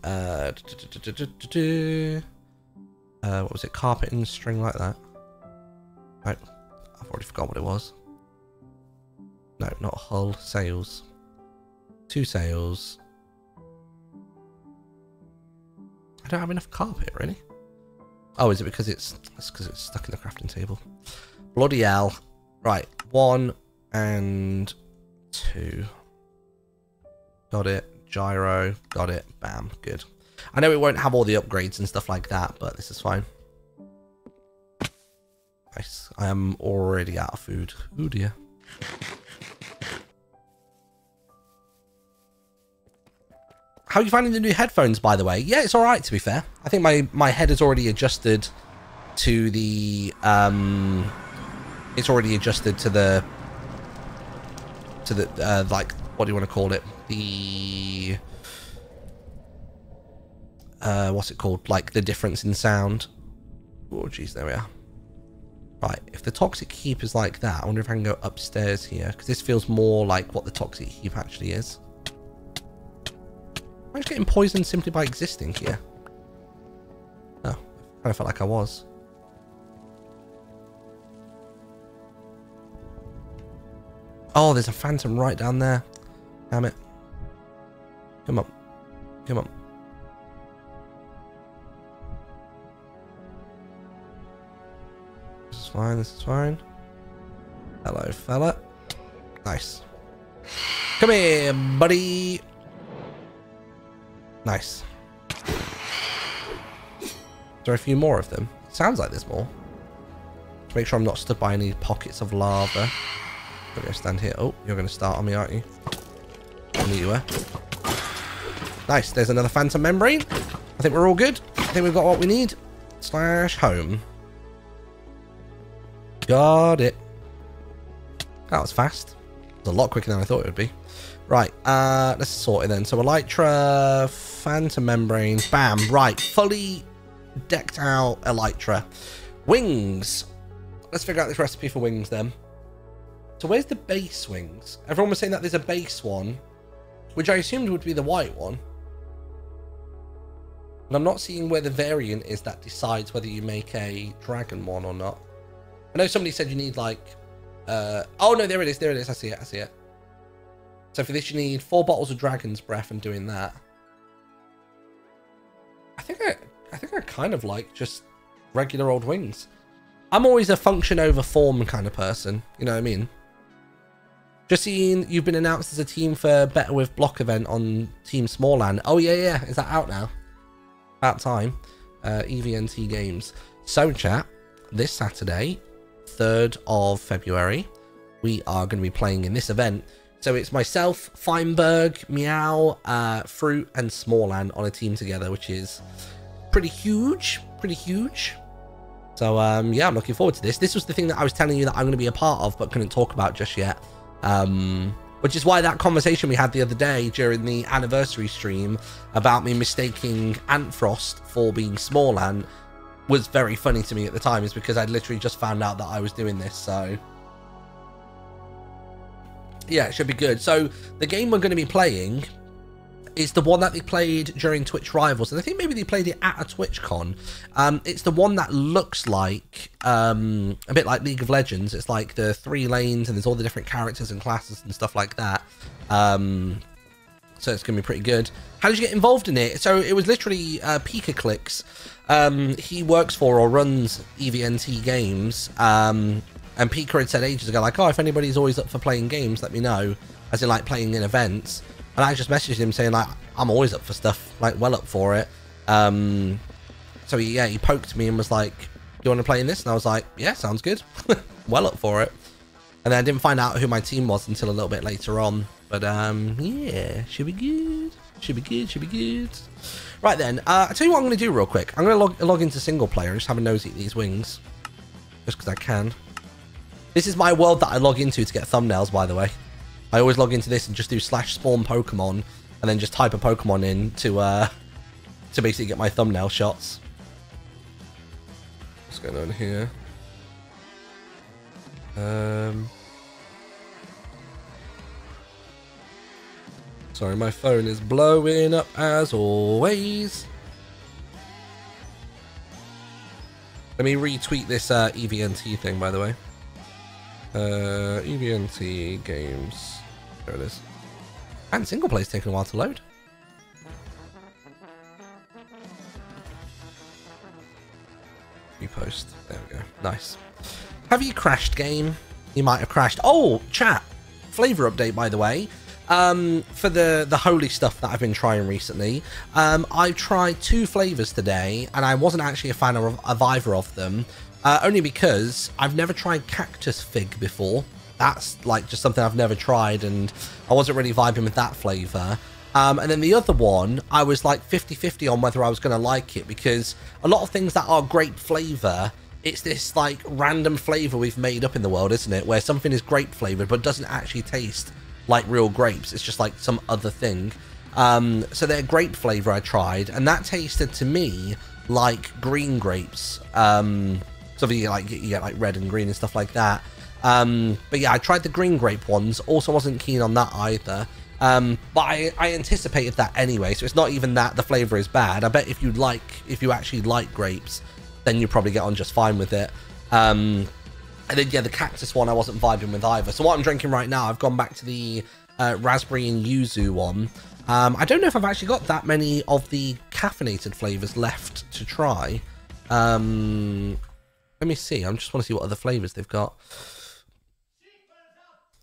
Uh, uh, what was it? Carpet and string like that. Right. I've already forgot what it was. No, not hull. Sails. Two sails. I don't have enough carpet, really. Oh, is it because it's it's because it's stuck in the crafting table? Bloody hell! Right, one and two. Got it. Gyro. Got it. Bam. Good. I know it won't have all the upgrades and stuff like that, but this is fine. Nice. I am already out of food. Oh dear. How are you finding the new headphones, by the way? Yeah, it's all right, to be fair. I think my, my head is already adjusted to the... Um, it's already adjusted to the... To the, uh, like, what do you want to call it? The... Uh, what's it called? Like, the difference in sound. Oh, jeez, there we are. Right, if the toxic heap is like that, I wonder if I can go upstairs here, because this feels more like what the toxic heap actually is. I'm just getting poisoned simply by existing here. Oh, I kind of felt like I was. Oh, there's a phantom right down there. Damn it. Come on. Come on. This is fine, this is fine. Hello, fella. Nice. Come here, buddy. Nice. There are a few more of them? Sounds like there's more. To make sure I'm not stood by any pockets of lava. I'm going to stand here. Oh, you're going to start on me, aren't you? I knew you were. Nice. There's another phantom membrane. I think we're all good. I think we've got what we need. Slash home. Got it. That was fast. It's a lot quicker than I thought it would be. Right, uh, let's sort it then. So Elytra, Phantom Membrane, bam. Right, fully decked out Elytra. Wings. Let's figure out this recipe for wings then. So where's the base wings? Everyone was saying that there's a base one, which I assumed would be the white one. And I'm not seeing where the variant is that decides whether you make a dragon one or not. I know somebody said you need like, uh, oh no, there it is, there it is. I see it, I see it. So for this, you need four bottles of dragon's breath and doing that. I think I, I think I kind of like just regular old wings. I'm always a function over form kind of person. You know what I mean? Just seeing you've been announced as a team for Better with Block event on Team Smallant. Oh yeah, yeah. Is that out now? About time. Uh, EVNT Games. So chat, this Saturday, 3rd of February, we are going to be playing in this event. So it's myself, Feinberg, Meow, uh, Fruit, and Smallant on a team together, which is pretty huge. Pretty huge. So um, yeah, I'm looking forward to this. This was the thing that I was telling you that I'm going to be a part of, but couldn't talk about just yet. Um, which is why that conversation we had the other day during the anniversary stream about me mistaking Antfrost for being Smallant was very funny to me at the time, is because I'd literally just found out that I was doing this. So yeah, it should be good. So the game we're going to be playing is the one that they played during Twitch Rivals, and I think maybe they played it at a TwitchCon. Um, it's the one that looks like um, a bit like League of Legends. It's like the three lanes, and there's all the different characters and classes and stuff like that. Um, so it's gonna be pretty good. How did you get involved in it? So it was literally uh, Pika Clicks. Um, he works for or runs EVNT Games. Um, and Pika had said ages ago, like, oh, if anybody's always up for playing games, let me know. As in, like, playing in events. And I just messaged him saying, like, I'm always up for stuff, like, well up for it. Um, so, he, yeah, he poked me and was like, do you want to play in this? And I was like, yeah, sounds good. (laughs) well up for it. And then I didn't find out who my team was until a little bit later on. But, um, yeah, should be good. Should be good, should be good. Right then, uh, I'll tell you what I'm going to do real quick. I'm going to log, log into single player and just have a nosy at these wings. Just because I can. This is my world that I log into to get thumbnails, by the way. I always log into this and just do slash spawn Pokemon and then just type a Pokemon in to, uh, to basically get my thumbnail shots. What's going on here? Um... Sorry, my phone is blowing up as always. Let me retweet this uh, EVNT thing, by the way. Uh, EVNT games. There it is. And single play's taking a while to load. Repost. There we go. Nice. Have you crashed game? You might have crashed. Oh, chat. Flavor update, by the way. Um, for the the holy stuff that I've been trying recently, um, I've tried two flavors today, and I wasn't actually a fan of, of either of them. Uh, only because I've never tried cactus fig before. That's like just something I've never tried, and I wasn't really vibing with that flavor. Um, and then the other one, I was like 50-50 on whether I was going to like it because a lot of things that are grape flavor, it's this like random flavor we've made up in the world, isn't it? Where something is grape flavored but doesn't actually taste like real grapes. It's just like some other thing. Um, so their grape flavor I tried, and that tasted to me like green grapes. Um, so you like you get like red and green and stuff like that. Um, but yeah, I tried the green grape ones. Also, wasn't keen on that either. Um, but I, I anticipated that anyway, so it's not even that the flavor is bad. I bet if you like, if you actually like grapes, then you probably get on just fine with it. Um, and then yeah, the cactus one I wasn't vibing with either. So what I'm drinking right now, I've gone back to the uh, raspberry and yuzu one. Um, I don't know if I've actually got that many of the caffeinated flavors left to try. Um, let me see. I just want to see what other flavors they've got.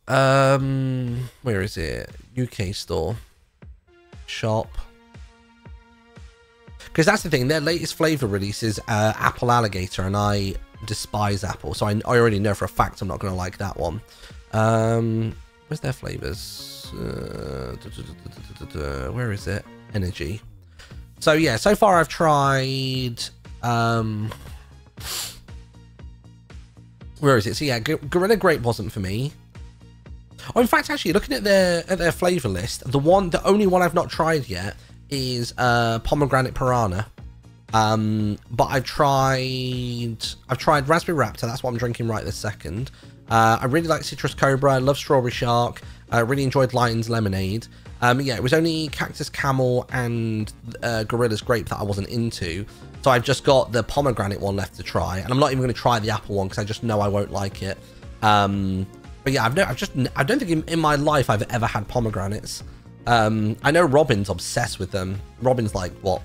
Um, where is it? UK store. Shop. Because that's the thing. Their latest flavor release is uh, apple alligator, and I despise apple, so I, I already know for a fact I'm not going to like that one. Um, where's their flavors? Uh, where is it? Energy. So yeah, so far I've tried. Um, where is it? So yeah, Gorilla Grape wasn't for me. Oh, in fact, actually, looking at their at their flavor list, the one, the only one I've not tried yet is uh, pomegranate piranha. Um, but I've tried, I've tried raspberry raptor. That's what I'm drinking right this second. Uh, I really like citrus cobra. I love strawberry shark. I really enjoyed lion's lemonade. Um, yeah, it was only cactus camel and uh, gorilla's grape that I wasn't into. So I've just got the pomegranate one left to try, and I'm not even going to try the apple one because I just know I won't like it. Um, but yeah, I've I've just, I don't think in, in my life I've ever had pomegranates. Um, I know Robin's obsessed with them. Robin's like what,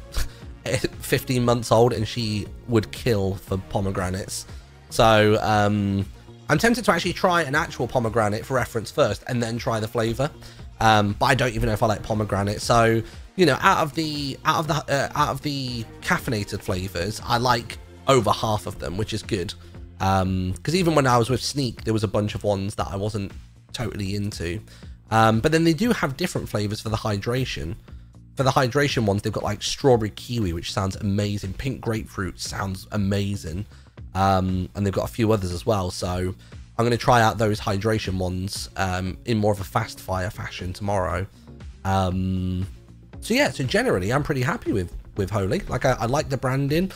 (laughs) 15 months old, and she would kill for pomegranates. So um, I'm tempted to actually try an actual pomegranate for reference first, and then try the flavor. Um, but I don't even know if I like pomegranate. So you know, out of the out of the uh, out of the caffeinated flavors, I like over half of them, which is good. Because um, even when I was with Sneak, there was a bunch of ones that I wasn't totally into. Um, but then they do have different flavors for the hydration. For the hydration ones, they've got like strawberry kiwi, which sounds amazing. Pink grapefruit sounds amazing. Um, and they've got a few others as well. So I'm going to try out those hydration ones um, in more of a fast fire fashion tomorrow. Um, so yeah, so generally I'm pretty happy with with Holy. Like I, I like the branding.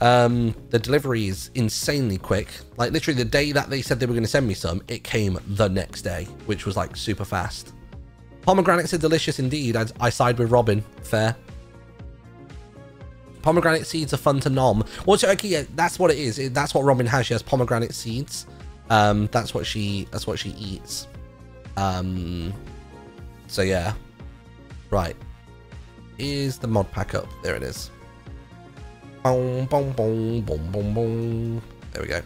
Um, the delivery is insanely quick. Like literally the day that they said they were going to send me some, it came the next day, which was like super fast. Pomegranates are delicious indeed. I, I side with Robin. Fair. Pomegranate seeds are fun to nom. Well, so, okay, yeah, that's what it is. It, that's what Robin has. She has pomegranate seeds. Um, that's what she. That's what she eats. Um. So yeah. Right is the mod pack up? There it is. Boom, boom, boom, boom, boom, boom. There we go.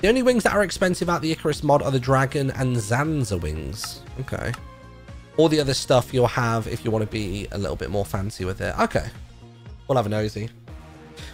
The only wings that are expensive out the Icarus mod are the Dragon and Zanza wings. Okay. All the other stuff you'll have if you want to be a little bit more fancy with it. Okay. We'll have a nosy.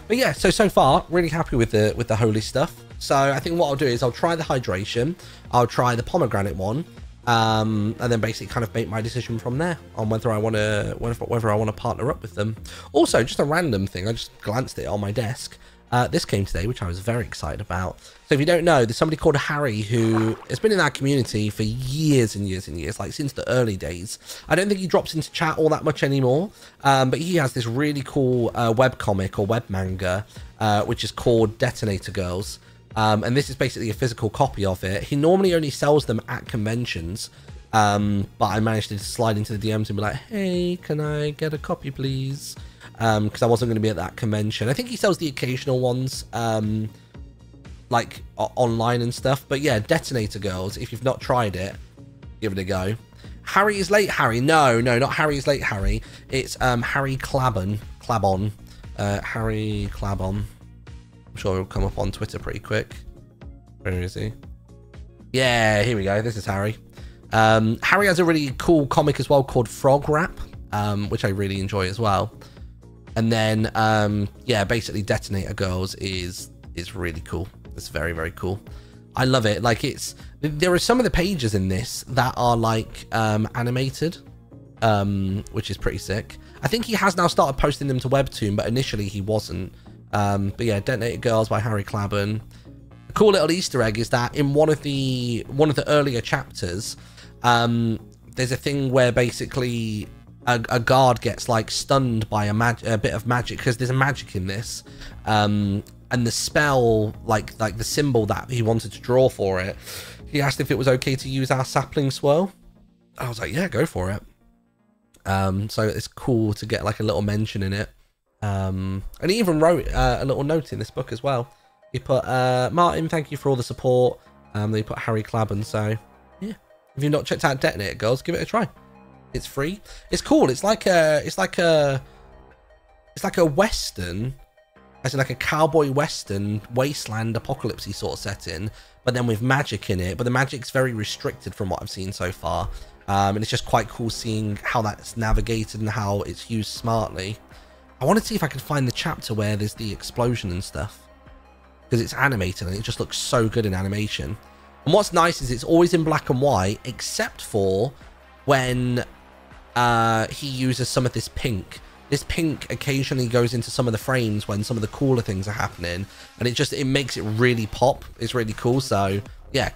But yeah, so so far, really happy with the with the holy stuff. So I think what I'll do is I'll try the hydration. I'll try the pomegranate one um, and then basically kind of make my decision from there on whether I want to whether, whether I want to partner up with them. Also, just a random thing, I just glanced at it on my desk. Uh, this came today, which I was very excited about. So if you don't know, there's somebody called Harry who has been in our community for years and years and years, like since the early days. I don't think he drops into chat all that much anymore, um, but he has this really cool uh, web comic or web manga, uh, which is called Detonator Girls. Um, and this is basically a physical copy of it. He normally only sells them at conventions, um, but I managed to slide into the DMs and be like, hey, can I get a copy, please? Because um, I wasn't going to be at that convention. I think he sells the occasional ones, um, like online and stuff. But yeah, Detonator Girls, if you've not tried it, give it a go. Harry is late, Harry. No, no, not Harry is late, Harry. It's um, Harry Clabon. Clabon. Uh, Harry Clabon. I'm sure he'll come up on Twitter pretty quick. Where is he? Yeah, here we go. This is Harry. Um, Harry has a really cool comic as well called Frog Rap, um, which I really enjoy as well. And then, um, yeah, basically Detonator Girls is is really cool. It's very very cool. I love it. Like it's there are some of the pages in this that are like um, animated, um, which is pretty sick. I think he has now started posting them to Webtoon, but initially he wasn't. Um, but yeah, Detonator Girls by Harry Clabon. A cool little Easter egg is that in one of the one of the earlier chapters, um, there's a thing where basically a, a guard gets like stunned by a, mag- a bit of magic because there's a magic in this, um, and the spell, like like the symbol that he wanted to draw for it, he asked if it was okay to use our sapling swirl. I was like, yeah, go for it. Um, so it's cool to get like a little mention in it. Um, and he even wrote uh, a little note in this book as well. He put, uh, Martyn, thank you for all the support. Um, they put Harry Clabon. So, yeah, if you've not checked out Detonator Girls, give it a try. It's free. It's cool. It's like a, it's like a, it's like a western, as in like a cowboy western wasteland apocalypse sort of setting, but then with magic in it. But the magic's very restricted from what I've seen so far. Um, and it's just quite cool seeing how that's navigated and how it's used smartly. I want to see if I can find the chapter where there's the explosion and stuff. Because it's animated and it just looks so good in animation. And what's nice is it's always in black and white, except for when uh, he uses some of this pink. This pink occasionally goes into some of the frames when some of the cooler things are happening. And it just, it makes it really pop. It's really cool. So, yeah,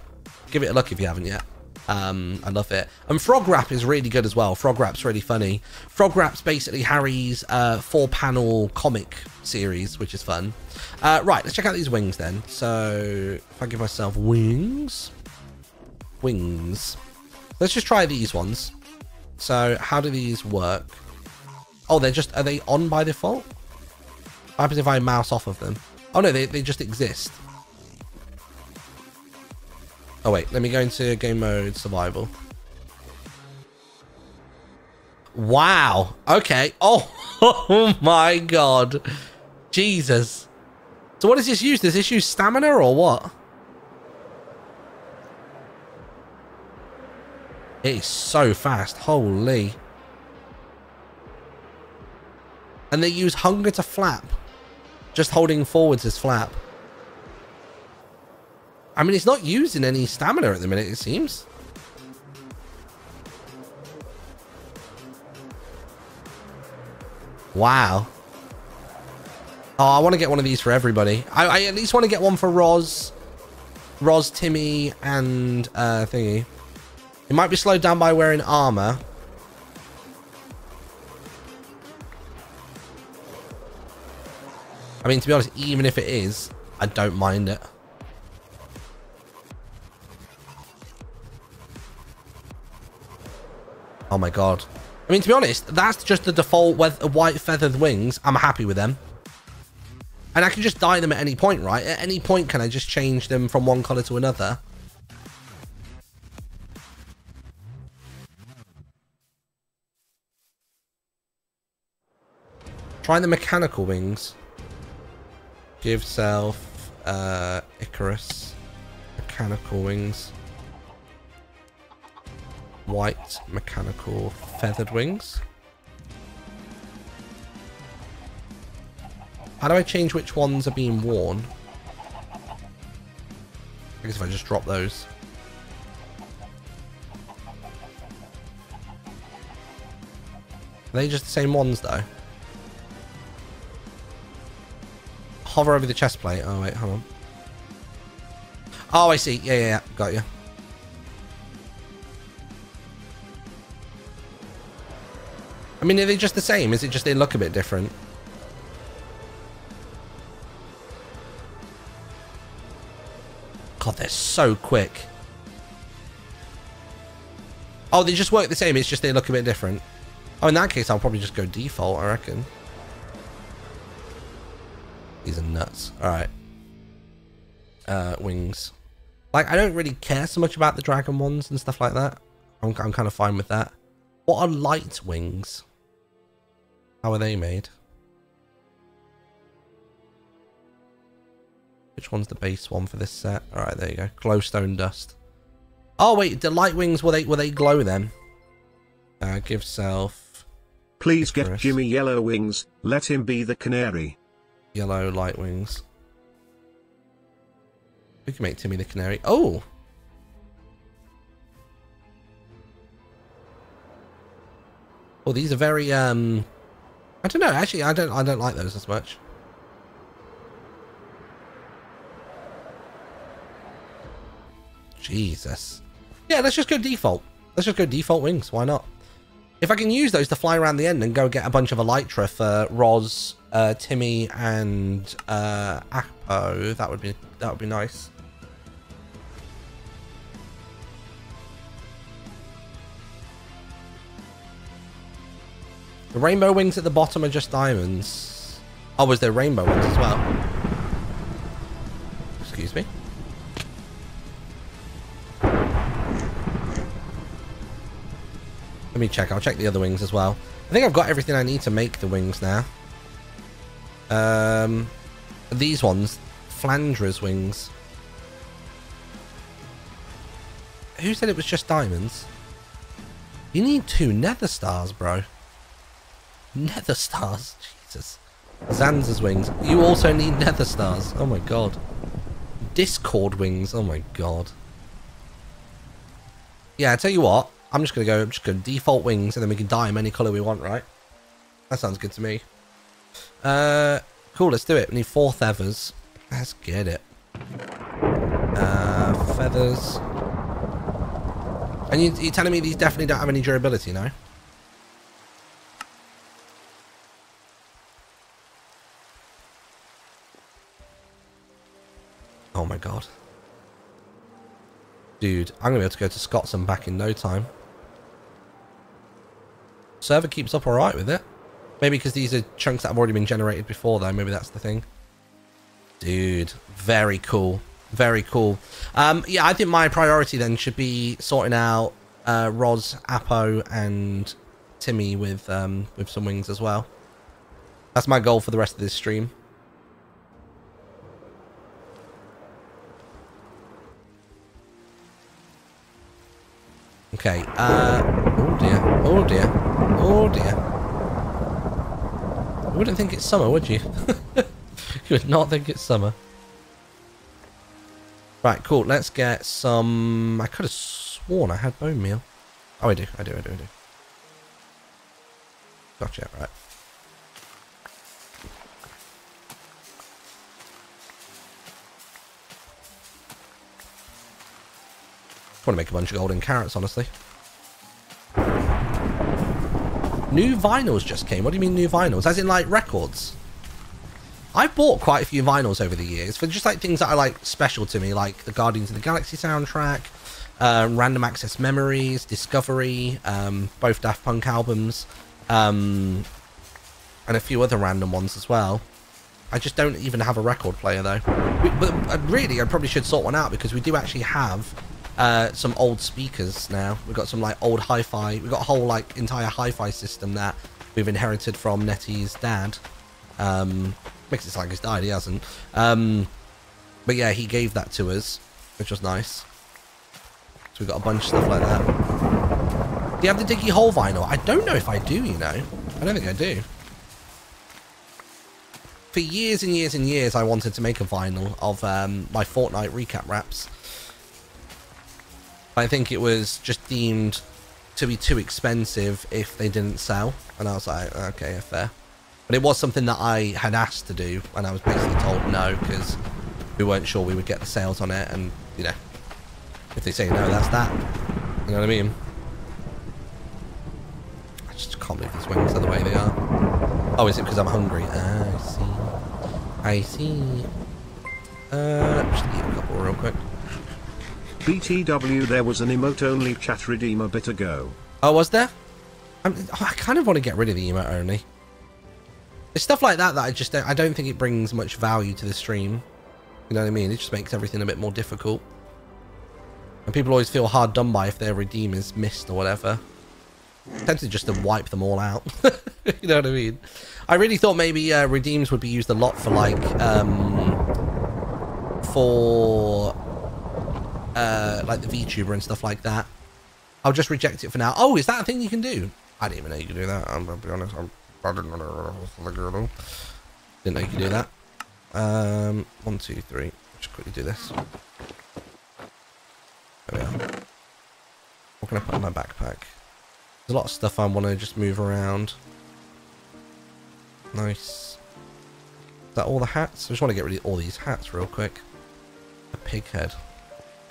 give it a look if you haven't yet. Um, I love it. And Frog Rap is really good as well. Frog Rap's really funny. Frog Rap's basically Harry's uh, four panel comic series, which is fun. Uh, right, let's check out these wings then. So if I give myself wings, wings. Let's just try these ones. So how do these work? Oh, they're just, are they on by default? What happens if I mouse off of them? Oh no, they, they just exist. Oh wait, let me go into game mode survival. Wow. Okay. Oh, (laughs) oh my god. Jesus. So what does this use? Does this use stamina or what? It is so fast. Holy. And they use hunger to flap. Just holding forwards is flap. I mean, it's not using any stamina at the minute, it seems. Wow. Oh, I want to get one of these for everybody. I, I at least want to get one for Roz, Roz, Timmy, and uh, Thingy. It might be slowed down by wearing armor. I mean, to be honest, even if it is, I don't mind it. Oh my god. I mean, to be honest, that's just the default white feathered wings. I'm happy with them. And I can just dye them at any point, right? At any point, can I just change them from one color to another? Try the mechanical wings. Give self uh, Icarus mechanical wings. White mechanical feathered wings. How do I change which ones are being worn? I guess if I just drop those. Are they just the same ones though? Hover over the chest plate. Oh wait, hold on. Oh, I see. Yeah, yeah, yeah. Got you. I mean, are they just the same? Is it just they look a bit different? God, they're so quick. Oh, they just work the same. It's just they look a bit different. Oh, in that case, I'll probably just go default, I reckon. These are nuts. All right. Uh, wings. Like, I don't really care so much about the dragon ones and stuff like that. I'm, I'm kind of fine with that. What are light wings? How are they made? Which one's the base one for this set? All right, there you go. Glowstone dust. Oh wait, the light wings will they will they glow then? Uh, give self Please get Jimmy yellow wings, let him be the canary. yellow light wings. We can make Timmy the canary. Oh, well, these are very um. I don't know. Actually, I don't. I don't like those as much. Jesus. Yeah, let's just go default. Let's just go default wings. Why not? If I can use those to fly around the end and go get a bunch of Elytra for Roz, uh, Timmy, and uh, Apo, that would be that would be nice. The rainbow wings at the bottom are just diamonds. Oh, was there rainbow ones as well? Excuse me. Let me check. I'll check the other wings as well. I think I've got everything I need to make the wings now. Um, these ones, Flandre's wings. Who said it was just diamonds? You need two nether stars, bro. Nether stars, Jesus. Zanza's wings. You also need nether stars. Oh my god. Discord wings. Oh my god. Yeah, I tell you what. I'm just gonna go. I'm just gonna default wings, and then we can dye them any color we want, right? That sounds good to me. Uh, cool. Let's do it. We need four feathers. Let's get it. Uh, feathers. And you, you're telling me these definitely don't have any durability, no? Oh my god. Dude, I'm going to be able to go to Scotsman back in no time. Server keeps up alright with it. Maybe because these are chunks that have already been generated before, though. Maybe that's the thing. Dude, very cool. Very cool. Um, yeah, I think my priority then should be sorting out uh, Roz, Apo, and Timmy with um, with some wings as well. That's my goal for the rest of this stream. Okay. Uh, oh dear. Oh dear. Oh dear. You wouldn't think it's summer, would you? (laughs) you would not think it's summer. Right, cool. Let's get some... I could have sworn I had bone meal. Oh, I do. I do. I do. I do. Gotcha. Right. Want to make a bunch of golden carrots, honestly. New vinyls just came. What do you mean new vinyls? As in like records? I've bought quite a few vinyls over the years for just like things that are like special to me, like the Guardians of the Galaxy soundtrack, um, Random Access Memories, Discovery, um, both Daft Punk albums, um, and a few other random ones as well. I just don't even have a record player though. We, but uh, really, I probably should sort one out because we do actually have uh, some old speakers now. We've got some like old hi-fi. We've got a whole like entire hi-fi system that we've inherited from Nettie's dad. Um, makes it sound like he's died. He hasn't. Um, but yeah, he gave that to us, which was nice. So we've got a bunch of stuff like that. Do you have the Diggy Hole vinyl? I don't know if I do, you know. I don't think I do. For years and years and years, I wanted to make a vinyl of um, my Fortnite recap raps. I think it was just deemed to be too expensive if they didn't sell. And I was like, okay, fair. But it was something that I had asked to do, and I was basically told no because we weren't sure we would get the sales on it. And, you know, if they say no, that's that. You know what I mean? I just can't believe these wings are the way they are. Oh, is it because I'm hungry? Ah, I see. I see. Uh, just eat a couple real quick. BTW there was an emote-only chat redeem a bit ago. Oh, was there? I'm, I kind of want to get rid of the emote only. It's stuff like that that I just don't, I don't think it brings much value to the stream. You know what I mean? It just makes everything a bit more difficult. And people always feel hard done by if their redeem is missed or whatever. I'm tempted just to wipe them all out. (laughs) you know what I mean? I really thought maybe uh, redeems would be used a lot for like, um, for uh, like the VTuber and stuff like that. I'll just reject it for now. Oh, is that a thing you can do? I didn't even know you could do that. I'm gonna be honest. I'm, I didn't know. Didn't know you could do that. Um, one, two, three. Just quickly do this. There we are. What can I put in my backpack? There's a lot of stuff I want to just move around. Nice. Is that all the hats? I just want to get rid of all these hats real quick. A pig head.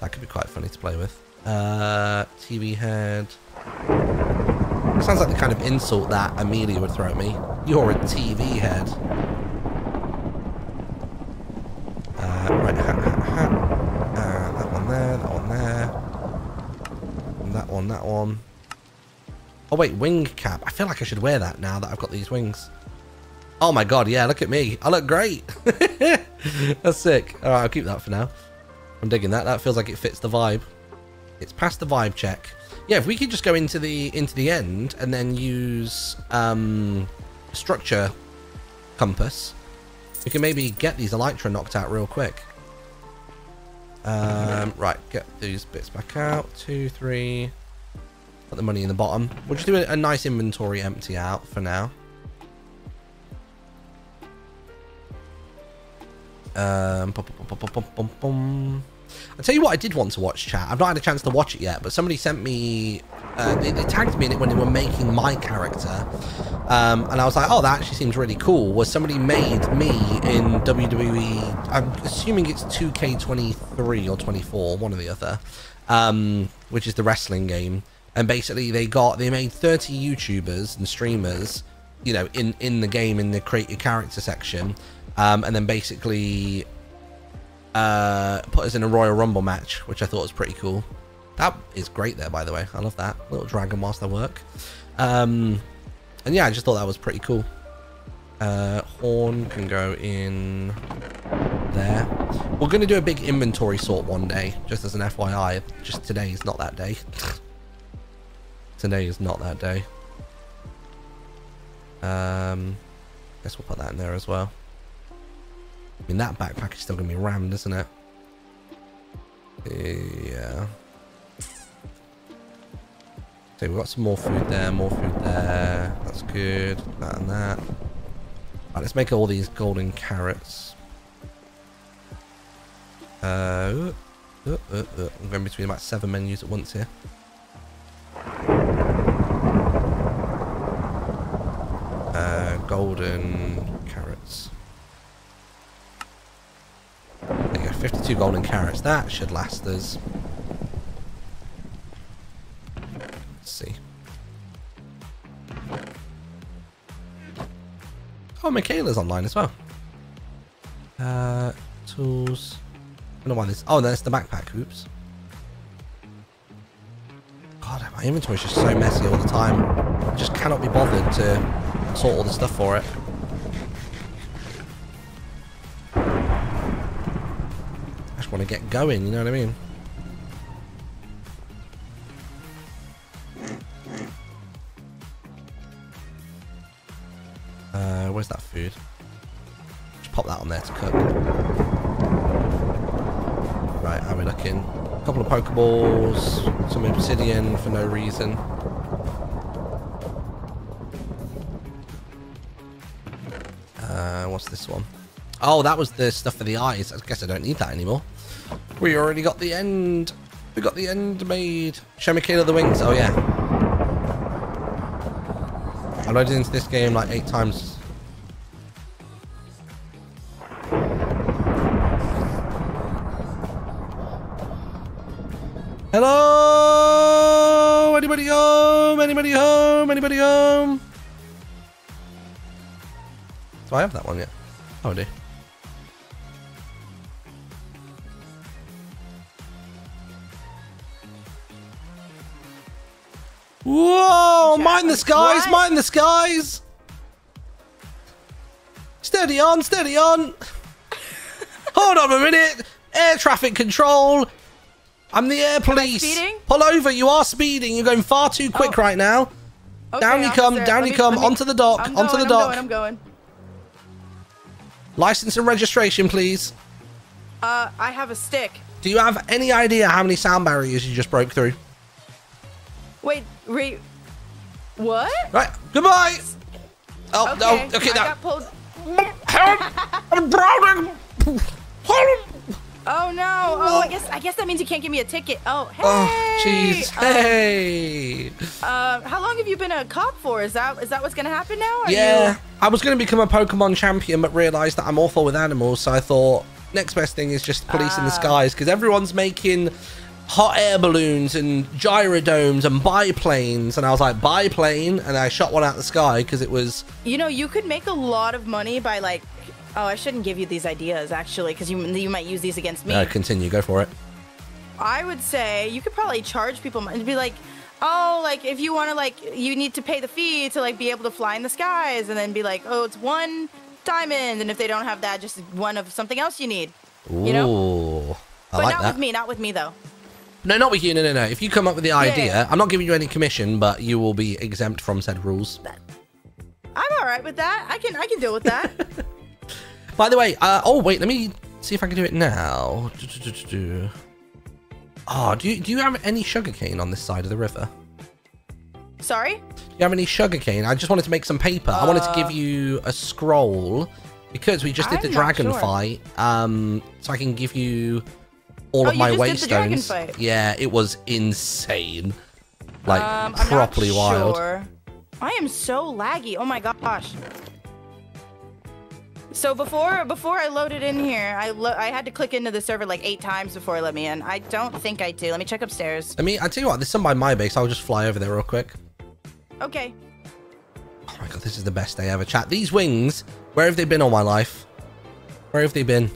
That could be quite funny to play with. Uh, TV head. Sounds like the kind of insult that Amelia would throw at me. You're a TV head. Uh, right, hat, hat, hat. Uh, that one there, that one there. And that one, that one. Oh wait, wing cap. I feel like I should wear that now that I've got these wings. Oh my god, yeah, look at me. I look great. (laughs) That's sick. Alright, I'll keep that for now. I'm digging that. That feels like it fits the vibe. It's past the vibe check. Yeah, if we could just go into the into the end and then use um, structure compass, we can maybe get these elytra knocked out real quick. Um, right, get these bits back out. Two, three. Put the money in the bottom. We'll just do a, a nice inventory empty out for now. Um, bum, bum, bum, I'll tell you what I did want to watch, chat. I've not had a chance to watch it yet, but somebody sent me... Uh, they, they tagged me in it when they were making my character. Um, and I was like, oh, that actually seems really cool. Was somebody made me in WWE... I'm assuming it's 2K23 or 24, one or the other. Um, which is the wrestling game. And basically they got... They made 30 YouTubers and streamers you know, in in the game in the create your character section, um, and then basically uh, put us in a Royal Rumble match, which I thought was pretty cool. That is great there, by the way. I love that little dragon Master work. Um, and yeah, I just thought that was pretty cool. Uh, horn can go in there. We're going to do a big inventory sort one day, just as an FYI. Just today is not that day. (laughs) today is not that day. Um, guess we'll put that in there as well. I mean, that backpack is still going to be rammed, isn't it? Yeah. So we've got some more food there, more food there. That's good. That and that. Right, let's make all these golden carrots. Uh, uh, uh, I'm going between about seven menus at once here. Uh, golden carrots. There you go, 52 golden carrots. That should last us. Let's see. Oh, Michaela's online as well. Uh, tools. I don't know why this. Oh, that's the backpack. Oops. God, my inventory is just so messy all the time. I just cannot be bothered to sort all the stuff for it. Want to get going, you know what I mean? Uh, where's that food? Just pop that on there to cook. Right, how are we looking? A couple of Pokeballs, some obsidian for no reason. Uh, what's this one? Oh, that was the stuff for the eyes. I guess I don't need that anymore. We already got the end. We got the end made. Show Michaela the wings. Oh, yeah. I loaded into this game like eight times. Hello? Anybody home? Anybody home? Anybody home? Do I have that one yet? Oh, I do. Whoa! Mind the skies! Mind the skies! Steady on! Steady on! (laughs) Hold on a minute! Air traffic control! I'm the air police! Pull over! You are speeding! You're going far too quick Oh. right now! Okay, Down you come, down you me- come, me- onto the dock, I'm onto going, the I'm dock. going, I'm going. License and registration, please. Uh, I have a stick. Do you have any idea how many sound barriers you just broke through? Wait, wait. What? Right, goodbye! Oh, Okay, no, okay, I now. got pulled. Help! I'm drowning! Help! Oh no! Oh, I guess I guess that means you can't give me a ticket. Oh, hey! Oh, jeez. Um, Hey! Uh, how long have you been a cop for? Is that is that what's gonna happen now? Are Yeah, You... I was going to become a Pokemon champion, but realised that I'm awful with animals, so I thought next best thing is just police in the Ah. skies, because everyone's making hot air balloons and gyrodynes and biplanes, and I was like, biplane, and I shot one out the sky because it was You know, you could make a lot of money by like. Oh, I shouldn't give you these ideas actually, because you you might use these against me. Uh, continue, go for it. I would say you could probably charge people money and be like, oh, like if you want to like you need to pay the fee to like be able to fly in the skies, and then be like, oh, it's one diamond, and if they don't have that, just one of something else you need. Ooh, You know? I but like not that. with me, not with me though. No, not with you. No, no, no. If you come up with the idea, yeah. I'm not giving you any commission, but you will be exempt from said rules. I'm all right with that. I can I can deal with that. (laughs) By the way, uh, oh wait, let me see if I can do it now. Do-do-do-do-do. Oh, do you do you have any sugarcane on this side of the river? Sorry. Do you have any sugarcane? I just wanted to make some paper. I wanted to give you a scroll because we just did the Uh, I'm not dragon sure. fight. Um, so I can give you all Oh, of you my just did the dragon fight. Yeah, it was insane. Like um, I'm properly not wild. Sure. I am so laggy. Oh my gosh. So before before I loaded in here, I lo- I had to click into the server like eight times before it let me in. I don't think I do. Let me check upstairs. I mean, I tell you what, there's some by my base. I'll just fly over there real quick. Okay. Oh my god, this is the best day ever. Chat, these wings, where have they been all my life? Where have they been?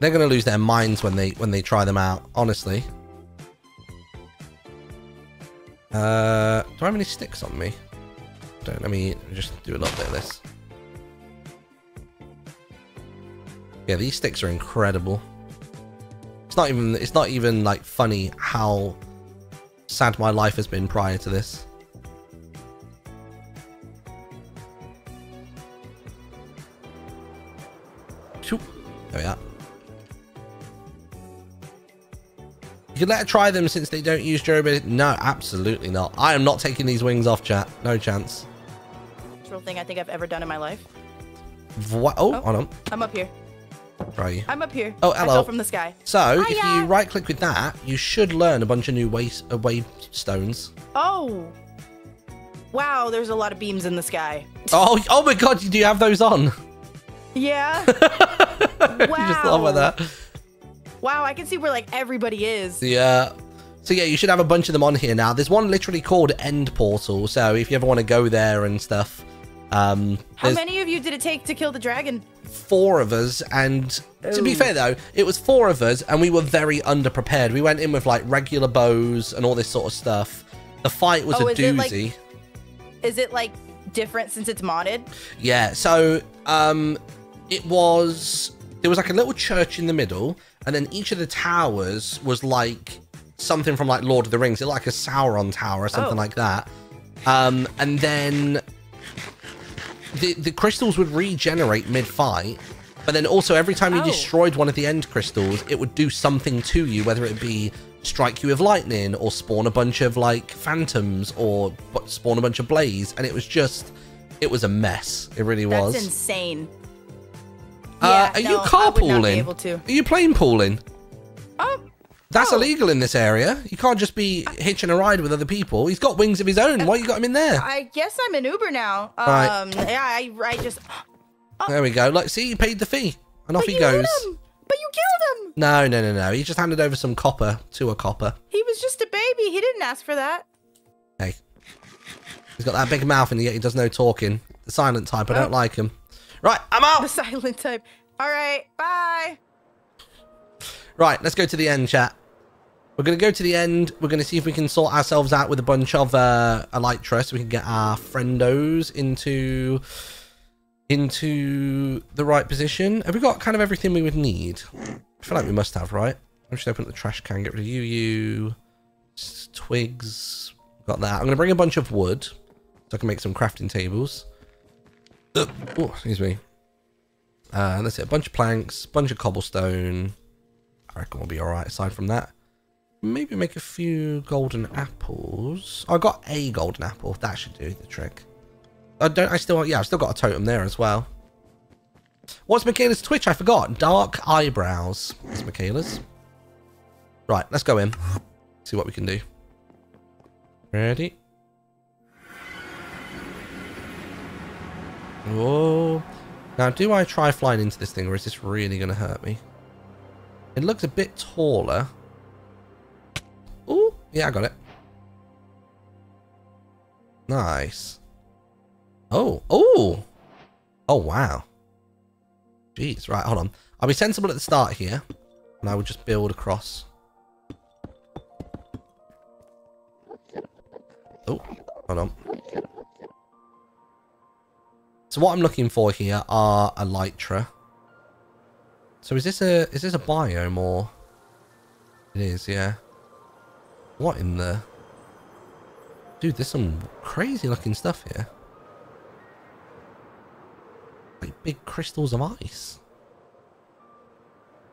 They're gonna lose their minds when they when they try them out, honestly. Uh, do I have any sticks on me? Don't. Let me just do a little bit of this. Yeah, these sticks are incredible. It's not even. It's not even like funny how sad my life has been prior to this. There we are. You can let her try them since they don't use durability. No, absolutely not. I am not taking these wings off, chat. No chance. Real thing I think I've ever done in my life. What? Oh, Oh. hold on. I'm up here. Try you. I'm up here. Oh, I hello. fell from the sky. So, if you right click with that, you should learn a bunch of new waste, uh, wave stones. Oh. Wow, there's a lot of beams in the sky. Oh, oh my god, do you have those on? Yeah. (laughs) You just love wow. that. Wow, I can see where like everybody is. Yeah. So yeah, you should have a bunch of them on here now. There's one literally called End Portal. So if you ever want to go there and stuff, um, How many of you did it take to kill the dragon? four of us. And to be fair though, it was four of us, and we were very underprepared. We went in with like regular bows and all this sort of stuff. The fight was Oh, a is it, like- doozy. Is it like different since it's modded? Yeah, so um it was there was like a little church in the middle, and then each of the towers was like something from like Lord of the Rings, like a Sauron tower or something Oh. like that. Um and then the the crystals would regenerate mid-fight, but then also every time you Oh. destroyed one of the end crystals, it would do something to you, whether it be strike you with lightning or spawn a bunch of like phantoms or spawn a bunch of blaze, and it was just it was a mess. It really That's was. insane. Uh, Yeah, are you no, I would not be carpooling? Are you plane pooling? Oh, That's Oh. illegal in this area. You can't just be hitching a ride with other people. He's got wings of his own. Why you got him in there? I guess I'm an Uber now. Right. Um, yeah, I, I just. (gasps) There we go. Like, see, he paid the fee, and off he goes. But you killed him. No, no, no, no. He just handed over some copper to a copper. He was just a baby. He didn't ask for that. Hey, he's got that big mouth, and yet he does no talking. The silent type. I don't Oh. like him. Right, I'm out. The silent type. All right. Bye. Right, let's go to the end, chat. We're going to go to the end. We're going to see if we can sort ourselves out with a bunch of uh, Elytra so we can get our friendos into into the right position. Have we got kind of everything we would need? I feel like we must have, right? I'm just open up the trash can, get rid of you, you, twigs. Got that. I'm going to bring a bunch of wood so I can make some crafting tables. Uh, oh, excuse me. Uh, that's it. A bunch of planks, bunch of cobblestone. I reckon we'll be alright aside from that. Maybe make a few golden apples. I got a golden apple. That should do the trick. I don't. I still. Yeah, I've still got a totem there as well. What's Michaela's Twitch? I forgot. Dark eyebrows. That's Michaela's. Right, let's go in. See what we can do. Ready? Whoa. Now, do I try flying into this thing, or is this really going to hurt me? It looks a bit taller. Oh, yeah, I got it. Nice. Oh, oh. Oh, wow. Jeez, right, hold on. I'll be sensible at the start here, and I will just build across. Oh, hold on. So what I'm looking for here are elytra. So is this a is this a biome or it is, yeah. What in the Dude, there's some crazy looking stuff here. Like big crystals of ice.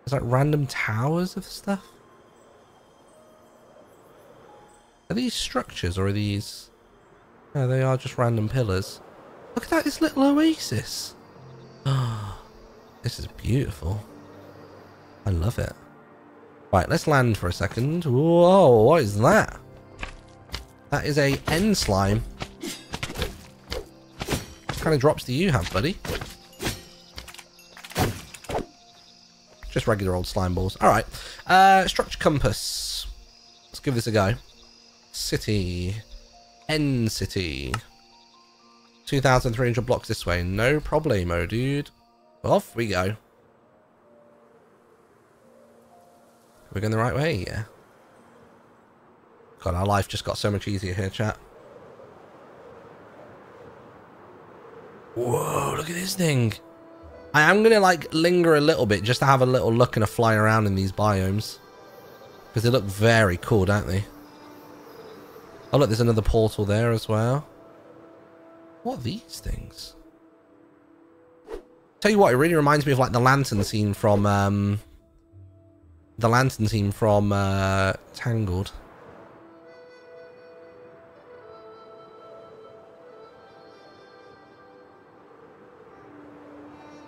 There's like random towers of stuff. Are these structures or are these No, they are just random pillars. Look at that, this little oasis. Ah, this is beautiful. I love it. Right, let's land for a second. Whoa, what is that? That is a end slime. What kind of drops do you have, buddy? Just regular old slime balls. All right. Uh, structure compass. Let's give this a go. City. End city. 2,300 blocks this way. No problemo, dude. Off we go. We're going the right way, yeah. God, our life just got so much easier here, chat. Whoa, look at this thing. I am going to, like, linger a little bit just to have a little look and a fly around in these biomes. Because they look very cool, don't they? Oh, look, there's another portal there as well. What are these things? Tell you what, it really reminds me of, like, the lantern scene from, um... The lantern scene from, uh, Tangled.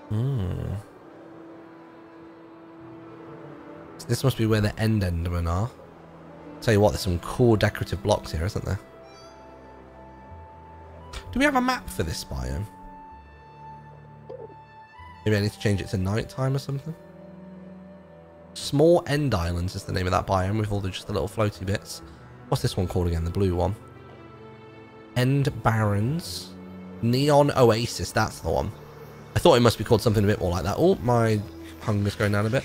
Hmm. This must be where the end Endermen are. Tell you what, there's some cool decorative blocks here, isn't there? Do we have a map for this biome? Maybe I need to change it to nighttime or something? Small End Islands is the name of that biome with all the just the little floaty bits. What's this one called again? The blue one. End Barrens. Neon Oasis, that's the one. I thought it must be called something a bit more like that. Oh, my hunger's going down a bit.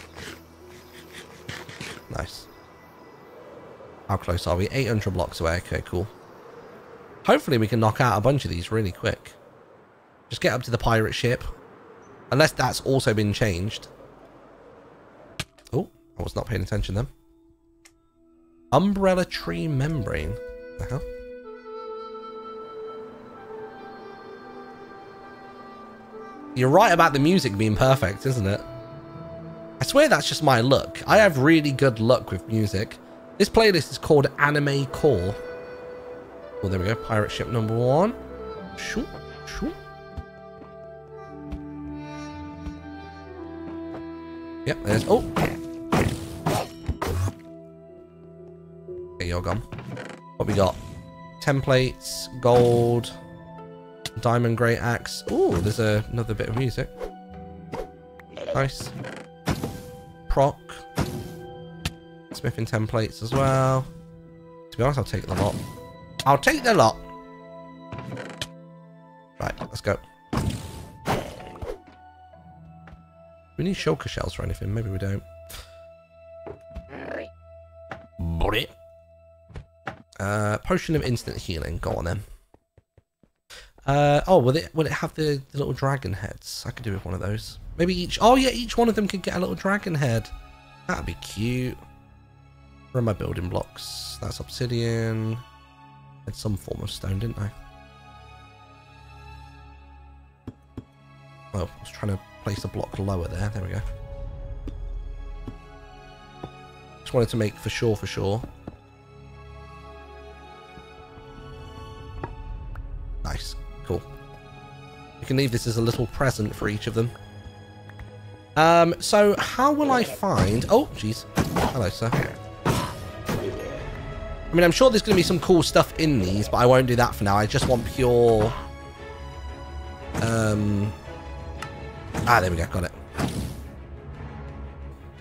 Nice. How close are we? 800 blocks away. Okay, cool. Hopefully we can knock out a bunch of these really quick. Just get up to the pirate ship. Unless that's also been changed. Oh, I was not paying attention then. Umbrella tree membrane. The hell? You're right about the music being perfect, isn't it? I swear that's just my luck. I have really good luck with music. This playlist is called Anime Core. Oh, there we go. Pirate ship number one. Shoot, shoot. Yep, there's... Oh! Okay, you're gone. What we got? Templates, gold, diamond great axe. Oh, there's a, another bit of music. Nice. Proc. Smithing templates as well. To be honest, I'll take them lot. I'll take the lot. Right, let's go. We need shulker shells for anything. Maybe we don't. Body. Uh, potion of instant healing. Go on then. Uh, oh, will it will it have the, the little dragon heads? I could do with one of those. Maybe each. Oh yeah, each one of them could get a little dragon head. That'd be cute. Where are my building blocks? That's obsidian. Had some form of stone, didn't I? Well, I was trying to place a block lower there. There we go. Just wanted to make for sure, for sure. Nice. Cool. You can leave this as a little present for each of them. Um, so how will I find... Oh, jeez. Hello, sir. I mean, I'm sure there's going to be some cool stuff in these, but I won't do that for now. I just want pure... Um... Ah, there we go. Got it. Do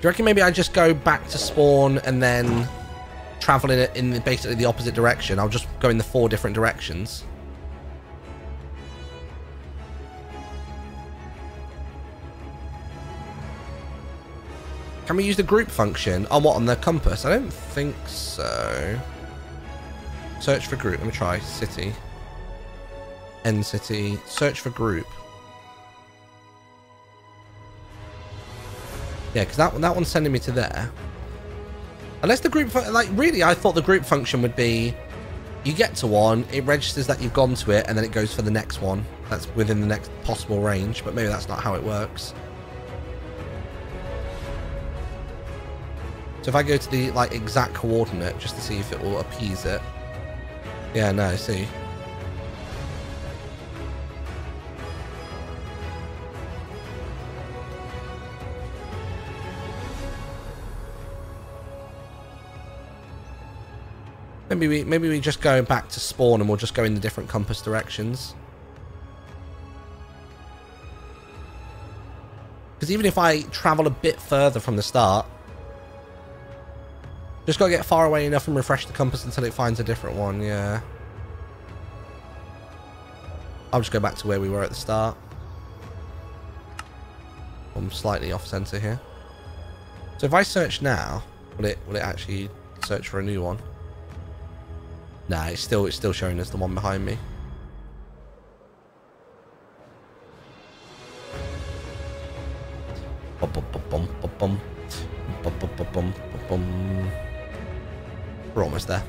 you reckon maybe I just go back to spawn and then travel in, it in basically the opposite direction? I'll just go in the four different directions. Can we use the group function? On what, on the compass? I don't think so. Search for group. Let me try. City. End city. Search for group. Yeah, because that, that one's sending me to there. Unless the group... Like, really, I thought the group function would be... You get to one, it registers that you've gone to it, and then it goes for the next one. That's within the next possible range, but maybe that's not how it works. So if I go to the like exact coordinate just to see if it will appease it. Yeah, no, I see. Maybe we maybe we just go back to spawn and we'll just go in the different compass directions. Because even if I travel a bit further from the start, just gotta get far away enough and refresh the compass until it finds a different one, yeah. I'll just go back to where we were at the start. I'm slightly off center here. So if I search now, will it will it actually search for a new one? Nah, it's still it's still showing us the one behind me. Bum, bum, bum, bum, bum, bum. Bum, bum, bum, bum. We're almost there.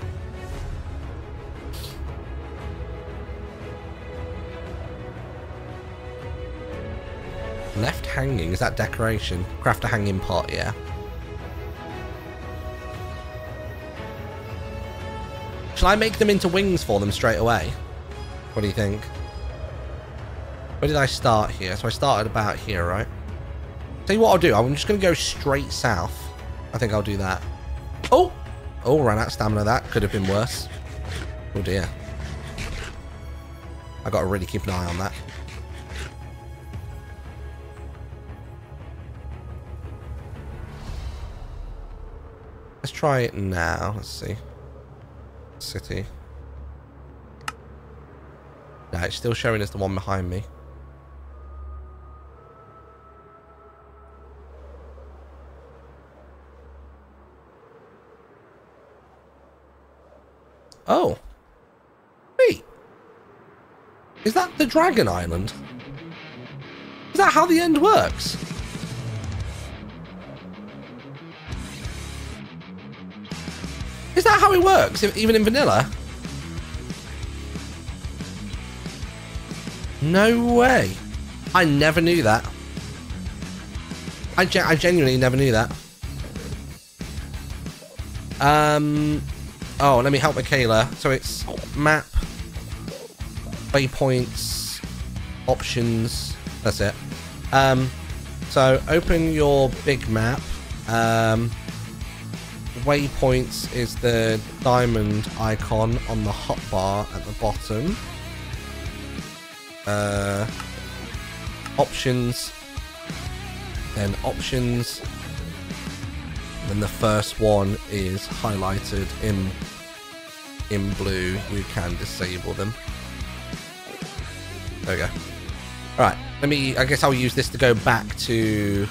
Left hanging, is that decoration? Craft a hanging pot, yeah. Shall I make them into wings for them straight away? What do you think? Where did I start here? So I started about here, right? Tell you what I'll do. I'm just going to go straight south. I think I'll do that. Oh! Oh, ran out of stamina. That could have been worse. Oh, dear. i got to really keep an eye on that. Let's try it now. Let's see. City. No, it's still showing us the one behind me. Oh. Wait. Is that the Dragon Island? Is that how the end works? Is that how it works, even in vanilla? No way. I never knew that. I, ge- I genuinely never knew that. Um. Oh, let me help Michaela. So it's map, waypoints, options. That's it. Um. So open your big map. Um waypoints is the diamond icon on the hotbar at the bottom. Uh, options, then options, then the first one is highlighted in in blue. You can disable them. There we go. All right, let me. I guess I'll use this to go back to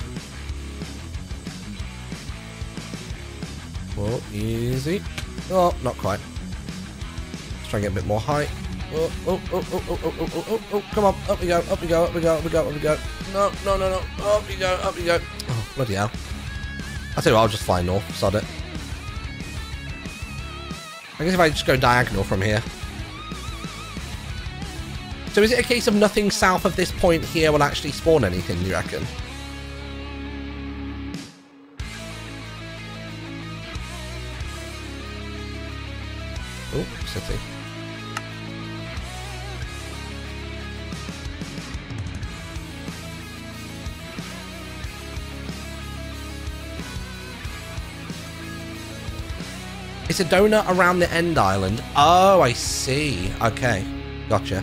Oh, easy. Oh, not quite. Let's try and get a bit more height. Oh, oh, oh, oh, oh, oh, oh, oh, oh, oh, come on. Up we go, up we go, up we go, up we go, up we go. No, no, no, no. Up we go, up we go. Oh, bloody hell. I'll tell you what, I'll just fly north, sod it. I guess if I just go diagonal from here. So is it a case of nothing south of this point here will actually spawn anything, you reckon? Oh, city. It's a donut around the end island. Oh, I see. Okay. Gotcha.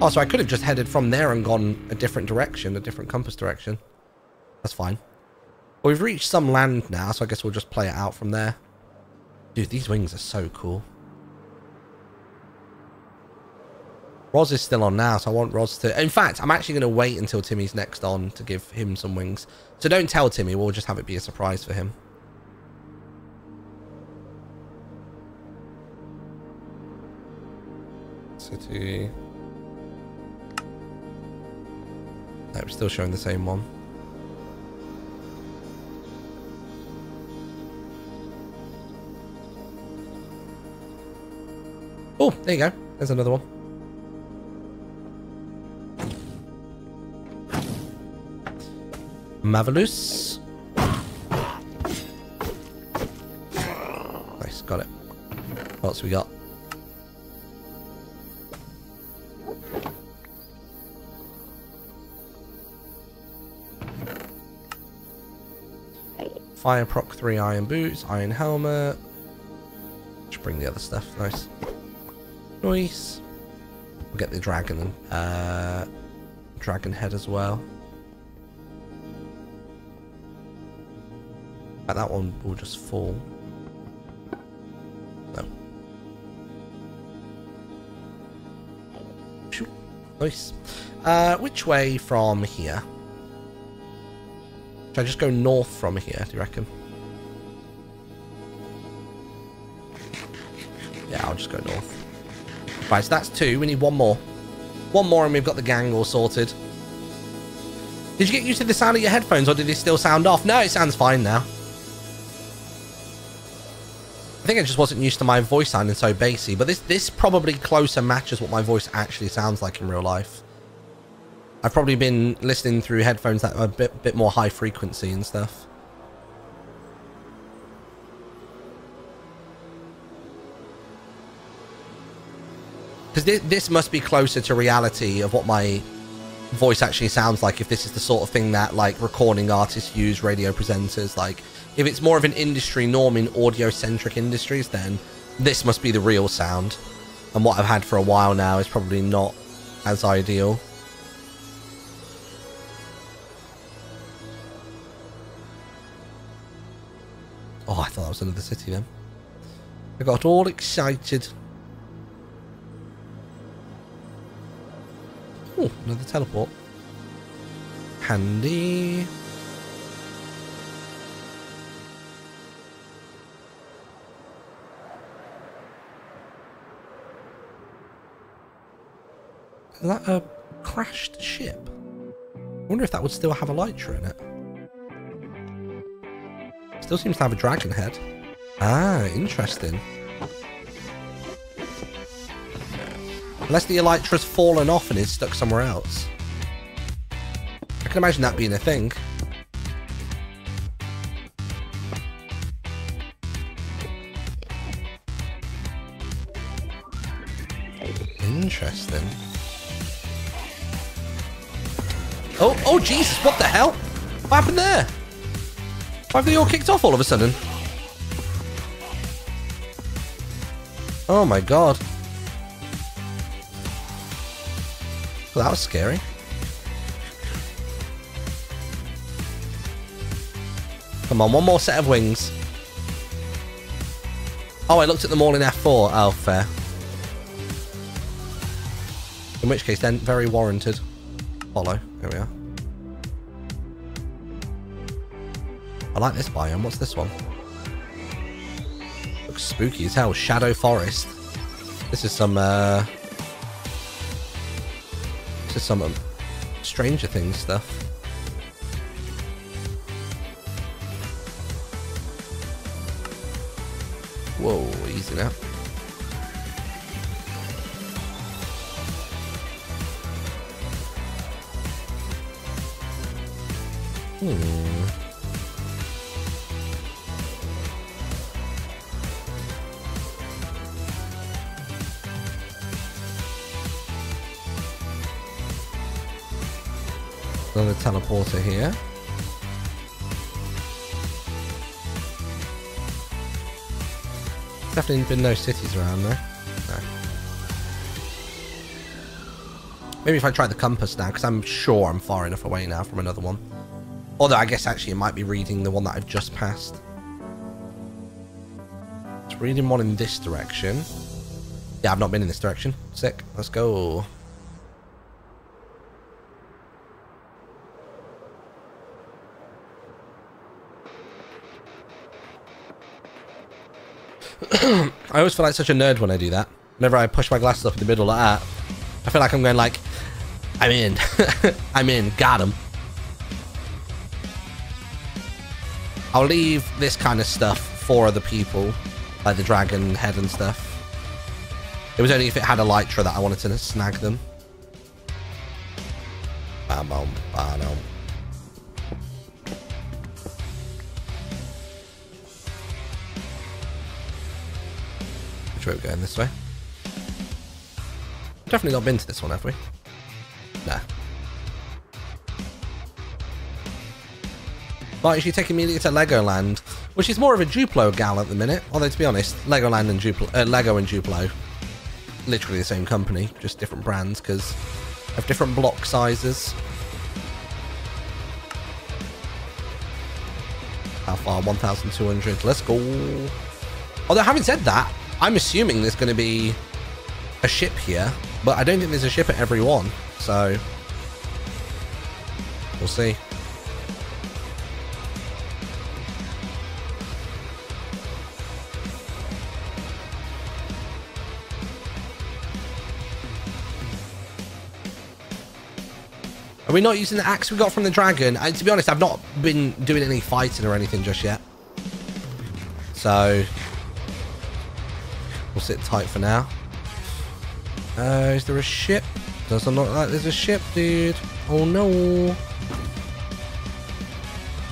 Oh, so I could have just headed from there and gone a different direction, a different compass direction. That's fine. Well, we've reached some land now, so I guess we'll just play it out from there. Dude, these wings are so cool. Roz is still on now, so I want Roz to... In fact, I'm actually going to wait until Timmy's next on to give him some wings. So don't tell Timmy, we'll just have it be a surprise for him. City... Nope, still showing the same one. Oh, there you go. There's another one. Marvelous. Nice, got it. What else we got? Fire prot 3 iron boots, iron helmet. just bring the other stuff. Nice. Nice. We'll get the dragon, uh, dragon head as well. But that one will just fall. No. Nice. Uh, which way from here? Should I just go north from here, do you reckon? Yeah, I'll just go north. Right, so that's two. We need one more. One more and we've got the gang all sorted. Did you get used to the sound of your headphones or did they still sound off? No, it sounds fine now. I think I just wasn't used to my voice sounding so bassy, but this this probably closer matches what my voice actually sounds like in real life. I've probably been listening through headphones that are a bit bit more high frequency and stuff. Because this, this must be closer to reality of what my voice actually sounds like if this is the sort of thing that like recording artists use radio presenters like if it's more of an industry norm in audio centric industries then this must be the real sound and what i've had for a while now is probably not as ideal oh i thought that was another city then i got all excited Oh, another teleport. Handy. Is that a crashed ship? I wonder if that would still have a Elytra in it. Still seems to have a dragon head. Ah, interesting. Unless the Elytra's fallen off and is stuck somewhere else. I can imagine that being a thing. Interesting. Oh, oh Jesus, what the hell? What happened there? Why have they all kicked off all of a sudden? Oh my god. Well, that was scary. Come on, one more set of wings. Oh, I looked at them all in F4. Oh, fair. In which case, then, very warranted. Follow. There we are. I like this biome. What's this one? Looks spooky as hell. Shadow Forest. This is some, uh... This is some um, Stranger Things stuff. Definitely been no cities around there. No. Maybe if I try the compass now, because I'm sure I'm far enough away now from another one. Although I guess actually it might be reading the one that I've just passed. It's reading one in this direction. Yeah, I've not been in this direction. Sick. Let's go. Always feel like such a nerd when I do that. Whenever I push my glasses up in the middle like that, I feel like I'm going like, I'm in. (laughs) I'm in. Got him. I'll leave this kind of stuff for other people, like the dragon head and stuff. It was only if it had Elytra that I wanted to snag them. Bam, bam, bam. Going? This way? Definitely not been to this one, have we? Nah. You should take immediately to Legoland. which is more of a Duplo gal at the minute. Although to be honest, Legoland and Duplo, uh, Lego and Duplo, literally the same company, just different brands because of different block sizes. How far? 1,200. Let's go. Although having said that, I'm assuming there's going to be a ship here, but I don't think there's a ship at every one. So we'll see. Are we not using the axe we got from the dragon? And to be honest, I've not been doing any fighting or anything just yet. So, we'll sit tight for now. Uh, is there a ship? Doesn't look like there's a ship, dude. Oh no.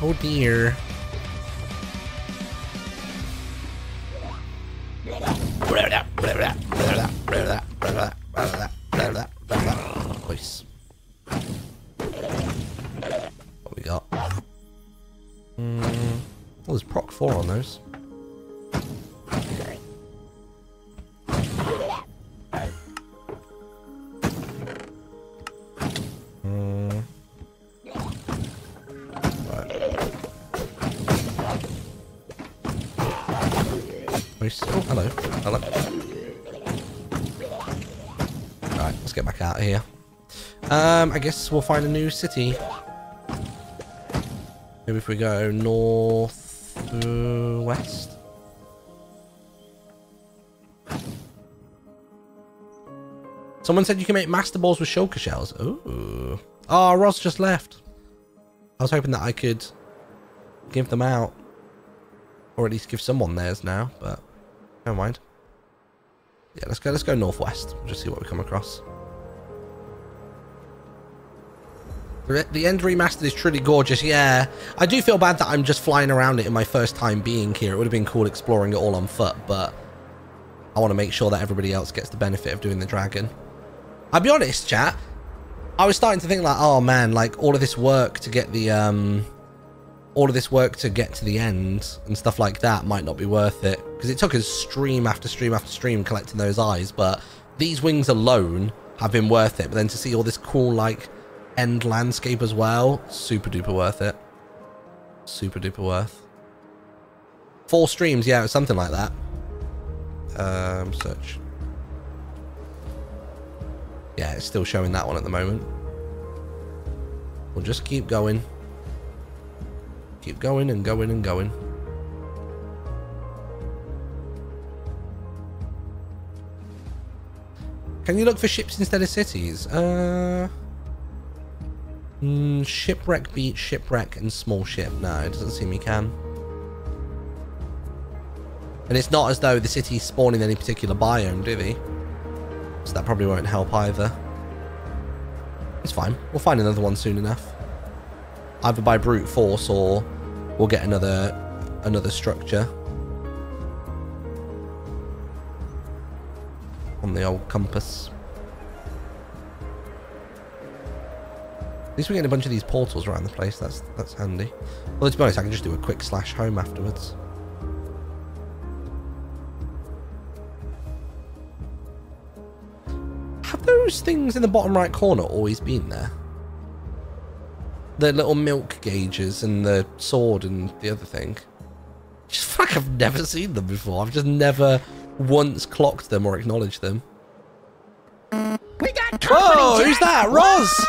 Oh dear. Voice. What we got? Mm, well, there's prot 4 on those. Um, I guess we'll find a new city. Maybe if we go north uh, west. Someone said you can make master balls with shulker shells. Ooh. Oh, Roz just left. I was hoping that I could give them out. Or at least give someone theirs now, but never mind. Yeah, let's go let's go northwest. Just see what we come across. The end remastered is truly gorgeous. Yeah, I do feel bad that I'm just flying around it in my first time being here. It would have been cool exploring it all on foot, but I want to make sure that everybody else gets the benefit of doing the dragon. I'll be honest, chat. I was starting to think like, oh man, like all of this work to get the um, all of this work to get to the end and stuff like that might not be worth it because it took us stream after stream after stream collecting those eyes. But these wings alone have been worth it. But then to see all this cool like end landscape as well, super duper worth it. Super duper worth. Four streams, yeah, something like that. Um, search. Yeah, it's still showing that one at the moment. We'll just keep going. Keep going and going and going. Can you look for ships instead of cities? Uh, mm, shipwreck, beach, shipwreck, and small ship. No, it doesn't seem you can. And it's not as though the city's spawning any particular biome, do they? So that probably won't help either. It's fine. We'll find another one soon enough. Either by brute force or we'll get another another structure. On the old compass. Least we're getting a bunch of these portals around the place. That's that's handy. Well, to be honest, I can just do a quick slash home afterwards. Have those things in the bottom right corner always been there? The little milk gauges and the sword and the other thing. Just like I've never seen them before. I've just never once clocked them or acknowledged them. We got company, Whoa, who's that? Roz!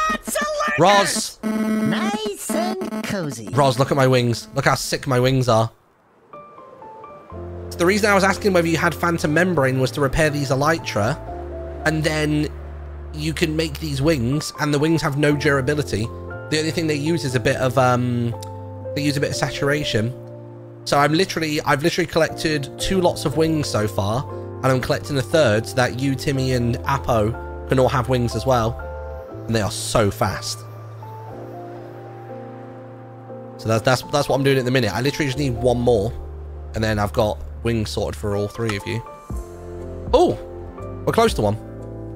Roz! Nice and cozy. Roz, look at my wings. Look how sick my wings are. The reason I was asking whether you had Phantom Membrane was to repair these Elytra, and then you can make these wings, and the wings have no durability. The only thing they use is a bit of, um, they use a bit of saturation. So I'm literally, I've literally collected two lots of wings so far, and I'm collecting a third so that you, Timmy, and Apo can all have wings as well. And they are so fast. So that's that's that's what I'm doing at the minute. I literally just need one more, and then I've got wings sorted for all three of you. Oh, we're close to one.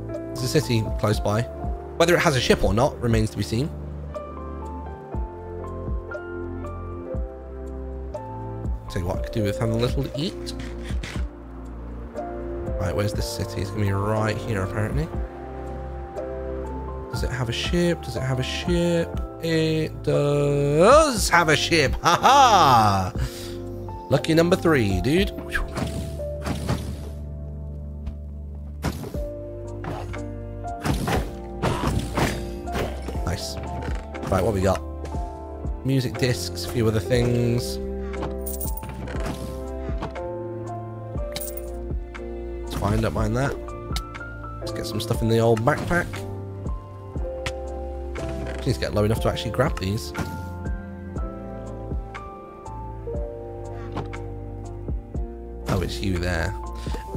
There's a city close by. Whether it has a ship or not remains to be seen. Tell you what, do with having a little eat. Right, where's this city? It's gonna be right here, apparently. Does it have a ship? Does it have a ship? It does have a ship. Ha ha! Lucky number three, dude. Nice. Right, what we got? Music discs, a few other things. Fine, don't mind that. Let's get some stuff in the old backpack. To get low enough to actually grab these. Oh, it's you there.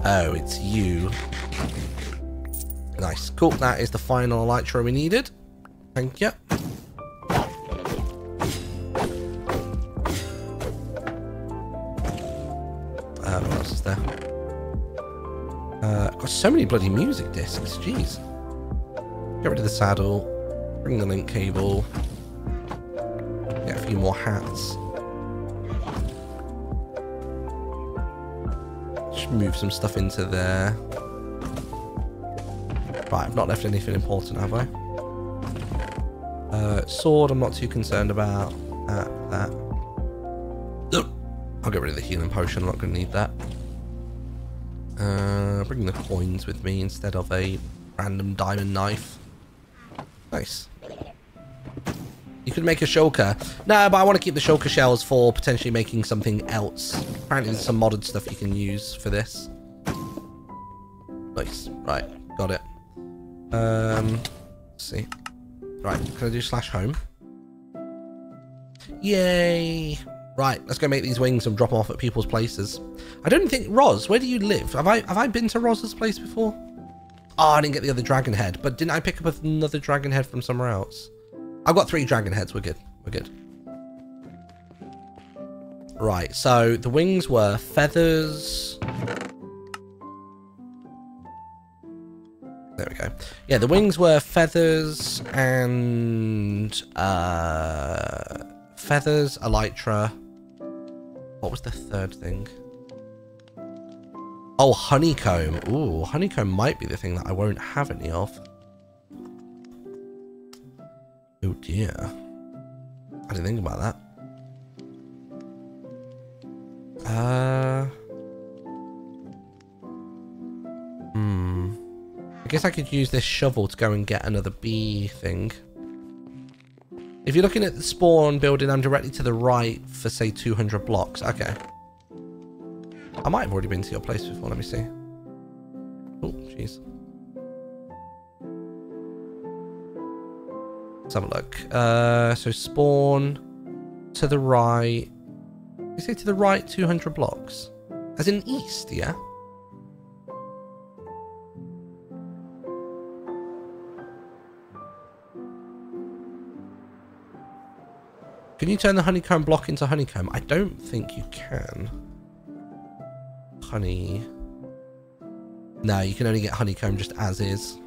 Oh, it's you. Nice. Cool. That is the final elytra we needed. Thank you. So many bloody music discs. Jeez. Get rid of the saddle. Bring the link cable. Get a few more hats. Just move some stuff into there. Right, I've not left anything important, have I? Uh, sword, I'm not too concerned about. Uh, that. I'll get rid of the healing potion, I'm not going to need that. Uh, bring the coins with me instead of a random diamond knife. Nice. You could make a shulker. No, but I want to keep the shulker shells for potentially making something else. Apparently there's some modded stuff you can use for this. Nice. Right, got it. Um, see. Right, can I do slash home? Yay! Right, let's go make these wings and drop them off at people's places. I don't think Roz, where do you live? Have I have I been to Roz's place before? Oh, I didn't get the other dragon head, but didn't I pick up another dragon head from somewhere else? I've got three dragon heads. We're good. We're good. Right, so the wings were feathers. There we go. Yeah, the wings were feathers and uh, feathers, elytra. What was the third thing? Oh, honeycomb. Ooh, honeycomb might be the thing that I won't have any of. Oh dear. I didn't think about that. Uh. Hmm. I guess I could use this shovel to go and get another bee thing. If you're looking at the spawn building, I'm directly to the right for, say, 200 blocks. Okay. I might have already been to your place before. Let me see. Oh, jeez. Let's have a look. Uh, so spawn to the right. You say to the right 200 blocks? As in east, yeah? Can you turn the honeycomb block into honeycomb? I don't think you can. Honey. No, you can only get honeycomb just as is.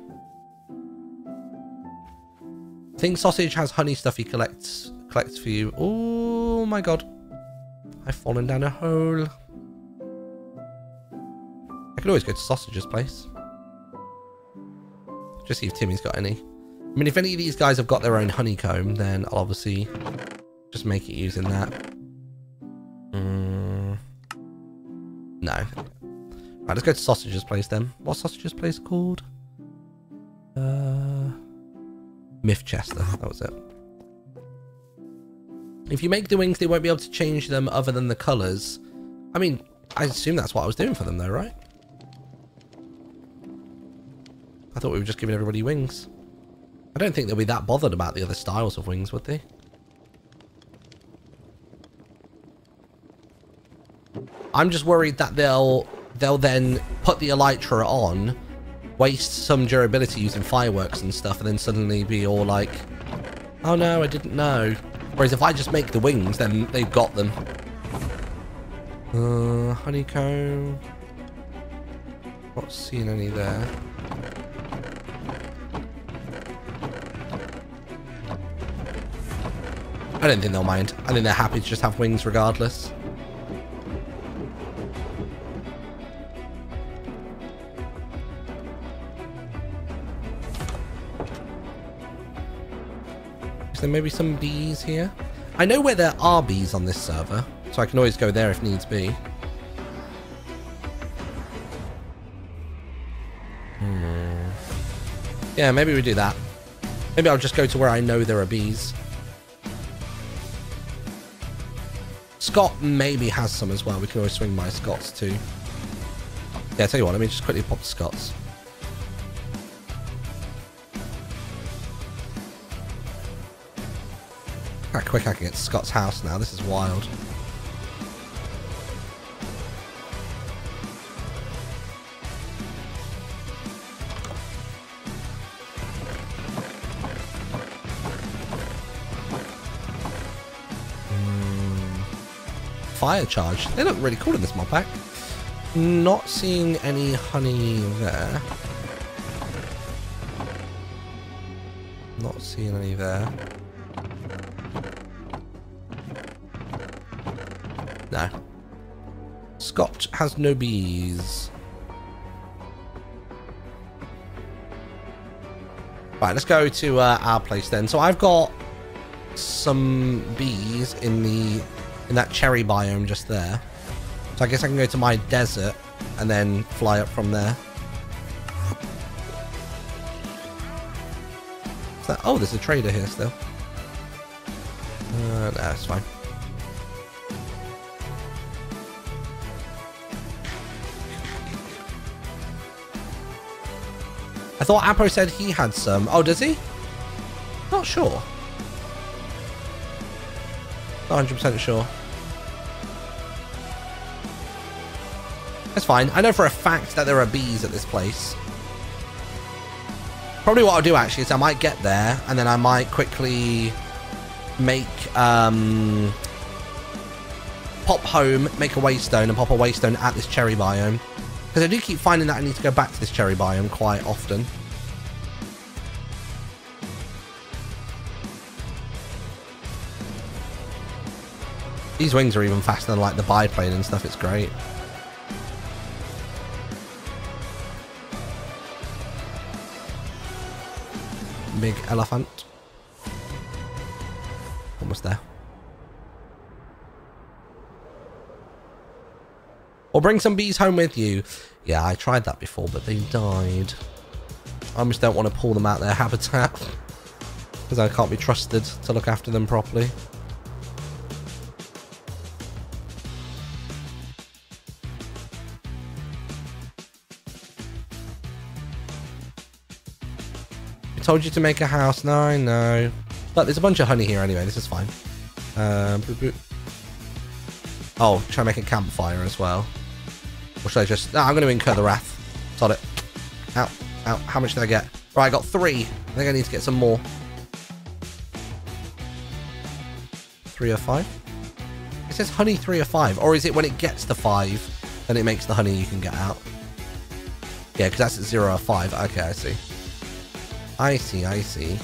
I think sausage has honey stuff he collects collects for you. Oh my god. I've fallen down a hole. I could always go to Sausage's place. Just see if Timmy's got any. I mean, if any of these guys have got their own honeycomb, then I'll obviously just make it using that. Mm. No. Right, let's go to Sausage's place then. What's Sausage's place called? Uh, Mythchester. That was it. If you make the wings, they won't be able to change them other than the colours. I mean, I assume that's what I was doing for them though, right? I thought we were just giving everybody wings. I don't think they'll be that bothered about the other styles of wings, would they? I'm just worried that they'll they'll then put the elytra on, waste some durability using fireworks and stuff, and then suddenly be all like, "Oh no, I didn't know." Whereas if I just make the wings, then they've got them. Uh, honeycomb. Not seeing any there. I don't think they'll mind. I think they're happy to just have wings regardless. There maybe some bees here? I know where there are bees on this server, so I can always go there if needs be. Hmm. Yeah, maybe we do that. Maybe I'll just go to where I know there are bees. Scott maybe has some as well. We can always swing by Scott's too. Yeah, tell you what, let me just quickly pop the Scott's. Quick I can get Scott's house now. This is wild. Hmm. Fire charge. They look really cool in this mod pack. Not seeing any honey there. Not seeing any there. No. Scott has no bees. Right, let's go to uh, our place then. So I've got some bees in the in that cherry biome just there. So I guess I can go to my desert and then fly up from there. That, oh, there's a trader here still. Uh, no, that's fine. I thought Apo said he had some. Oh, does he? Not sure. Not 100% sure. That's fine. I know for a fact that there are bees at this place. Probably what I'll do actually is I might get there and then I might quickly make um pop home, make a waystone and pop a waystone at this cherry biome. Because I do keep finding that I need to go back to this cherry biome quite often. These wings are even faster than like the biplane and stuff, it's great. Big elephant. Or bring some bees home with you. Yeah, I tried that before, but they died. I just don't want to pull them out their habitat. (laughs) Because I can't be trusted to look after them properly. I told you to make a house. No, I know. But there's a bunch of honey here anyway. This is fine. Um, boop, boop. Oh, try and make a campfire as well. Or should I just... No, I'm going to incur the wrath. Sod it. Ow. Ow. How much did I get? Right, I got three. I think I need to get some more. Three or five? It says honey three or five. Or is it when it gets to five, then it makes the honey you can get out? Yeah, because that's at zero or five. Okay, I see. I see, I see.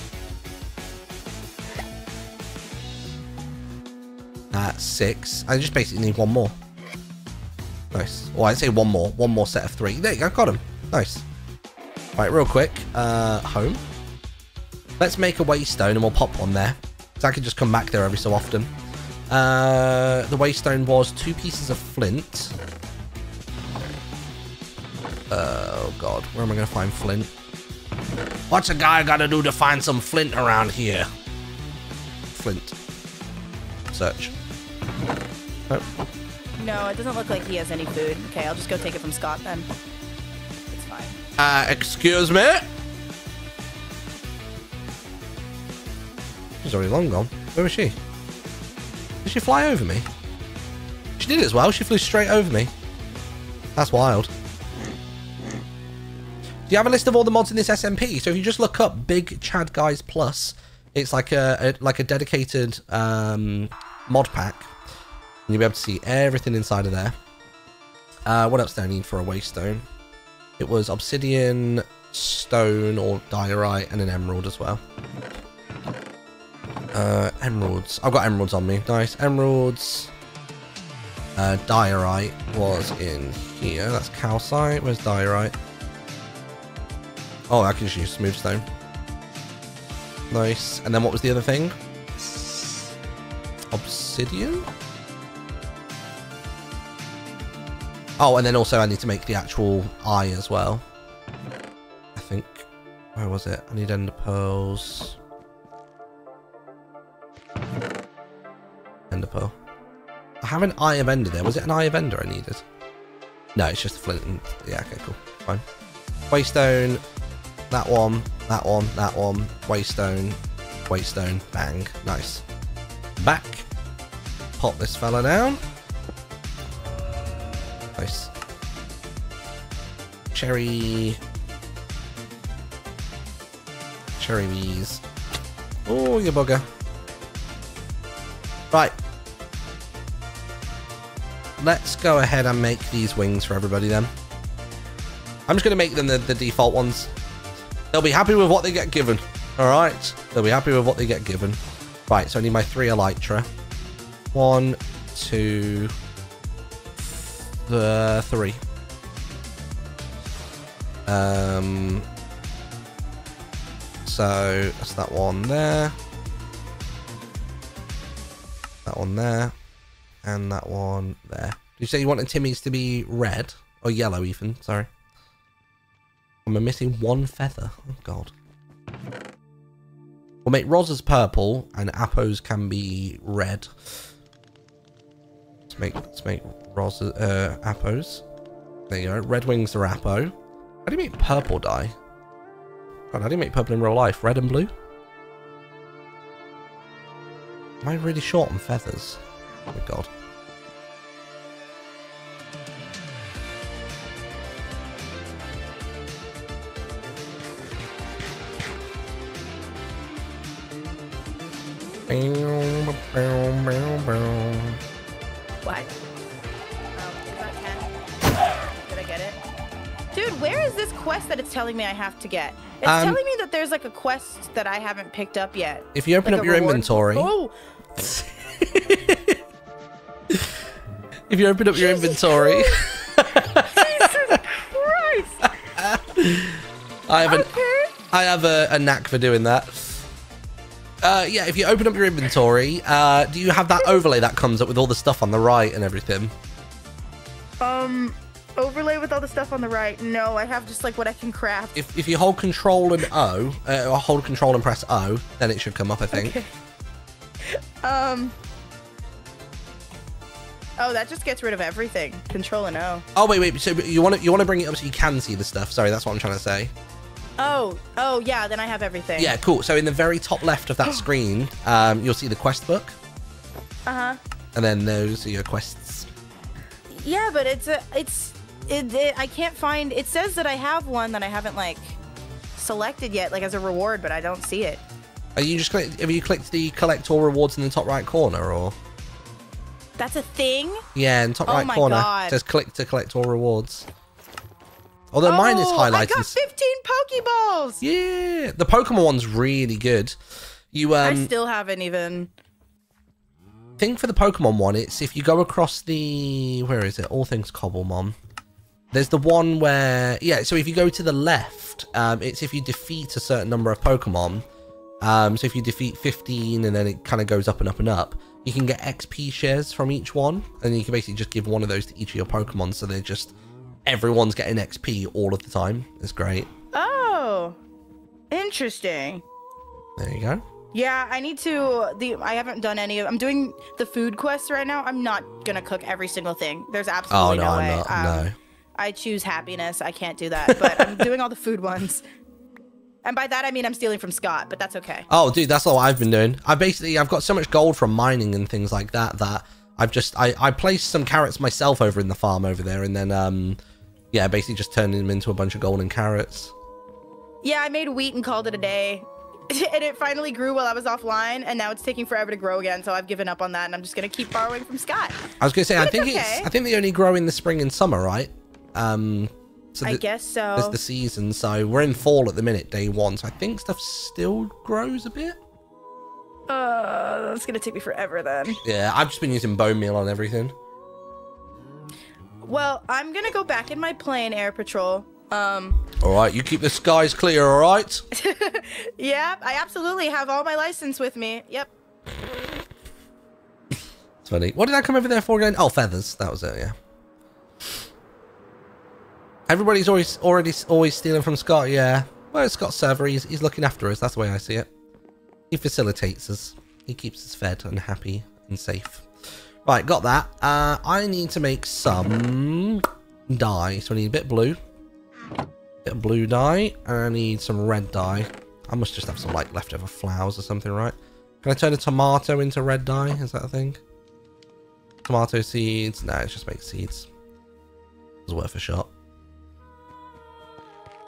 That's six. I just basically need one more. Nice. Well, I'd say one more. One more set of three. There you go. Got him. Nice. Right, real quick. Uh, home. Let's make a waystone and we'll pop one there. So I can just come back there every so often. Uh, the waystone was two pieces of flint. Oh, God. Where am I going to find flint? What's a guy got to do to find some flint around here? Flint. Search. Oh. No, it doesn't look like he has any food. Okay, I'll just go take it from Scott then. It's fine. Uh, excuse me? She's already long gone. Where was she? Did she fly over me? She did as well. She flew straight over me. That's wild. Do you have a list of all the mods in this SMP? So if you just look up Big Chad Guys Plus, it's like a, a like a dedicated um, mod pack. You'll be able to see everything inside of there. Uh, what else do I need for a waystone? It was obsidian, stone or diorite, and an emerald as well. Uh, emeralds. I've got emeralds on me. Nice. Emeralds. Uh, diorite was in here. That's calcite. Where's diorite? Oh, I can just use smooth stone. Nice. And then what was the other thing? obsidian. Oh, and then also I need to make the actual eye as well. I think. Where was it? I need ender pearls. Ender pearl. I have an eye of ender there. Was it an eye of ender I needed? No, it's just a flint and... Yeah, okay, cool. Fine. Waystone. That one. That one. That one. Waystone. Waystone. Bang. Nice. Back. Pop this fella down. Nice. Cherry. Cherry bees. Oh, you bugger. Right. Let's go ahead and make these wings for everybody then. I'm just going to make them the, the default ones. They'll be happy with what they get given. Alright? They'll be happy with what they get given. Right, so I need my three elytra. One, two, the three. Um. So that's that one there. That one there. And that one there. Did you say you wanted Timmy's to be red? Or yellow even, sorry. I'm missing one feather? Oh god. We'll make Roz's purple and Apo's can be red. Let's make let's make Rosa uh Apo's. There you go. Red wings are Appo. How do you make purple dye? God, how do you make purple in real life? Red and blue? Am I really short on feathers? Oh my god. What? Dude, where is this quest that it's telling me I have to get? It's Um, telling me that there's like a quest that I haven't picked up yet. If you open Like up your reward- inventory, Oh, (laughs) if you open up your inventory, Jesus Christ! (laughs) I have an, Okay. I have a, a knack for doing that. Uh, yeah, if you open up your inventory, uh, do you have that overlay that comes up with all the stuff on the right and everything? Um, overlay with all the stuff on the right. No, I have just like what I can craft. If, if you hold Control and O, uh, or hold Control and press O, then it should come up, I think. Okay. (laughs) Um. Oh, that just gets rid of everything. Control and O. Oh wait, wait. So you want to you want to bring it up so you can see the stuff? Sorry, that's what I'm trying to say. Oh, oh yeah. Then I have everything. Yeah, cool. So in the very top left of that (gasps) screen, um, you'll see the quest book, Uh huh. and then those are your quests. Yeah, but it's a it's it, it. I can't find. It says that I have one that I haven't like selected yet, like as a reward, but I don't see it. Are you just click, have you clicked the collect all rewards in the top right corner, or That's a thing. yeah, in top Oh right corner God. says click to collect all rewards. Although mine is Oh, highlighted. I got 15 Pokeballs. Yeah, the Pokemon one's really good. You I um still haven't even. thing for the Pokemon one, it's if you go across the where is it? All things Cobblemon. There's the one where yeah, so if you go to the left, um, it's if you defeat a certain number of Pokemon. Um, so if you defeat 15 and then it kind of goes up and up and up, you can get XP shares from each one, and you can basically just give one of those to each of your Pokemon, so they're just everyone's getting XP all of the time. It's great. Oh, interesting. There you go. Yeah, I need to. The I haven't done any of. I'm doing the food quest right now. I'm not gonna cook every single thing. There's Oh absolutely no, no, I'm way. not. Um, no. I choose happiness. I can't do that. But I'm doing all the food ones. And by that I mean I'm stealing from Scott, but that's okay. Oh, dude, that's all I've been doing. I basically I've got so much gold from mining and things like that that I've just I I placed some carrots myself over in the farm over there, and then um yeah, basically just turned them into a bunch of golden carrots. Yeah, I made wheat and called it a day. (laughs) and it finally grew while I was offline, and now it's taking forever to grow again. So I've given up on that, and I'm just gonna keep borrowing from Scott. I was gonna say I But it's think okay. it's I think they only grow in the spring and summer, right? Um, so I guess so. There's the season, so we're in fall at the minute, day one. So I think stuff still grows a bit. Uh, that's gonna take me forever then. Yeah, I've just been using bone meal on everything. Well, I'm gonna go back in my plane, Air Patrol. Um, All right, you keep the skies clear, all right? (laughs) yeah, I absolutely have all my license with me. Yep. It's funny. What did I come over there for again? Oh, feathers. That was it, yeah. Everybody's always already always stealing from Scott, yeah. Well, it's Scott's server. He's, he's looking after us. That's the way I see it. He facilitates us. He keeps us fed and happy and safe. Right, got that. Uh, I need to make some dye. So I need a bit blue. Bit of blue dye. And I need some red dye. I must just have some like leftover flowers or something, right? Can I turn a tomato into red dye? Is that a thing? Tomato seeds? No, it just makes seeds. It's worth a shot.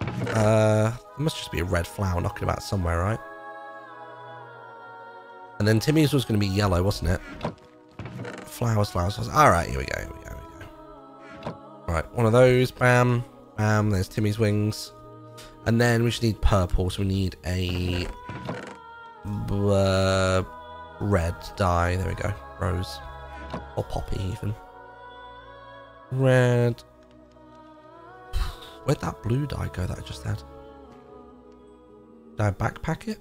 Uh, there must just be a red flower knocking about somewhere, right? And then Timmy's was going to be yellow, wasn't it? Flowers, flowers, flowers. All right, here we go, here we go, here we go. All right, one of those. Bam, bam. There's Timmy's wings. And then we just need purple, so we need a uh, red dye. There we go. Rose. Or poppy, even. Red. Where'd that blue dye go that I just had? Did I backpack it?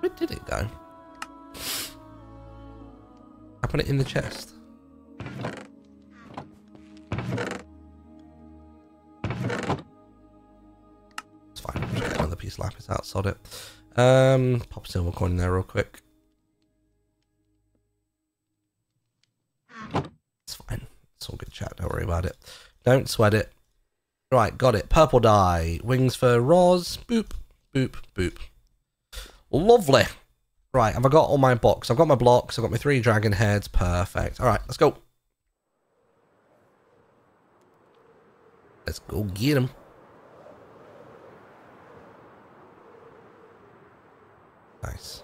Where did it go? I put it in the chest. It's fine. I'll just get another piece of lapis out, sod it. Um, pop a silver coin in there real quick. It's all good chat. Don't worry about it. Don't sweat it. Right, got it. Purple dye. Wings for Roz. Boop, boop, boop. Lovely. Right, have I got all my blocks? I've got my blocks. I've got my three dragon heads. Perfect. All right, let's go. Let's go get them. Nice.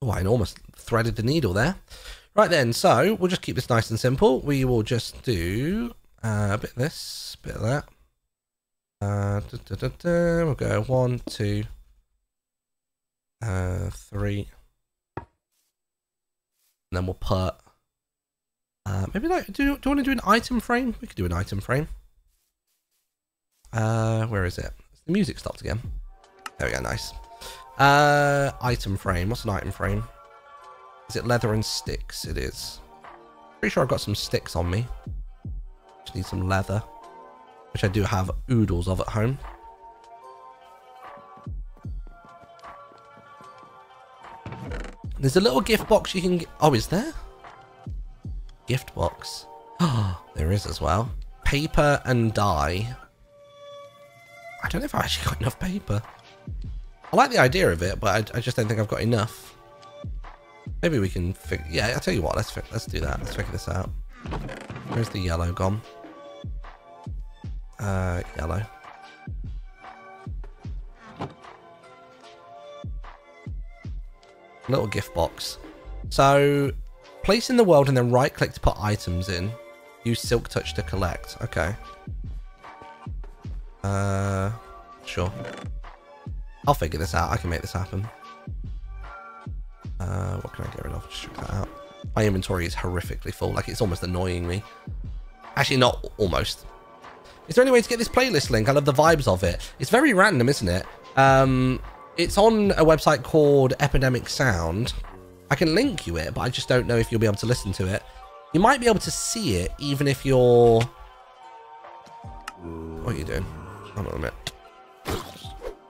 Oh, I almost threaded the needle there. Right then, so we'll just keep this nice and simple. We will just do uh, a bit of this, a bit of that. Uh, da, da, da. We'll go one, two, uh, three. And then we'll put, uh, maybe like, do, do you want to do an item frame? We could do an item frame. Uh, where is it? The music stopped again. There we go, nice. Uh, item frame. What's an item frame? Is it leather and sticks? It is. Pretty sure I've got some sticks on me. Just need some leather. Which I do have oodles of at home. There's a little gift box you can get. Oh, is there? Gift box. Oh, (gasps) there is as well. Paper and dye. I don't know if I've actually got enough paper. I like the idea of it, but I, I just don't think I've got enough. Maybe we can figure... Yeah, I'll tell you what. Let's let's do that. Let's figure this out. Where's the yellow gone? Uh, yellow. Little gift box. So, place in the world and then right click to put items in. Use silk touch to collect. Okay. Uh, sure. I'll figure this out. I can make this happen. Uh, what can I get rid of? Just check that out. My inventory is horrifically full. Like, it's almost annoying me. Actually, not almost. Is there any way to get this playlist link? I love the vibes of it. It's very random, isn't it? Um, it's on a website called Epidemic Sound. I can link you it, but I just don't know if you'll be able to listen to it. You might be able to see it, even if you're... What are you doing? Hold on a minute.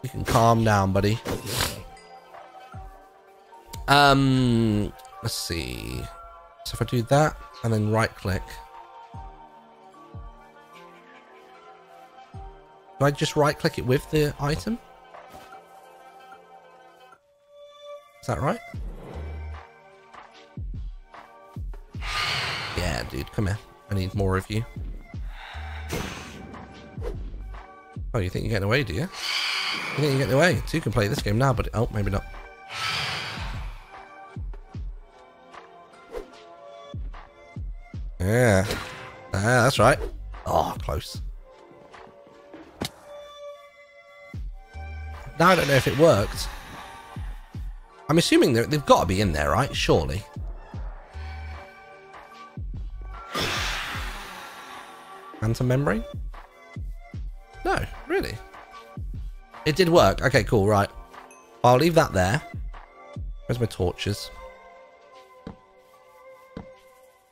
You can calm down, buddy. Um, let's see. So if I do that and then right click. Do I just right click it with the item? Is that right? Yeah, dude, come here. I need more of you. Oh, you think you're getting away, do you? You think you're getting away? So you can play this game now, but... Oh, maybe not. Yeah. Ah, that's right. Oh, close. Now I don't know if it worked. I'm assuming they've got to be in there, right? Surely. Phantom membrane? No, really. It did work. Okay, cool, right. I'll leave that there. Where's my torches?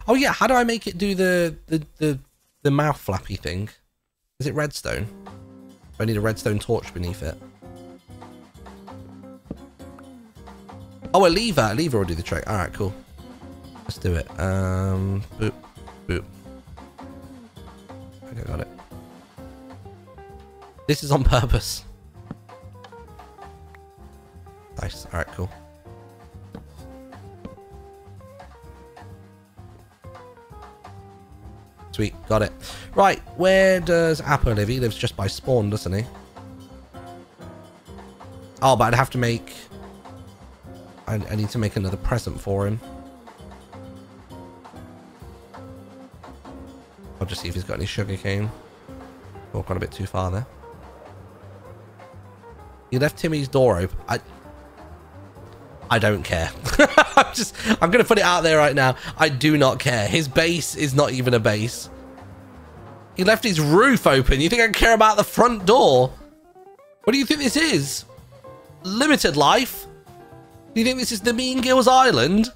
Oh yeah, how do I make it do the the the, the mouth flappy thing? Is it redstone? I need a redstone torch beneath it. Oh, a lever. A lever will do the trick. All right, cool. Let's do it. Um, boop, boop. Okay, I got it. This is on purpose. Nice. All right, cool. Sweet, got it. Right, where does Apo live? He lives just by spawn, doesn't he? Oh, but I'd have to make... I, I need to make another present for him. I'll just see if he's got any sugarcane. Walk gone a bit too far there. He left Timmy's door open. I... I don't care. (laughs) I'm just, I'm going to put it out there right now. I do not care. His base is not even a base. He left his roof open. You think I care about the front door? What do you think this is? Limited life? Do you think this is the Mean Girls Island?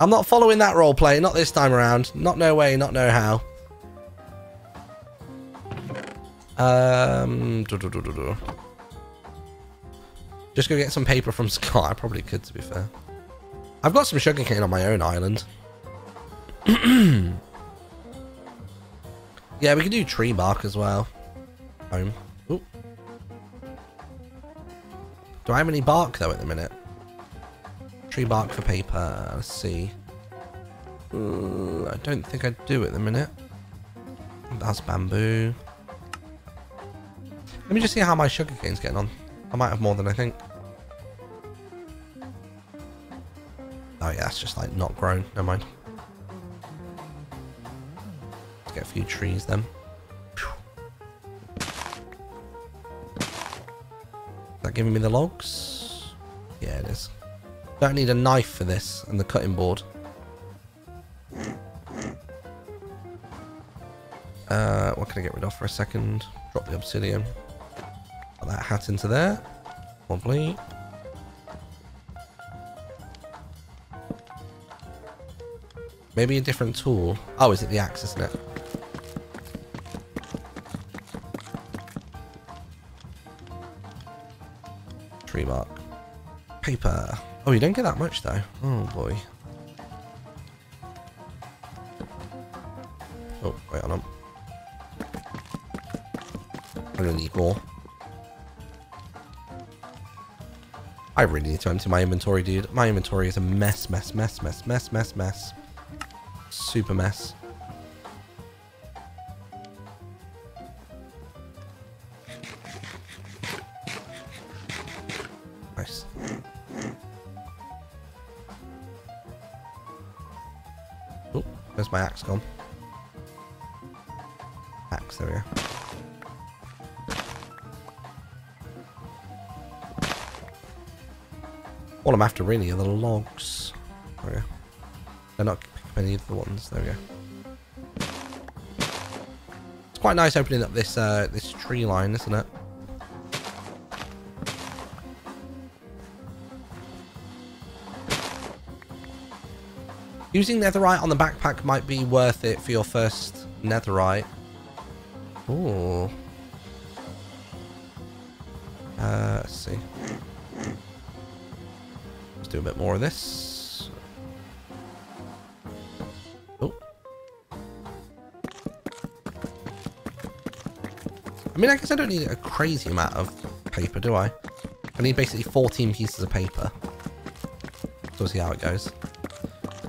I'm not following that role play. Not this time around. Not no way. Not no how. Um. -doo -doo -doo. Just go get some paper from Scott. I probably could, to be fair. I've got some sugarcane on my own island. (clears throat) yeah, we can do tree bark as well. Home. Ooh. Do I have any bark, though, at the minute? Tree bark for paper. Let's see. I don't think I do at the minute. That's bamboo. Let me just see how my sugarcane's getting on. I might have more than I think. Oh yeah, it's just like not grown. Never mind. Let's get a few trees then. Is that giving me the logs? Yeah, it is. Don't need a knife for this and the cutting board. Uh, what can I get rid of for a second? Drop the obsidian. Put that hat into there. Lovely. Maybe a different tool. Oh, is it the axe, isn't it? Tree bark. Paper. Oh, you don't get that much though. Oh boy. Oh, wait on. I'm gonna need more. I really need to empty my inventory, dude. My inventory is a mess, mess, mess, mess, mess, mess, mess. Super mess. Nice. Oh, where's my axe gone? Axe, there we go. All I'm after really are the logs. They're not any of the ones. There we go. It's quite nice opening up this uh, this tree line, isn't it? Using netherite on the backpack might be worth it for your first netherite. Ooh. Uh, let's see. Let's do a bit more of this. I mean, I guess I don't need a crazy amount of paper, do I? I need basically 14 pieces of paper. So we'll see how it goes.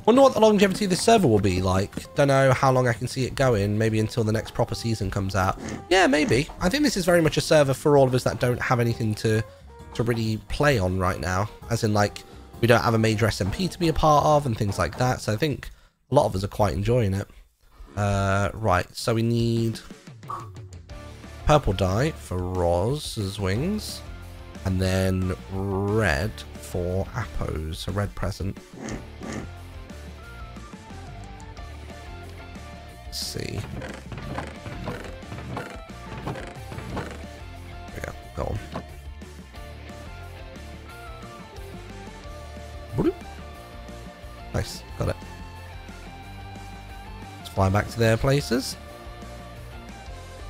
Wonder what the longevity of this server will be like. Don't know how long I can see it going. Maybe until the next proper season comes out. Yeah, maybe. I think this is very much a server for all of us that don't have anything to to really play on right now. As in, like, we don't have a major SMP to be a part of and things like that. So I think a lot of us are quite enjoying it. Uh, right, so we need purple dye for Roz's wings, and then red for Apo's, A red present. Let's see. There we go, go on. Nice, got it. Let's fly back to their places.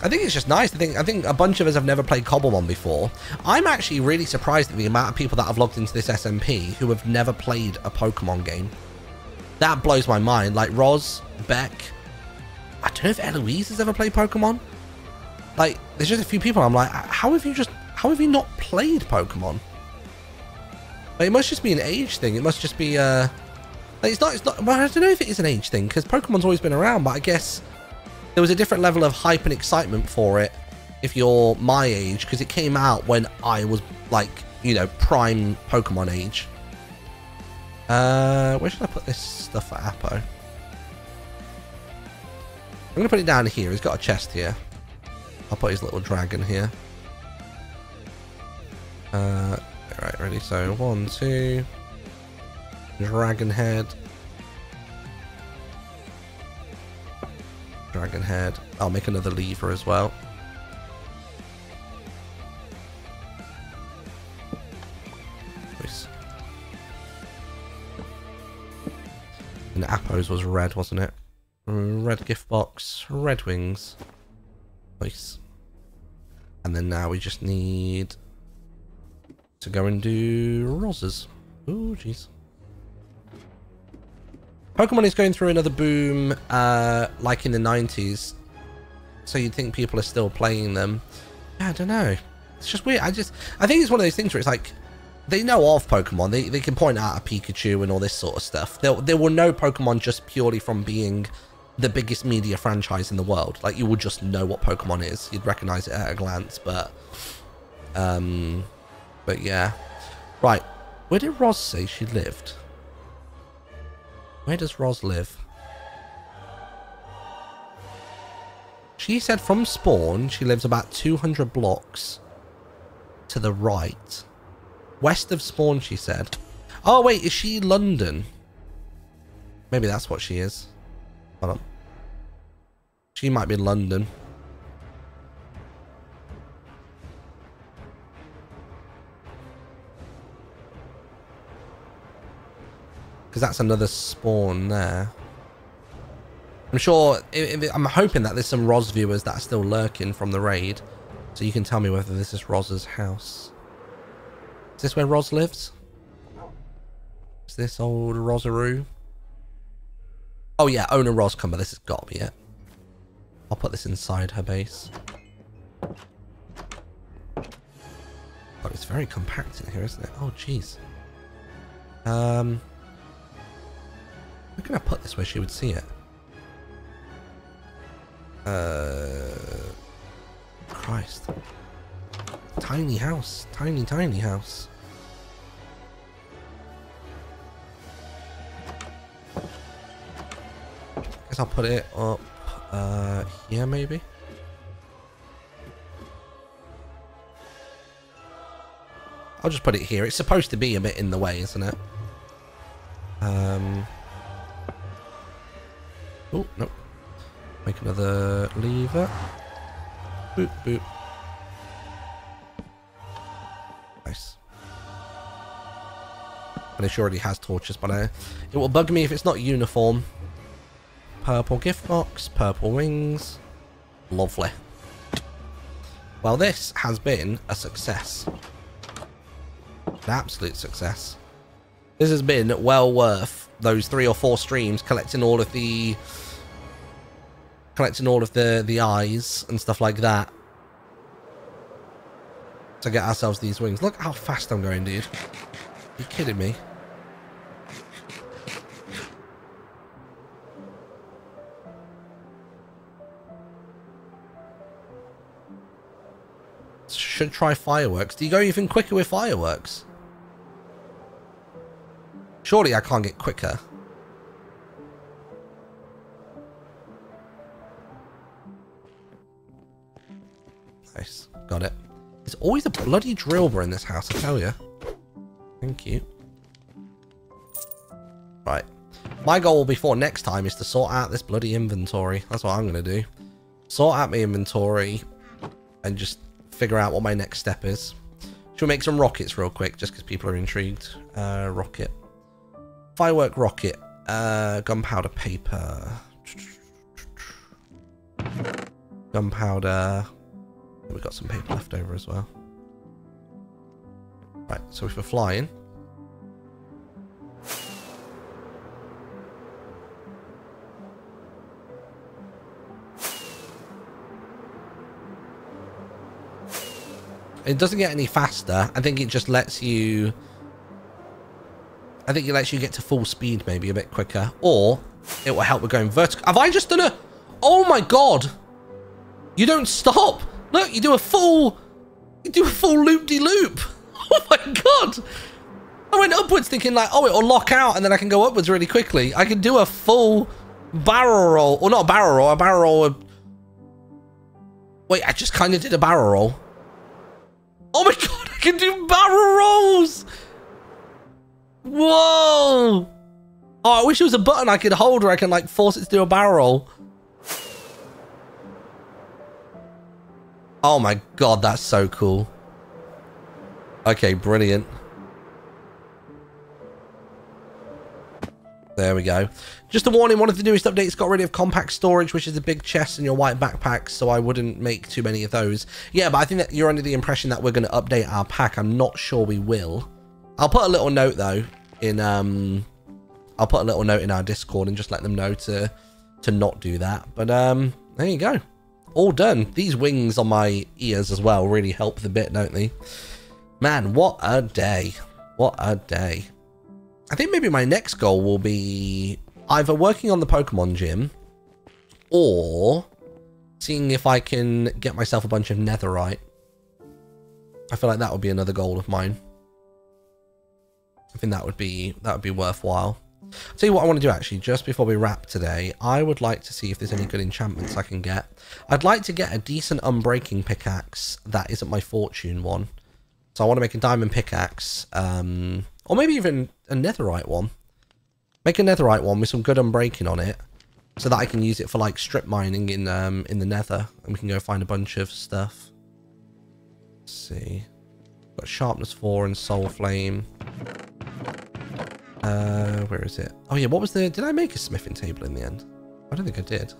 I think it's just nice. I think I think a bunch of us have never played Cobblemon before. I'm actually really surprised at the amount of people that have logged into this SMP who have never played a Pokemon game. That blows my mind. Like Roz, Beck, I don't know if Eloise has ever played Pokemon. Like, there's just a few people. I'm like, how have you just, how have you not played Pokemon? Like, it must just be an age thing. It must just be, uh, like, it's not, it's not. Well, I don't know if it is an age thing because Pokemon's always been around, but I guess there was a different level of hype and excitement for it if you're my age because it came out when I was like, you know, prime Pokemon age. Uh, where should I put this stuff for Apo? I'm gonna put it down here. He's got a chest here. I'll put his little dragon here. Uh, right, ready. So one, two. Dragon head. Dragon head. I'll make another lever as well. Nice. And Apo's was red, wasn't it? Mm, Red gift box, red wings. Nice. And then now we just need to go and do roses. Oh, jeez. Pokemon is going through another boom, uh, like in the 90s. So you'd think people are still playing them. I don't know. It's just weird. I just, I think it's one of those things where it's like, they know of Pokemon. They, they can point out a Pikachu and all this sort of stuff. They, they will know Pokemon just purely from being the biggest media franchise in the world. Like, you will just know what Pokemon is. You'd recognize it at a glance, but... Um, but yeah. Right. Where did Roz say she lived? Where does Roz live? She said from spawn, she lives about 200 blocks to the right. West of spawn, she said. Oh, wait, is she London? Maybe that's what she is. Hold on. She might be London. Because that's another spawn there. I'm sure, if, if, I'm hoping that there's some Roz viewers that are still lurking from the raid. So you can tell me whether this is Roz's house. Is this where Roz lives? Is this old Rosaroo? Oh yeah, owner Roscumber. This has got to be it. I'll put this inside her base. God, it's very compact in here, isn't it? Oh, jeez. Um, where can I put this where she would see it? Uh, Christ. Tiny house. Tiny, tiny house. Guess I'll put it up uh, here maybe? I'll just put it here. It's supposed to be a bit in the way, isn't it? Um. Oh, no. Make another lever. Boop, boop. Nice. And she already has torches, but I, it will bug me if it's not uniform. Purple gift box, purple wings. Lovely. Well, this has been a success. An absolute success. This has been well worth those three or four streams collecting all of the collecting all of the the eyes and stuff like that to get ourselves these wings. Look how fast I'm going, dude. Are you kidding me? Should try fireworks. Do you go even quicker with fireworks? Surely I can't get quicker. Got it. There's always a bloody drill in this house, I tell you. Thank you. Right. My goal before next time is to sort out this bloody inventory. That's what I'm going to do. Sort out my inventory and just figure out what my next step is. Should we make some rockets real quick, just because people are intrigued? Uh, rocket. Firework rocket. Uh, gunpowder paper. Gunpowder. We've got some paper left over as well. Right, so if we're flying. It doesn't get any faster. I think it just lets you... I think it lets you get to full speed maybe a bit quicker. Or it will help with going vertical. Have I just done a... Oh my god! You don't stop! Look, you do a full... You do a full loop-de-loop. (laughs) Oh my god! I went upwards thinking like, oh, it'll lock out and then I can go upwards really quickly. I can do a full barrel roll. Or not a barrel roll, a barrel roll. Of... Wait, I just kind of did a barrel roll. Oh my (laughs) god, I can do barrel rolls! Whoa! Oh, I wish there was a button I could hold where I can like force it to do a barrel roll. Oh my god, that's so cool. Okay, brilliant. There we go. Just a warning, one of the newest updates got rid of compact storage, which is a big chest in your white backpacks, so I wouldn't make too many of those. Yeah, but I think that you're under the impression that we're going to update our pack. I'm not sure we will. I'll put a little note, though, in... um. I'll put a little note in our Discord and just let them know to to not do that. But um, there you go. All done. These wings on my ears as well really help the bit, don't they? Man, what a day. What a day. I think maybe my next goal will be either working on the Pokemon gym or seeing if I can get myself a bunch of netherite. I feel like that would be another goal of mine. I think that would be that would be worthwhile. I'll tell you what I want to do actually, just before we wrap today, I would like to see if there's any good enchantments I can get. I'd like to get a decent unbreaking pickaxe that isn't my fortune one. So I want to make a diamond pickaxe, um, or maybe even a netherite one. Make a netherite one with some good unbreaking on it, so that I can use it for like strip mining in um, in the nether, and we can go find a bunch of stuff. Let's see, got sharpness four and soul flame. Uh, where is it? Oh yeah, what was the? Did I make a smithing table in the end? I don't think I did.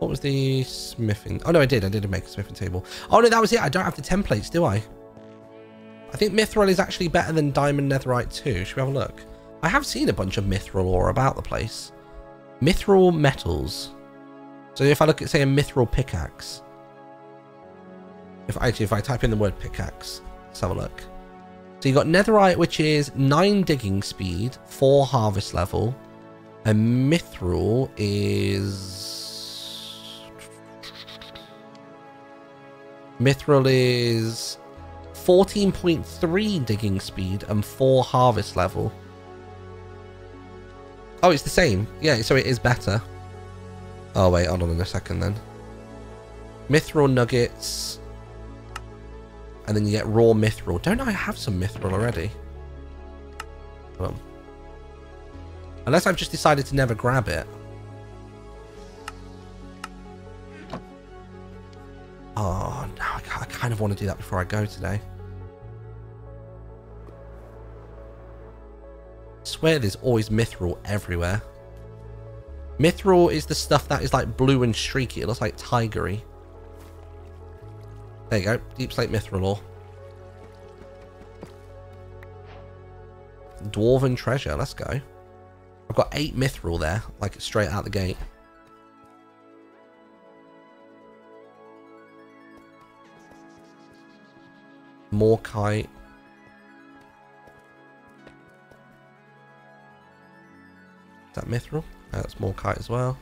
What was the smithing? Oh no, I did. I did make a smithing table. Oh no, that was it. I don't have the templates, do I? I think mithril is actually better than diamond netherite too. Should we have a look? I have seen a bunch of mithril ore about the place. Mithril metals. So if I look at say a mithril pickaxe. If actually if I type in the word pickaxe, let's have a look. So you got netherite, which is nine digging speed, four harvest level, and mithril is mithril is 14.3 digging speed and 4 harvest level. Oh, it's the same. Yeah, so it is better. Oh, wait, hold on a second then. Mithril nuggets. And then you get raw mithril. Don't I have some mithril already? Unless I've just decided to never grab it. Oh, no, I kind of want to do that before I go today. I swear there's always mithril everywhere. Mithril is the stuff that is like blue and streaky. It looks like tigery. There you go. Deep slate mithril ore. Dwarven treasure. Let's go. I've got eight mithril there, like straight out the gate. Morkite. Is that mithril? That's Morkite as well.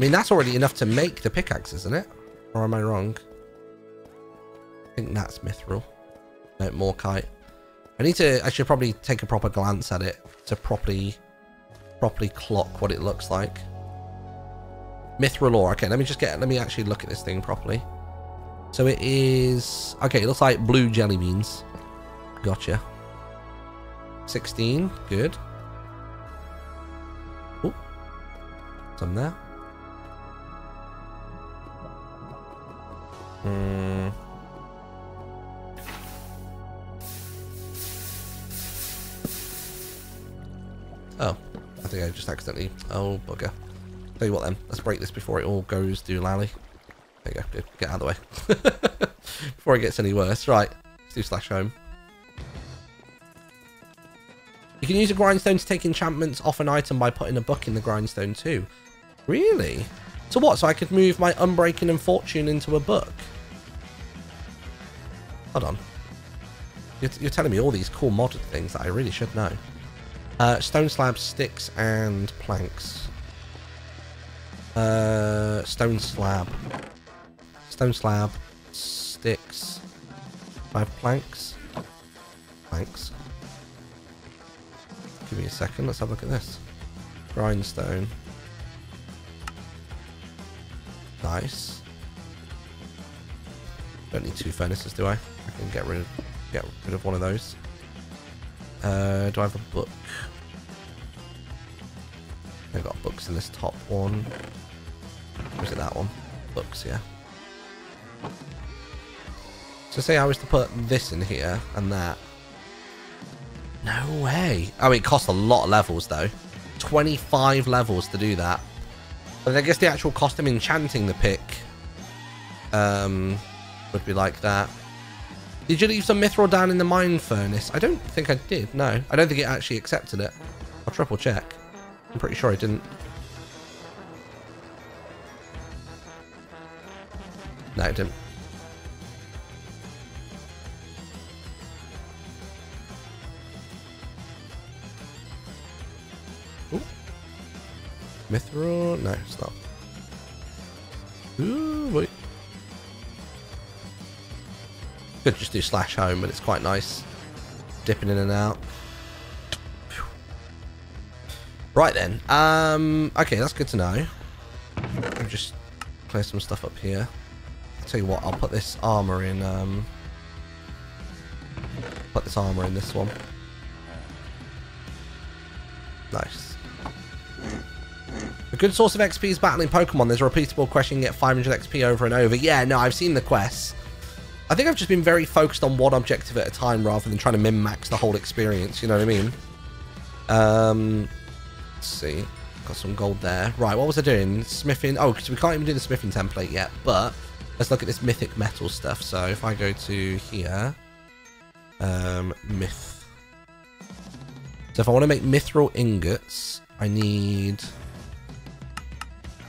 I mean, that's already enough to make the pickaxe, isn't it? Or am I wrong? I think that's mithril. No, Morkite. I need to, I should probably take a proper glance at it to properly, properly clock what it looks like. Mithril ore. Okay, let me just get, let me actually look at this thing properly. So it is, okay, it looks like blue jelly beans. Gotcha. 16, good. Oh, some there. Hmm. Oh, I think I just accidentally... Oh, bugger. Tell you what then, let's break this before it all goes to lally. There you go, good. Get out of the way. (laughs) before it gets any worse. Right, let's do slash home. You can use a grindstone to take enchantments off an item by putting a book in the grindstone too. Really? So what? So I could move my Unbreaking and Fortune into a book? Hold on. You're, you're telling me all these cool modded things that I really should know. Uh, stone slabs, sticks, and planks. Uh, stone slab. Stone slab, sticks, five planks. Planks. Give me a second, let's have a look at this. Grindstone. Nice. Don't need two furnaces, do I? I can get rid of get rid of one of those. Uh, do I have a book? I've got books in this top one. Or is it that one? Books, yeah. So say I was to put this in here and that. No way. Oh, it costs a lot of levels though. 25 levels to do that. But I guess the actual cost of enchanting the pick um, would be like that. Did you leave some mithril down in the mine furnace? I don't think I did, no. I don't think it actually accepted it. I'll triple check. I'm pretty sure I didn't. No, it didn't. Mithril? No, it's not. Ooh, wait. Could just do slash home, but it's quite nice. Dipping in and out. Right then. Um. Okay, that's good to know. I'll just clear some stuff up here. I'll tell you what. I'll put this armor in. Um. Put this armor in this one. Nice. Good source of XP is battling Pokemon. There's a repeatable question you get 500 XP over and over. Yeah, no, I've seen the quests. I think I've just been very focused on one objective at a time rather than trying to min-max the whole experience, you know what I mean? Um, let's see. Got some gold there. Right, what was I doing? Smithing. Oh, because we can't even do the smithing template yet, but let's look at this mythic metal stuff. So if I go to here, um, myth. So if I want to make mithril ingots, I need...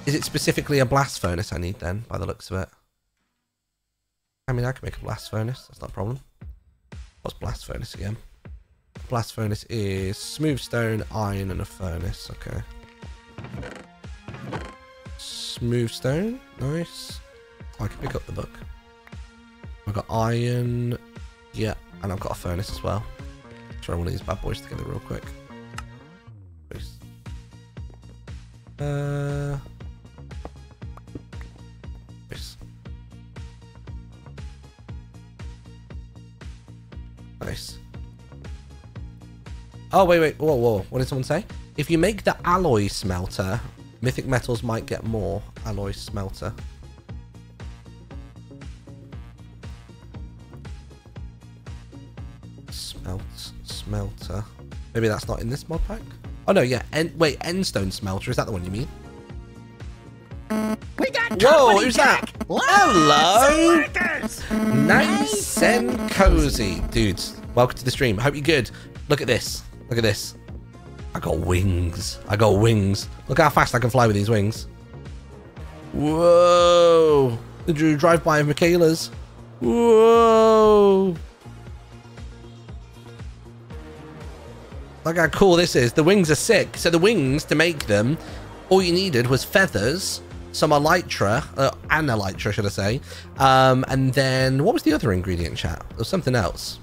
Is it specifically a blast furnace I need then, by the looks of it? I mean, I can make a blast furnace. That's not a problem. What's blast furnace again? Blast furnace is smooth stone, iron, and a furnace. Okay. Smooth stone. Nice. I can pick up the book. I've got iron. Yeah. And I've got a furnace as well. Throw one of these bad boys together real quick. Uh... Nice. Oh, wait, wait. Whoa, whoa. What did someone say? If you make the alloy smelter, mythic metals might get more. Alloy smelter. Smelt, smelter. Maybe that's not in this mod pack? Oh, no, yeah. En wait, endstone smelter. Is that the one you mean? We got Whoa, who's Jack. that? Lots Hello. Nice and cozy. Dudes, welcome to the stream. I hope you're good. Look at this. Look at this. I got wings. I got wings. Look how fast I can fly with these wings. Whoa. Did you drive by of Michaela's? Whoa. Look how cool this is. The wings are sick. So the wings, to make them, all you needed was feathers, some elytra, uh, an elytra, should I say. Um, and then, what was the other ingredient, chat? Was something else.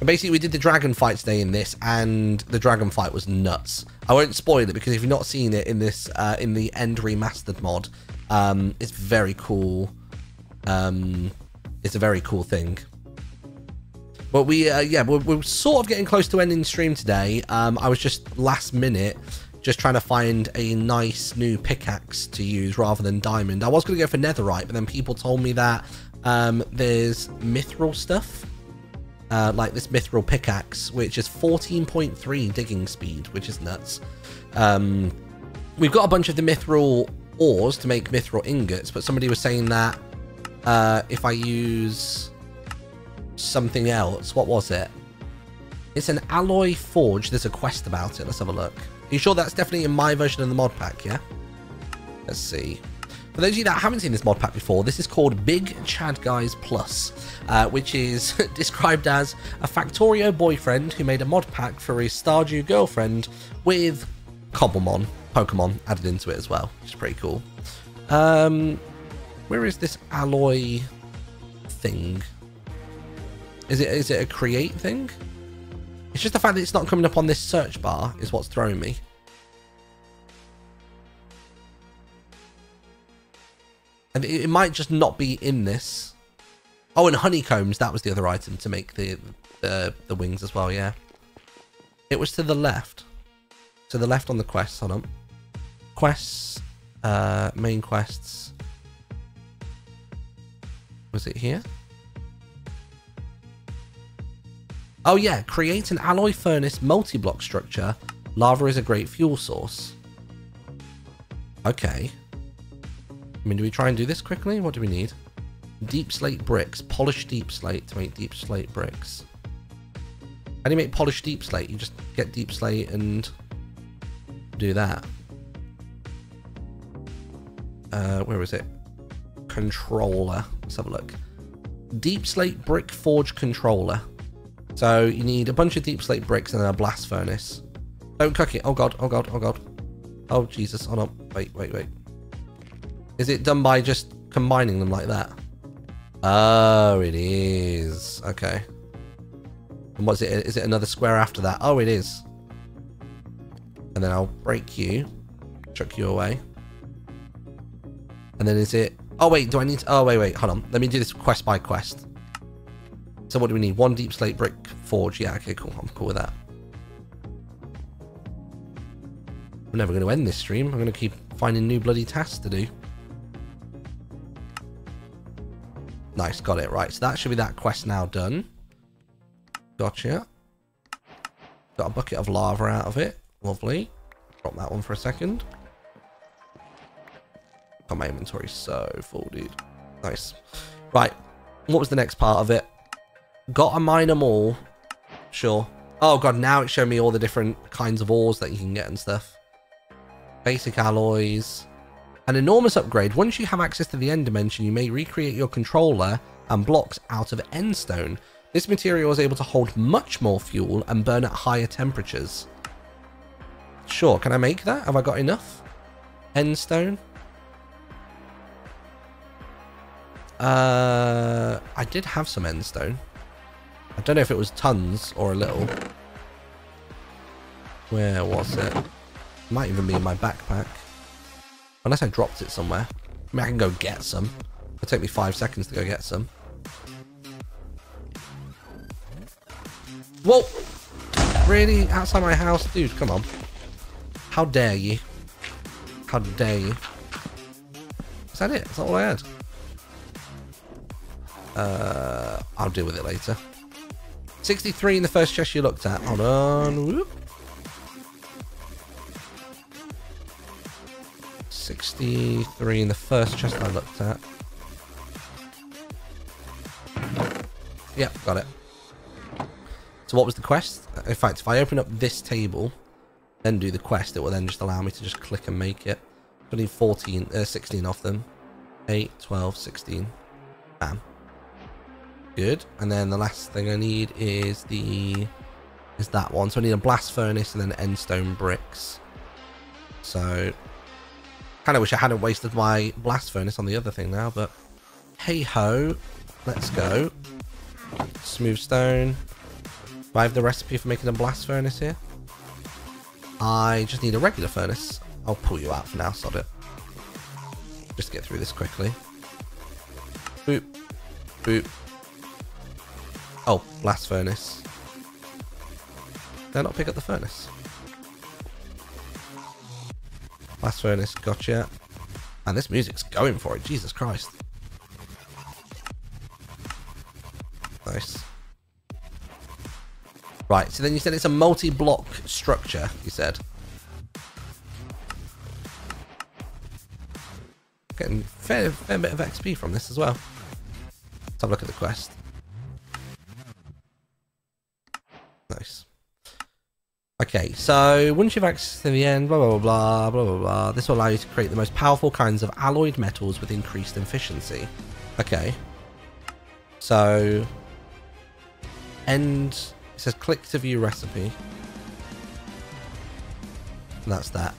And basically, we did the dragon fight today in this, and the dragon fight was nuts. I won't spoil it because if you've not seen it in this, uh, in the end remastered mod, um, it's very cool. Um, it's a very cool thing. But we, uh, yeah, we're, we're sort of getting close to ending stream today. Um, I was just last minute, just trying to find a nice new pickaxe to use rather than diamond. I was going to go for netherite, but then people told me that um, there's mithril stuff uh, like this mithril pickaxe, which is 14.3 digging speed, which is nuts. Um, we've got a bunch of the mithril ores to make mithril ingots, but somebody was saying that uh, if I use something else, what was it? It's an alloy forge. There's a quest about it. Let's have a look. You sure that's definitely in my version of the mod pack? Yeah. Let's see. For those of you that haven't seen this mod pack before, this is called Big Chad Guys Plus, uh, which is (laughs) described as a Factorio boyfriend who made a mod pack for his Stardew girlfriend with Cobblemon, Pokemon added into it as well, which is pretty cool. Um, where is this alloy thing? Is it is it a create thing? It's just the fact that it's not coming up on this search bar is what's throwing me. And it, might just not be in this. Oh, and honeycombs, that was the other item to make the, the, the wings as well, yeah. It was to the left. To the left on the quest, hold on. Quests, uh, main quests. Was it here? Oh yeah, create an alloy furnace multi-block structure. Lava is a great fuel source. Okay. I mean, do we try and do this quickly? What do we need? Deep slate bricks. Polished deep slate to make deep slate bricks. How do you make polished deep slate? You just get deep slate and do that. Uh, where is it? Controller. Let's have a look. Deep slate brick forge controller. So you need a bunch of deep slate bricks and a blast furnace. Don't cook it. Oh god, oh god, oh god. Oh Jesus, hold on. Wait, wait, wait. Is it done by just combining them like that? Oh, it is. Okay. And what's it? Is it another square after that? Oh, it is. And then I'll break you. Chuck you away. And then is it... Oh, wait. Do I need to... Oh, wait, wait. Hold on. Let me do this quest by quest. So what do we need? One deep slate brick forge. Yeah, okay, cool. I'm cool with that. I'm never going to end this stream. I'm going to keep finding new bloody tasks to do. Nice, got it. Right, so that should be that quest now done. Gotcha. Got a bucket of lava out of it. Lovely. Drop that one for a second. Oh, my inventory's so full, dude. Nice. Right, what was the next part of it? Got to mine them. Sure. Oh god, now it's showing me all the different kinds of ores that you can get and stuff. Basic alloys. An enormous upgrade. Once you have access to the end dimension, you may recreate your controller and blocks out of endstone. This material is able to hold much more fuel and burn at higher temperatures. Sure, can I make that? Have I got enough? Endstone? Uh, I did have some endstone. I don't know if it was tons or a little. Where was it? Might even be in my backpack. Unless I dropped it somewhere. I mean, I can go get some. It'll take me five seconds to go get some. Whoa! Really? Outside my house? Dude, come on. How dare you? How dare you? Is that it? Is that all I had? Uh, I'll deal with it later. 63 in the first chest you looked at. Hold on. Whoop. 63 in the first chest I looked at. Yep, got it. So what was the quest? In fact, if I open up this table, then do the quest, it will then just allow me to just click and make it. I need 14, uh, 16 of them. 8, 12, 16. Bam. Good. And then the last thing I need is the is that one. So I need a blast furnace and then endstone bricks. So kind of wish I hadn't wasted my blast furnace on the other thing now, but hey ho. Let's go. Smooth stone. Do I have the recipe for making a blast furnace here? I just need a regular furnace. I'll pull you out for now, sod it. Just get through this quickly. Boop. Boop. Oh, blast furnace. Did I not pick up the furnace? Blast furnace, gotcha. And this music's going for it, Jesus Christ. Nice. Right, so then you said it's a multi-block structure, you said. Getting fair, fair bit of XP from this as well. Let's have a look at the quest. Nice. Okay, so once you've access to the end, blah, blah, blah, blah, blah, blah, this will allow you to create the most powerful kinds of alloyed metals with increased efficiency. Okay. So, end, it says click to view recipe. And that's that.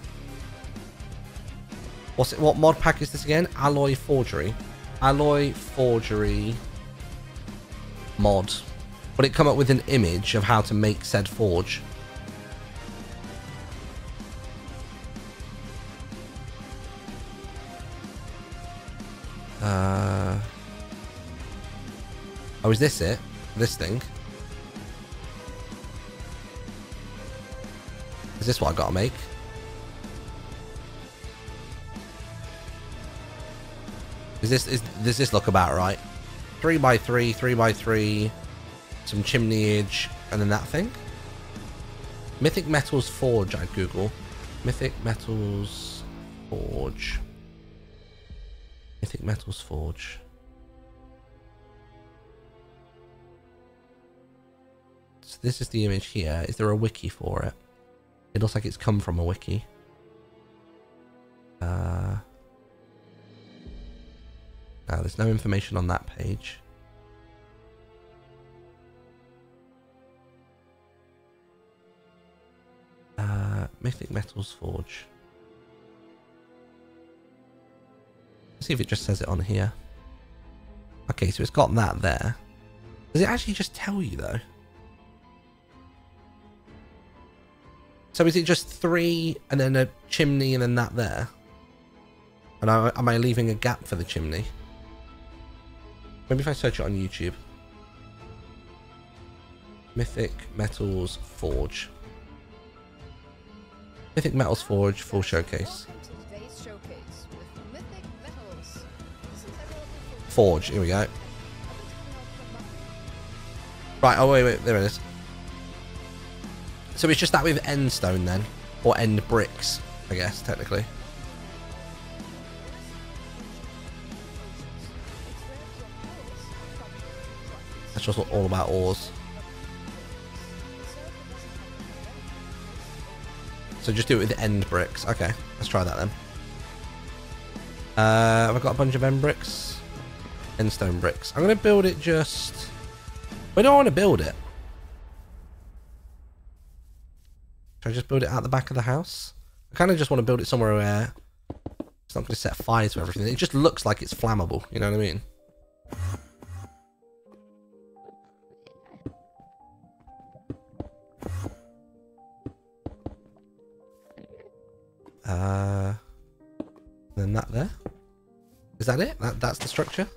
What's it, what mod pack is this again? Alloy Forgery. Alloy Forgery mod. Would it come up with an image of how to make said forge? Uh, oh, is this it? This thing? Is this what I gotta make? Is this is does this look about right? Three by three, three by three, some chimney edge, and then that thing. Mythic Metals Forge. I'd Google. Mythic Metals Forge. Mythic Metals Forge. So this is the image here. Is there a wiki for it? It looks like it's come from a wiki. Uh, no, there's no information on that page. Uh, Mythic Metals Forge. Let's see if it just says it on here. Okay, so it's got that there. Does it actually just tell you though? So is it just three and then a chimney and then that there? And I, am I leaving a gap for the chimney? Maybe if I search it on YouTube. Mythic Metals Forge. Mythic Metals Forge full showcase. Forge, here we go. Right, oh wait, wait, there it is. So it's just that with end stone then? Or end bricks, I guess, technically. That's just all about ores. So just do it with end bricks. Okay, let's try that then. Uh, have I got a bunch of end bricks? End stone bricks. I'm going to build it just... Where do I want to build it? Should I just build it out the back of the house? I kind of just want to build it somewhere where it's not going to set fire to everything. It just looks like it's flammable. You know what I mean? Uh, then that there. Is that it? That that's the structure.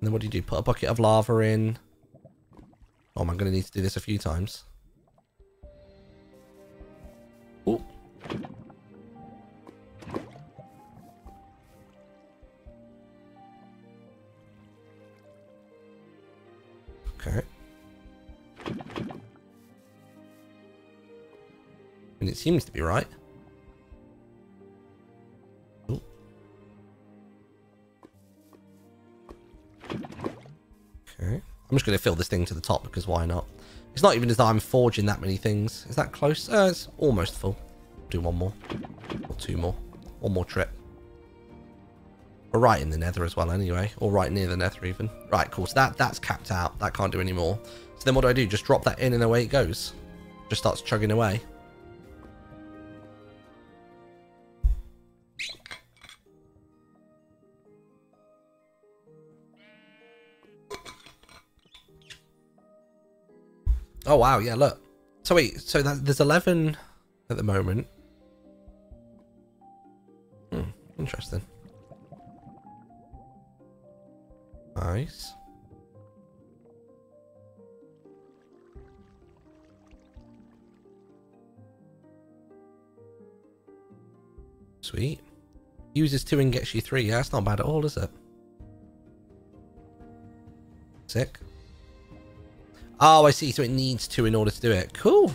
And then what do you do? Put a bucket of lava in. Oh, I'm going to need to do this a few times? Oh. Okay. And it seems to be right. Okay. I'm just going to fill this thing to the top because why not? It's not even as though I'm forging that many things. Is that close? Uh, it's almost full. Do one more. Or two more. One more trip. We're right in the nether as well anyway. Or right near the nether even. Right, cool. So that, that's capped out. That can't do any more. So then what do I do? Just drop that in and away it goes. Just starts chugging away. Oh wow, yeah, look. So wait, so that, there's 11 at the moment. Hmm, interesting. Nice. Sweet. Uses two and gets you three. Yeah, that's not bad at all, is it? Sick. Oh, I see. So it needs to in order to do it. Cool.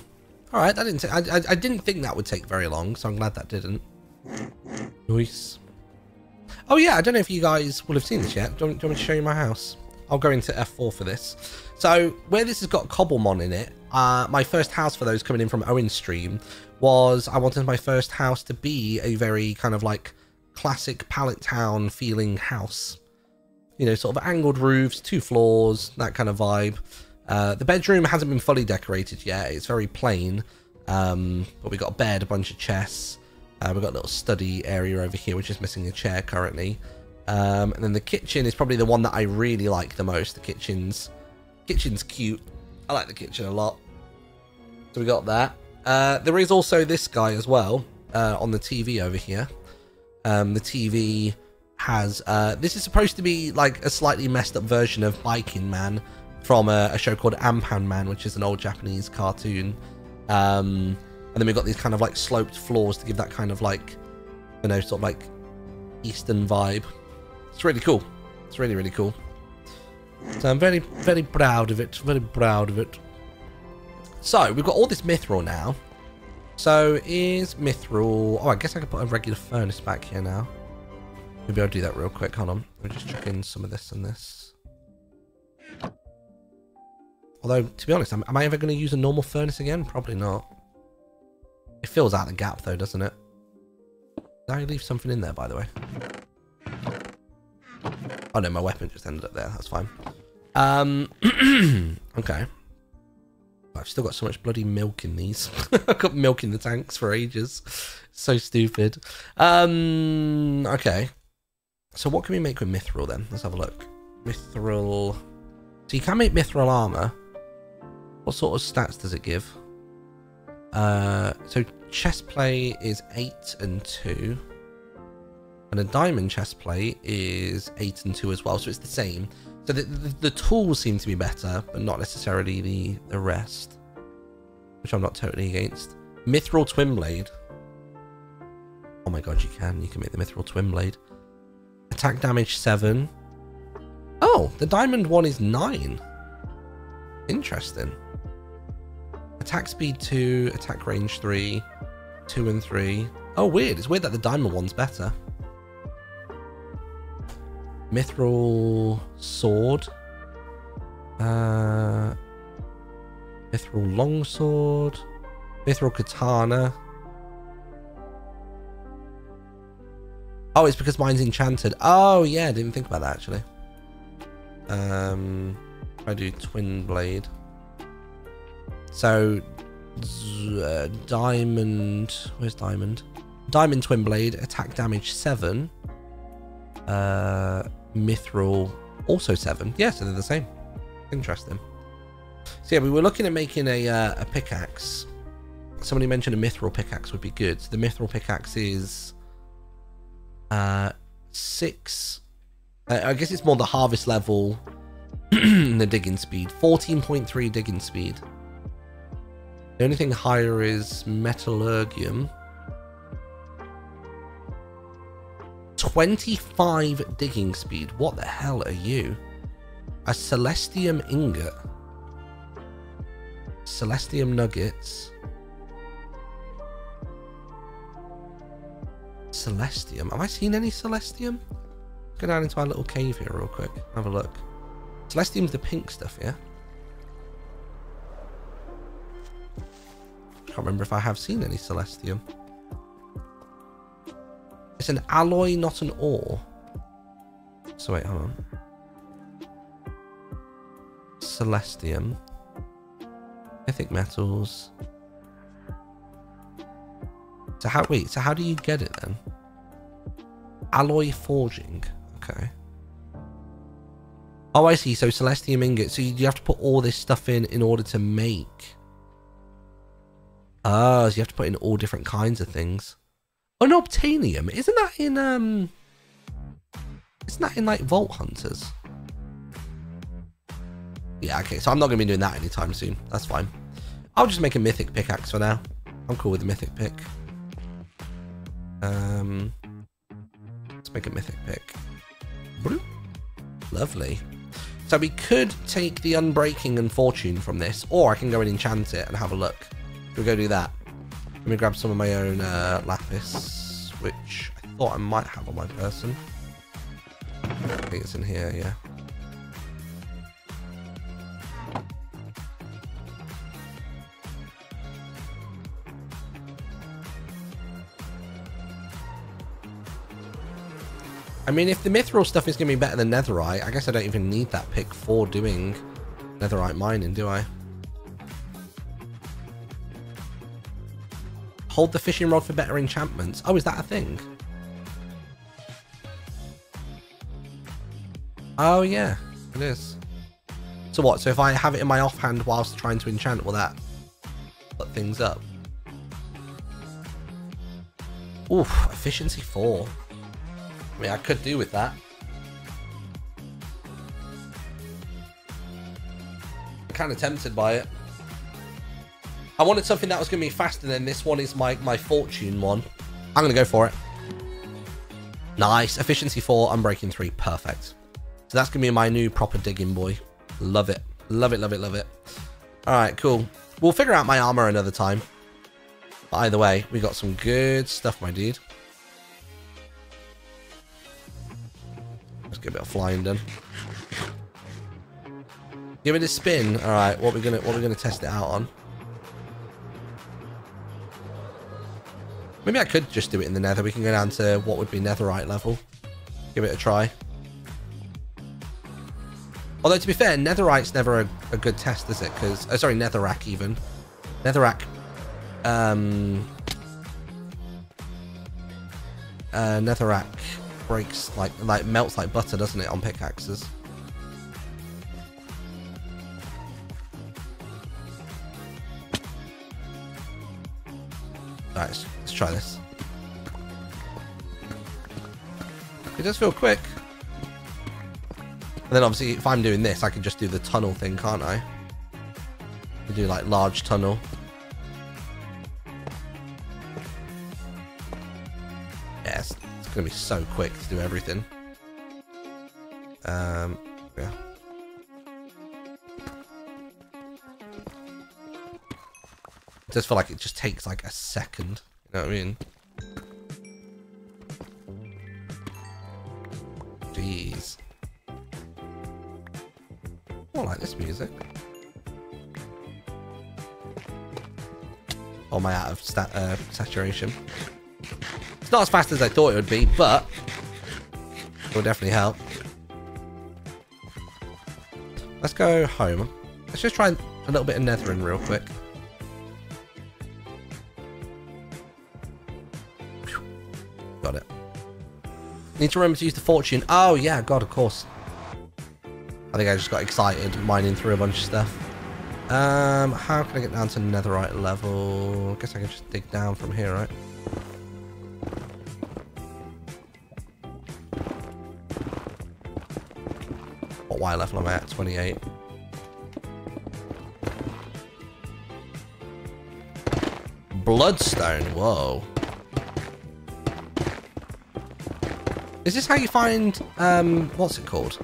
All right. That didn't. I, I, I didn't think that would take very long, so I'm glad that didn't. Nice. Oh yeah. I don't know if you guys will have seen this yet. Do you, want- do you want me to show you my house? I'll go into F4 for this. So where this has got Cobblemon in it, uh, my first house for those coming in from Owen Stream was I wanted my first house to be a very kind of like classic pallet town feeling house you know, sort of angled roofs, two floors, that kind of vibe. Uh, the bedroom hasn't been fully decorated yet. It's very plain. Um, but we've got a bed, a bunch of chests. Uh, we've got a little study area over here, which is missing a chair currently. Um, and then the kitchen is probably the one that I really like the most. The kitchen's kitchen's cute. I like the kitchen a lot. So we got that. Uh, there is also this guy as well uh, on the TV over here. Um, the TV has uh, this is supposed to be like a slightly messed up version of Baikinman from a, a show called Anpanman, which is an old Japanese cartoon. Um, and then we've got these kind of like sloped floors to give that kind of like, you know, sort of like Eastern vibe. It's really cool. It's really really cool. So I'm very very proud of it. Very proud of it. So we've got all this mithril now. So is mithril? Oh, I guess I could put a regular furnace back here now. Maybe I'll do that real quick. Hold on. We'll just chuck in some of this and this. Although, to be honest, am, am I ever going to use a normal furnace again? Probably not. It fills out the gap though, doesn't it? Did I leave something in there, by the way? Oh no, my weapon just ended up there. That's fine. Um, (clears throat) okay. I've still got so much bloody milk in these. (laughs) I've got milk in the tanks for ages. So stupid. Um, okay. So what can we make with mithril then? Let's have a look. Mithril. So you can make mithril armor. What sort of stats does it give? Uh, so chestplate is 8 and 2. And a diamond chestplate is 8 and 2 as well. So it's the same. So the, the, the tools seem to be better, but not necessarily the, the rest. Which I'm not totally against. Mithril twin blade. Oh my god, you can. You can make the mithril twin blade. Attack damage 7. Oh, the diamond one is 9. Interesting. Attack speed 2, attack range 3, 2 and 3. Oh, weird. It's weird that the diamond one's better. Mithril sword. Uh, mithril longsword. Mithril katana. Oh, it's because mine's enchanted. Oh, yeah, I didn't think about that actually. Um, I do twin blade. So, uh, diamond. Where's diamond? Diamond twin blade, attack damage seven. Uh, mithril also seven. Yeah, so they're the same. Interesting. So yeah, we were looking at making a uh, a pickaxe. Somebody mentioned a mithril pickaxe would be good. So the mithril pickaxe is uh six. Uh, I guess it's more the harvest level, (clears throat) the digging speed. Fourteen point three digging speed. The only thing higher is metallurgium. 25 digging speed. What the hell are you? A Celestium ingot. Celestium nuggets. Celestium. Have I seen any Celestium? Go down into our little cave here real quick. Have a look. Celestium's the pink stuff, yeah? Can't remember if I have seen any Celestium. It's an alloy, not an ore. So wait, hold on. Celestium. Mythic metals. So how wait, so how do you get it then? Alloy forging. Okay. Oh, I see. So Celestium ingot. So you have to put all this stuff in in order to make. Ah, so you have to put in all different kinds of things. Unobtainium, isn't that in um? Isn't that in like Vault Hunters? Yeah, okay. So I'm not gonna be doing that anytime soon. That's fine. I'll just make a mythic pickaxe for now. I'm cool with the mythic pick. Um, let's make a mythic pick. Lovely. So we could take the Unbreaking and Fortune from this, or I can go and enchant it and have a look. We'll go do that. Let me grab some of my own uh, Lapis, which I thought I might have on my person. I think it's in here, yeah. I mean, if the mithril stuff is going to be better than netherite, I guess I don't even need that pick for doing netherite mining, do I? Hold the fishing rod for better enchantments. Oh, is that a thing? Oh, yeah, it is. So what? So if I have it in my offhand whilst trying to enchant, will that put things up? Oof, efficiency 4. I mean, I could do with that. I'm kind of tempted by it. I wanted something that was going to be faster than this one is my, my fortune one. I'm going to go for it. Nice. Efficiency 4, Unbreaking 3. Perfect. So that's going to be my new proper digging boy. Love it. Love it, love it, love it. Alright, cool. We'll figure out my armor another time. But either way, we got some good stuff, my dude. Let's get a bit of flying done. Give it a spin. All right, what we gonna what we gonna test it out on? Maybe I could just do it in the nether. We can go down to what would be netherite level. Give it a try. Although to be fair, netherite's never a, a good test, is it? Because oh, sorry, netherrack even. Netherrack. Um. Uh, netherrack breaks like like melts like butter, doesn't it, on pickaxes? Let's try this. It does feel quick. And then obviously if I'm doing this, I can just do the tunnel thing, can't I? You do like large tunnel. Yes, it's gonna be so quick to do everything. Um, yeah. It does feel like it just takes like a second. Know what I mean? Jeez. I like this music. Oh, I out of stat uh, saturation? It's not as fast as I thought it would be, but it will definitely help. Let's go home. Let's just try a little bit of nethering real quick. Got it. Need to remember to use the fortune. Oh, yeah, God, of course. I think I just got excited mining through a bunch of stuff. Um, how can I get down to netherite level? I guess I can just dig down from here, right? What Y level am I at? 28. Bloodstone, whoa. Is this how you find, um, what's it called?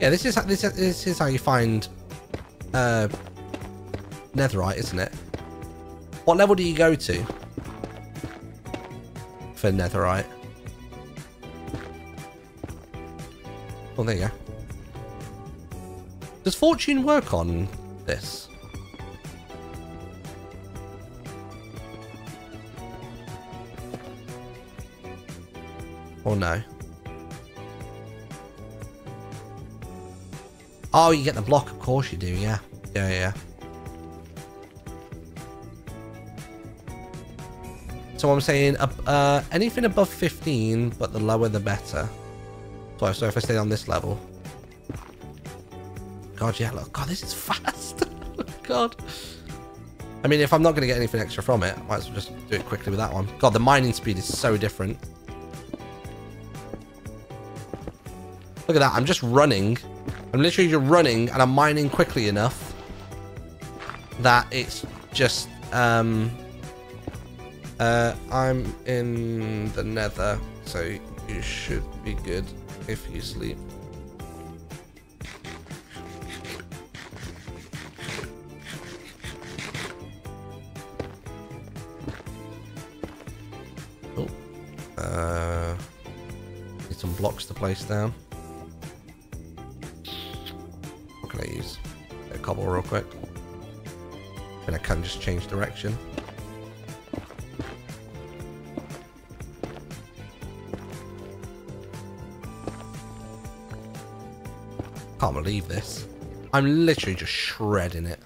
Yeah, this is this is, this is how you find uh, netherite, isn't it? What level do you go to for netherite? Oh, there you go. Does fortune work on this? Or no? Oh, you get the block, of course you do, yeah. Yeah, yeah. So I'm saying uh, anything above 15, but the lower the better. So, so if I stay on this level. God, yeah, look. God, this is fast. (laughs) God. I mean, if I'm not going to get anything extra from it, I might as well just do it quickly with that one. God, the mining speed is so different. Look at that. I'm just running. I'm literally just running and I'm mining quickly enough that it's just, um, Uh, I'm in the nether, so you should be good if you sleep. Blocks to place down. What can I use? A cobble real quick. And I can just change direction. Can't believe this. I'm literally just shredding it.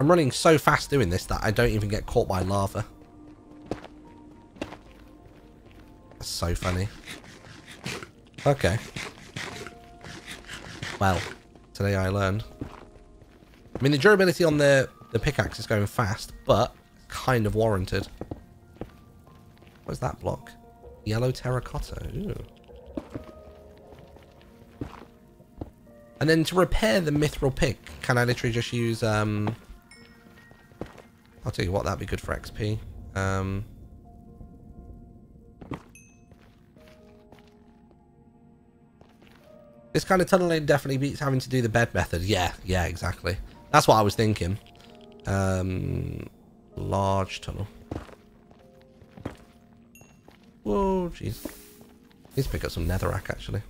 I'm running so fast doing this that I don't even get caught by lava. So funny. Okay. Well, today I learned. I mean, the durability on the, the pickaxe is going fast, but kind of warranted. What's that block? Yellow terracotta. Ooh. And then to repair the mithril pick, can I literally just use, um... I'll tell you what, that'd be good for XP. Um... This kind of tunneling definitely beats having to do the bed method. Yeah, yeah, exactly. That's what I was thinking. Um, large tunnel. Whoa, jeez. To pick up some netherrack, actually.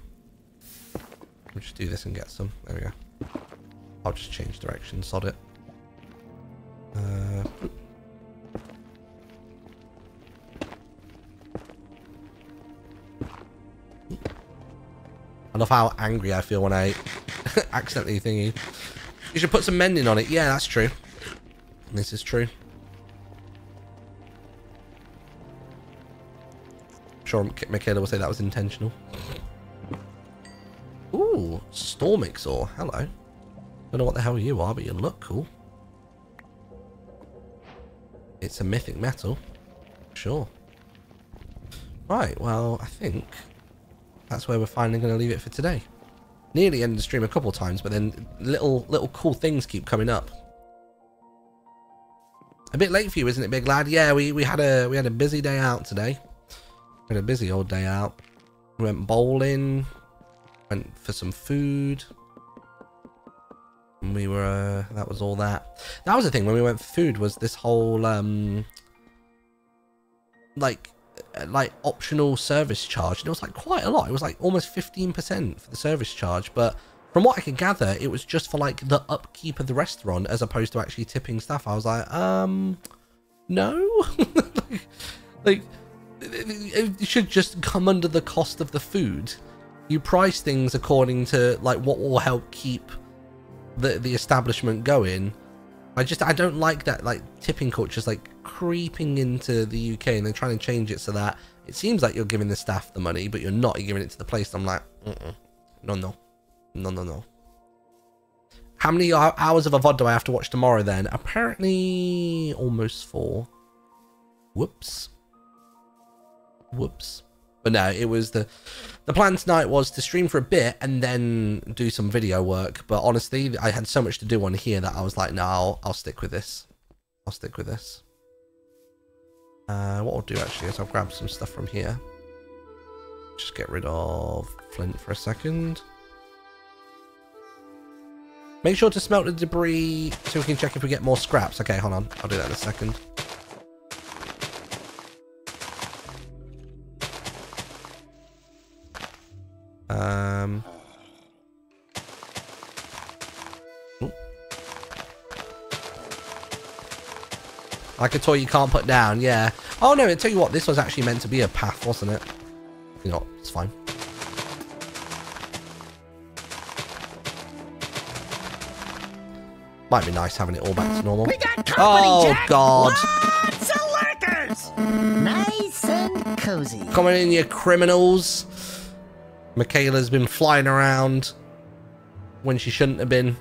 We'll just do this and get some. There we go. I'll just change direction, sod it. Uh, I love how angry I feel when I (laughs) accidentally thingy. You should put some mending on it. Yeah, that's true. This is true. I'm sure Michaela will say that was intentional. Ooh, Stormyx ore. Hello. Don't know what the hell you are, but you look cool. It's a mythic metal. Sure. Right, well, I think that's where we're finally going to leave it for today. Nearly ended the stream a couple times, but then little little cool things keep coming up. A bit late for you, isn't it, big lad? Yeah, we, we had a we had a busy day out today. We had a busy old day out. We went bowling, went for some food. And we were uh, that was all that. That was the thing when we went for food was this whole um like like optional service charge and it was like quite a lot. It was like almost 15% for the service charge but from what i can gather it was just for like the upkeep of the restaurant as opposed to actually tipping staff. I was like um no. (laughs) Like, like it should just come under the cost of the food. You price things according to like what will help keep the the establishment going I just I don't like that like tipping culture's like creeping into the UK and they're trying to change it so that it seems like you're giving the staff the money but you're not you're giving it to the place. I'm like, Mm-mm. no, no, no, no, no. How many hours of a VOD do I have to watch tomorrow then? Apparently almost four. Whoops. Whoops. But no, it was the the plan tonight was to stream for a bit and then do some video work. But honestly, I had so much to do on here that I was like, no, I'll, I'll stick with this. I'll stick with this. Uh, what I'll do actually is I'll grab some stuff from here. Just get rid of flint for a second. Make sure to smelt the debris so we can check if we get more scraps. Okay, hold on. I'll do that in a second. Um. Ooh. Like a toy you can't put down, yeah. Oh no, I tell you what, this was actually meant to be a path, wasn't it? You know, it's fine. Might be nice having it all back to normal. We got company, Oh Jack. god. Lots of lurkers. Nice and cozy. Coming in, you criminals. Michaela's been flying around when she shouldn't have been.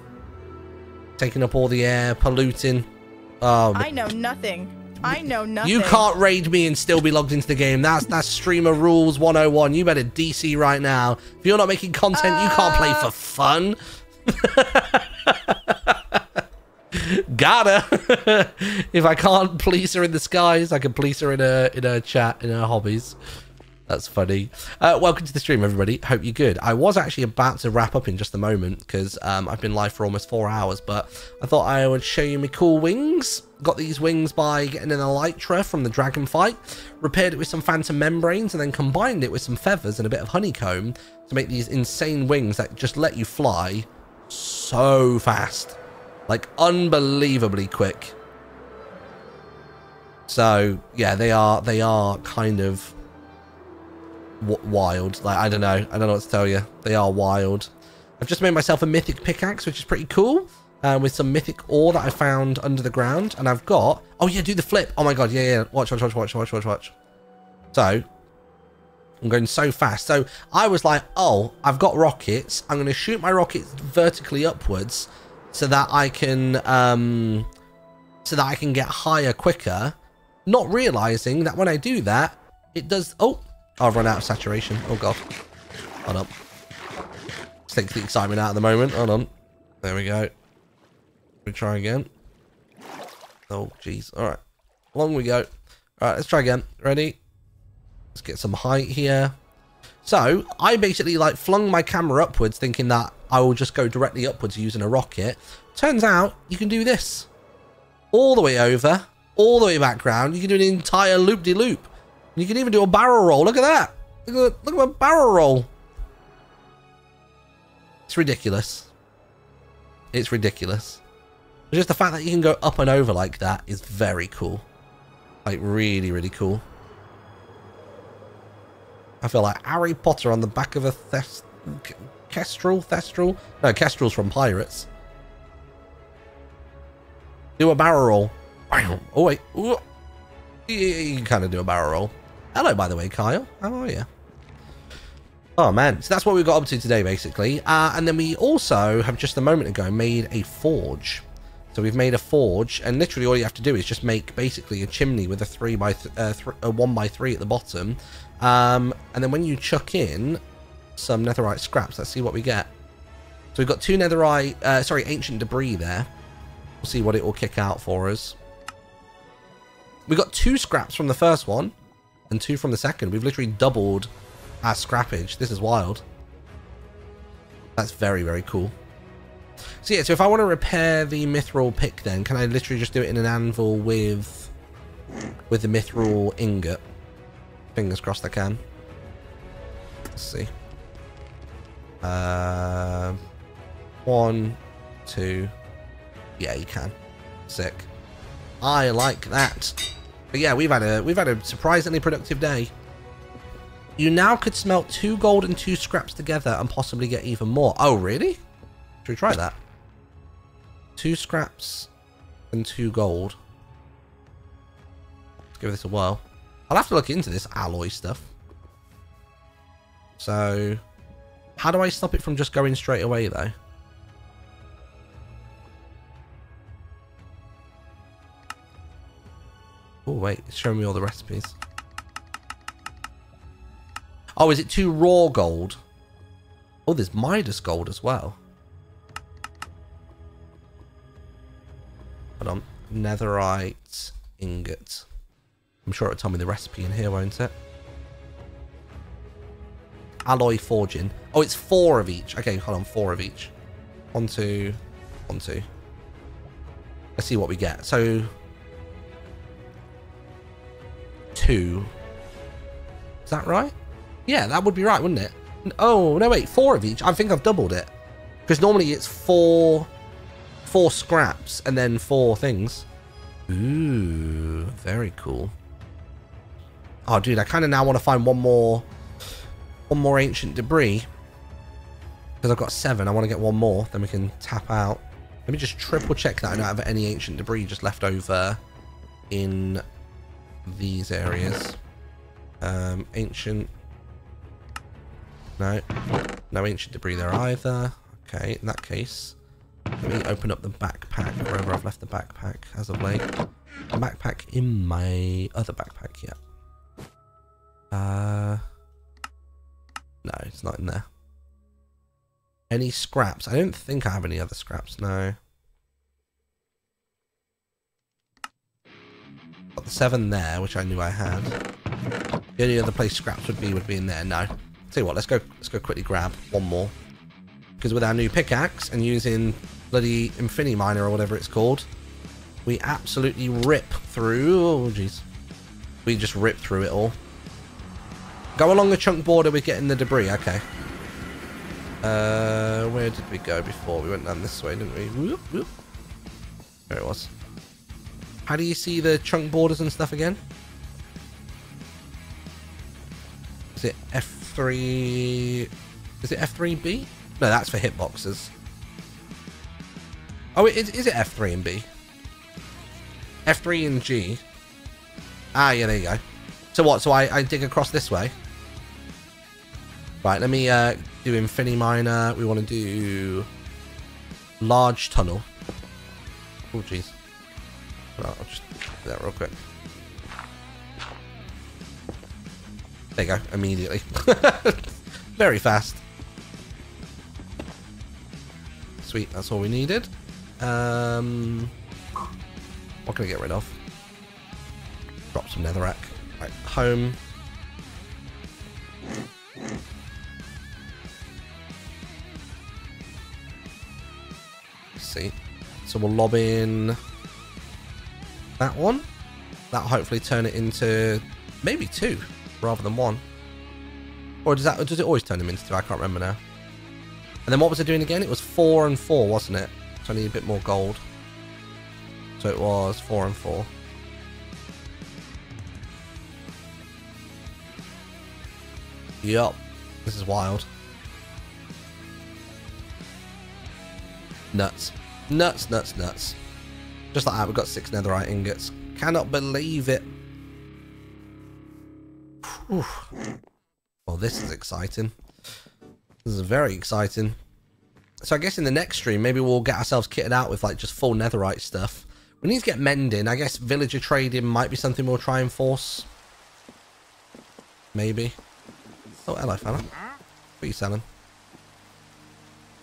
Taking up all the air, polluting. Oh, I know nothing. I know nothing. you can't raid me and still be logged into the game. That's that's streamer rules 101. You better DC right now. If you're not making content, you can't play for uh. fun. Gotta. (laughs) if I can't please her in the skies, I can please her in her in her chat in her hobbies. That's funny. Uh, welcome to the stream, everybody. Hope you're good. I was actually about to wrap up in just a moment because um, I've been live for almost four hours, but I thought I would show you my cool wings. Got these wings by getting an elytra from the dragon fight, repaired it with some phantom membranes, and then combined it with some feathers and a bit of honeycomb to make these insane wings that just let you fly so fast. Like, unbelievably quick. So, yeah, they are, they are kind of wild. Like, I don't know. I don't know what to tell you. They are wild. I've just made myself a mythic pickaxe, which is pretty cool. Uh, with some mythic ore that I found under the ground. And I've got... Oh, yeah, do the flip. Oh, my God. Yeah, yeah. Watch, watch, watch, watch, watch, watch, watch. So, I'm going so fast. So, I was like, oh, I've got rockets. I'm going to shoot my rockets vertically upwards so that I can... um So that I can get higher quicker. Not realizing that when I do that, it does... Oh, I've run out of saturation. Oh, God. Hold on. Let's take the excitement out at the moment. Hold on. There we go. We try again. Oh, jeez. All right. Along we go. All right, let's try again. Ready? Let's get some height here. So, I basically, like, flung my camera upwards thinking that I will just go directly upwards using a rocket. Turns out, you can do this. All the way over, all the way back round. You can do an entire loop-de-loop. -loop. You can even do a barrel roll. Look at that. Look at, look at my barrel roll. It's ridiculous. It's ridiculous. Just the fact that you can go up and over like that is very cool. Like, really, really cool. I feel like Harry Potter on the back of a thes Kestrel? Thestral? No, Kestrel's from Pirates. Do a barrel roll. Oh, wait. You can kind of do a barrel roll. Hello, by the way, Kyle. How are you? Oh, man. So that's what we got up to today, basically. Uh, and then we also have just a moment ago made a forge. So we've made a forge, and literally all you have to do is just make basically a chimney with a three by th uh, th a one by three at the bottom. Um, and then when you chuck in some netherite scraps, let's see what we get. So we've got two netherite, uh, sorry, ancient debris there. We'll see what it will kick out for us. We got two scraps from the first one and two from the second. We've literally doubled our scrappage. This is wild. That's very, very cool. So yeah, so if I want to repair the mithril pick then, can I literally just do it in an anvil with with the mithril ingot? Fingers crossed I can. Let's see. Uh, one, two. Yeah, you can. Sick. I like that. But yeah, we've had a we've had a surprisingly productive day. You now could smelt two gold and two scraps together and possibly get even more. Oh, really? Should we try that? Two scraps and two gold. Let's give this a whirl. I'll have to look into this alloy stuff. So, how do I stop it from just going straight away, though? Oh, wait. It's showing me all the recipes. Oh, is it two raw gold? Oh, there's Midas gold as well. Hold on. Netherite ingot. I'm sure it'll tell me the recipe in here, won't it? Alloy forging. Oh, it's four of each. Okay, hold on. Four of each. One, two, one, two. Let's see what we get. So, two. Is that right? Yeah, that would be right, wouldn't it? Oh, no, wait. Four of each. I think I've doubled it. Because normally it's four, four scraps and then four things. Ooh, very cool. Oh, dude, I kind of now want to find one more, one more ancient debris. Because I've got seven. I want to get one more. Then we can tap out. Let me just triple check that I don't have any ancient debris just left over in these areas. Um, ancient. No. No ancient debris there either. Okay, in that case, let me open up the backpack, wherever I've left the backpack as of late. The backpack in my other backpack, yeah. Uh, no, it's not in there. Any scraps? I don't think I have any other scraps, no. Got the seven there, which I knew I had. The only other place scraps would be would be in there. No. Tell you what, let's go let's go quickly grab one more. Because with our new pickaxe and using bloody Infinity Miner or whatever it's called, we absolutely rip through oh jeez. We just rip through it all. Go along the chunk border with getting the debris, okay. Uh, where did we go before? We went down this way, didn't we? Whoop, whoop. There it was. How do you see the chunk borders and stuff again? Is it F3? Is it F3B? No, that's for hitboxes. Oh, is, is it F3 and B? F3 and G. Ah, yeah, there you go. So what? So I, I dig across this way? Right, let me uh, do Infinity Miner. We want to do large tunnel. Oh, jeez. I'll just do that real quick. There you go, immediately. (laughs) Very fast. Sweet, that's all we needed. Um, what can I get rid of? Drop some netherrack. Right, home. Let's see. So we'll lob in that one. That'll hopefully turn it into maybe two rather than one. Or does that does it always turn them into two? I can't remember now. And then what was it doing again? It was four and four, wasn't it? So I need a bit more gold. So it was four and four. Yup. This is wild. Nuts. Nuts, nuts, nuts. Just like that, we've got six netherite ingots. Cannot believe it. Whew. Well, this is exciting. This is very exciting. So I guess in the next stream, maybe we'll get ourselves kitted out with like just full netherite stuff. We need to get mending. I guess villager trading might be something we'll try and force. Maybe. Oh, hello, fella. What are you selling?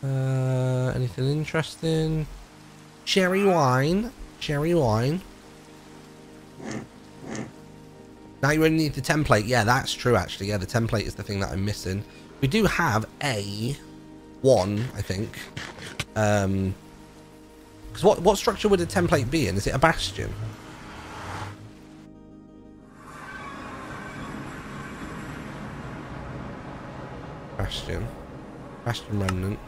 Uh, anything interesting? Cherry wine. Cherry wine. Now you only need the template. Yeah, that's true, actually. Yeah, the template is the thing that I'm missing. We do have a one, I think. Um, because what what structure would a template be in? Is it a bastion? Bastion. Bastion remnant.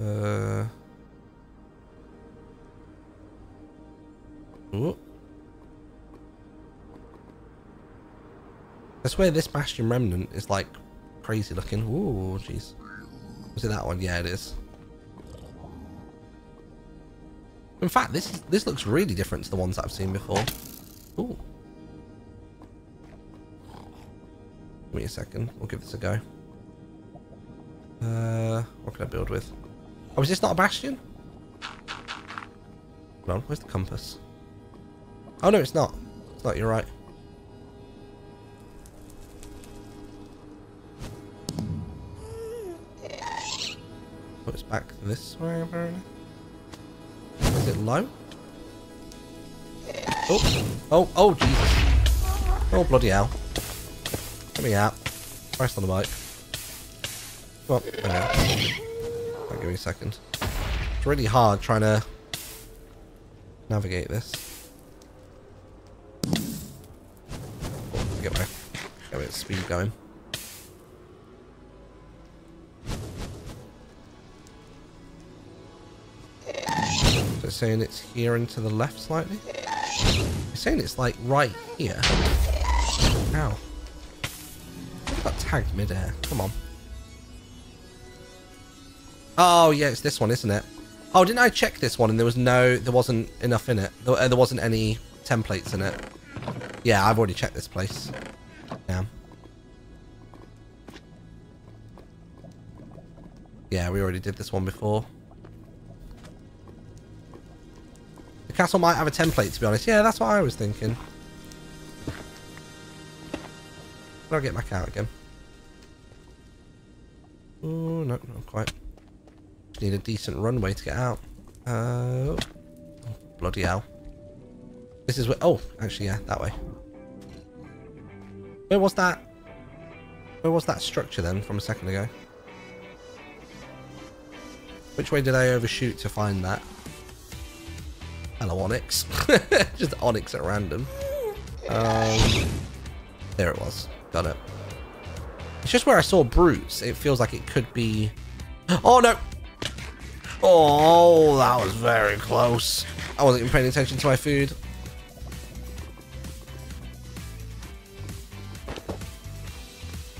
Uh. Ooh. I swear this Bastion Remnant is like crazy looking. Ooh, jeez. Was it that one? Yeah, it is. In fact, this this looks really different to the ones I've seen before. Ooh. Give me a second. We'll give this a go. Uh, what can I build with? Oh, is this not a bastion? Hold on, where's the compass? Oh no, it's not. It's not. You're right. Oh, it's back this way apparently. Is it low? Oh, oh, oh, Jesus! Oh bloody hell! Let me out. Rest on the bike. Come on. Right, give me a second. It's really hard trying to navigate this. Get my get of speed going. So saying it's here and to the left slightly. It's saying it's like right here. Ow. I got tagged midair. Come on. Oh yeah, it's this one, isn't it? Oh, didn't I check this one and there was no, there wasn't enough in it. There, there wasn't any templates in it. Yeah, I've already checked this place. Yeah. Yeah, we already did this one before. The castle might have a template, to be honest. Yeah, that's what I was thinking. I'll get back out again. Oh, no, not quite. Need a decent runway to get out. Uh, bloody hell. This is where... Oh, actually, yeah, that way. Where was that? Where was that structure then from a second ago? Which way did I overshoot to find that? Hello, Onyx. (laughs) Just Onyx at random. Um, there it was. Got it. It's just where I saw Brutes. It feels like it could be... (gasps) Oh, no! Oh, that was very close. I wasn't even paying attention to my food.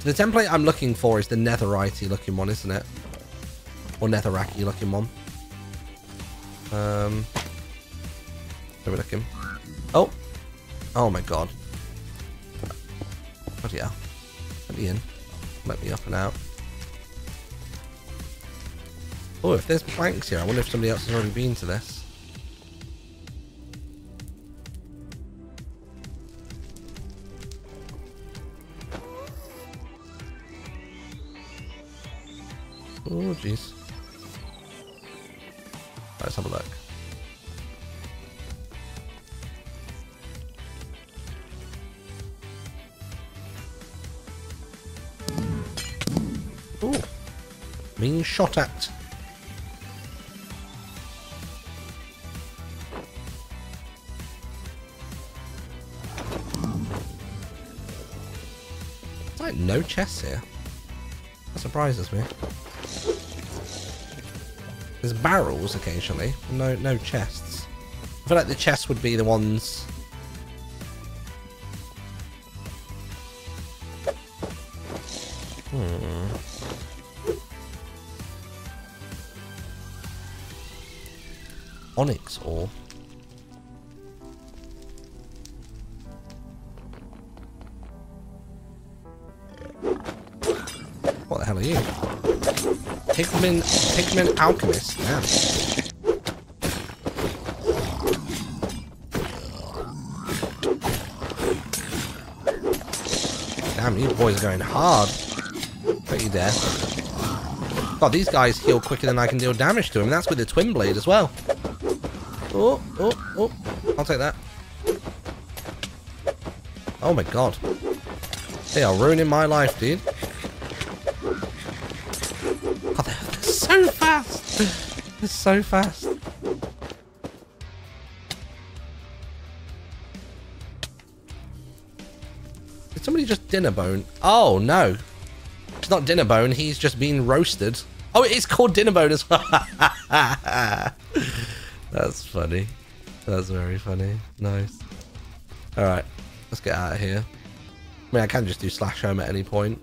The template I'm looking for is the netherite looking one, isn't it? Or netherracky looking one. Um, where are we looking? Oh! Oh my god. Bloody hell. Let me in. Let me up and out. Oh, if there's planks here, I wonder if somebody else has already been to this. Oh, jeez. Let's have a look. Ooh. Being shot at. No chests here. That surprises me. There's barrels occasionally, no no chests. I feel like the chests would be the ones. Piglin alchemist. Damn. Damn, you boys are going hard. Don't you there. God, these guys heal quicker than I can deal damage to them. That's with the twin blade as well. Oh, oh, oh. I'll take that. Oh my god. They are ruining my life, dude. God, they're, they're so They're so fast. Did somebody just Dinnerbone? Oh, no. It's not Dinnerbone. He's just been roasted. Oh, it is called Dinnerbone as well. (laughs) That's funny. That's very funny. Nice. Alright. Let's get out of here. I mean, I can just do slash home at any point.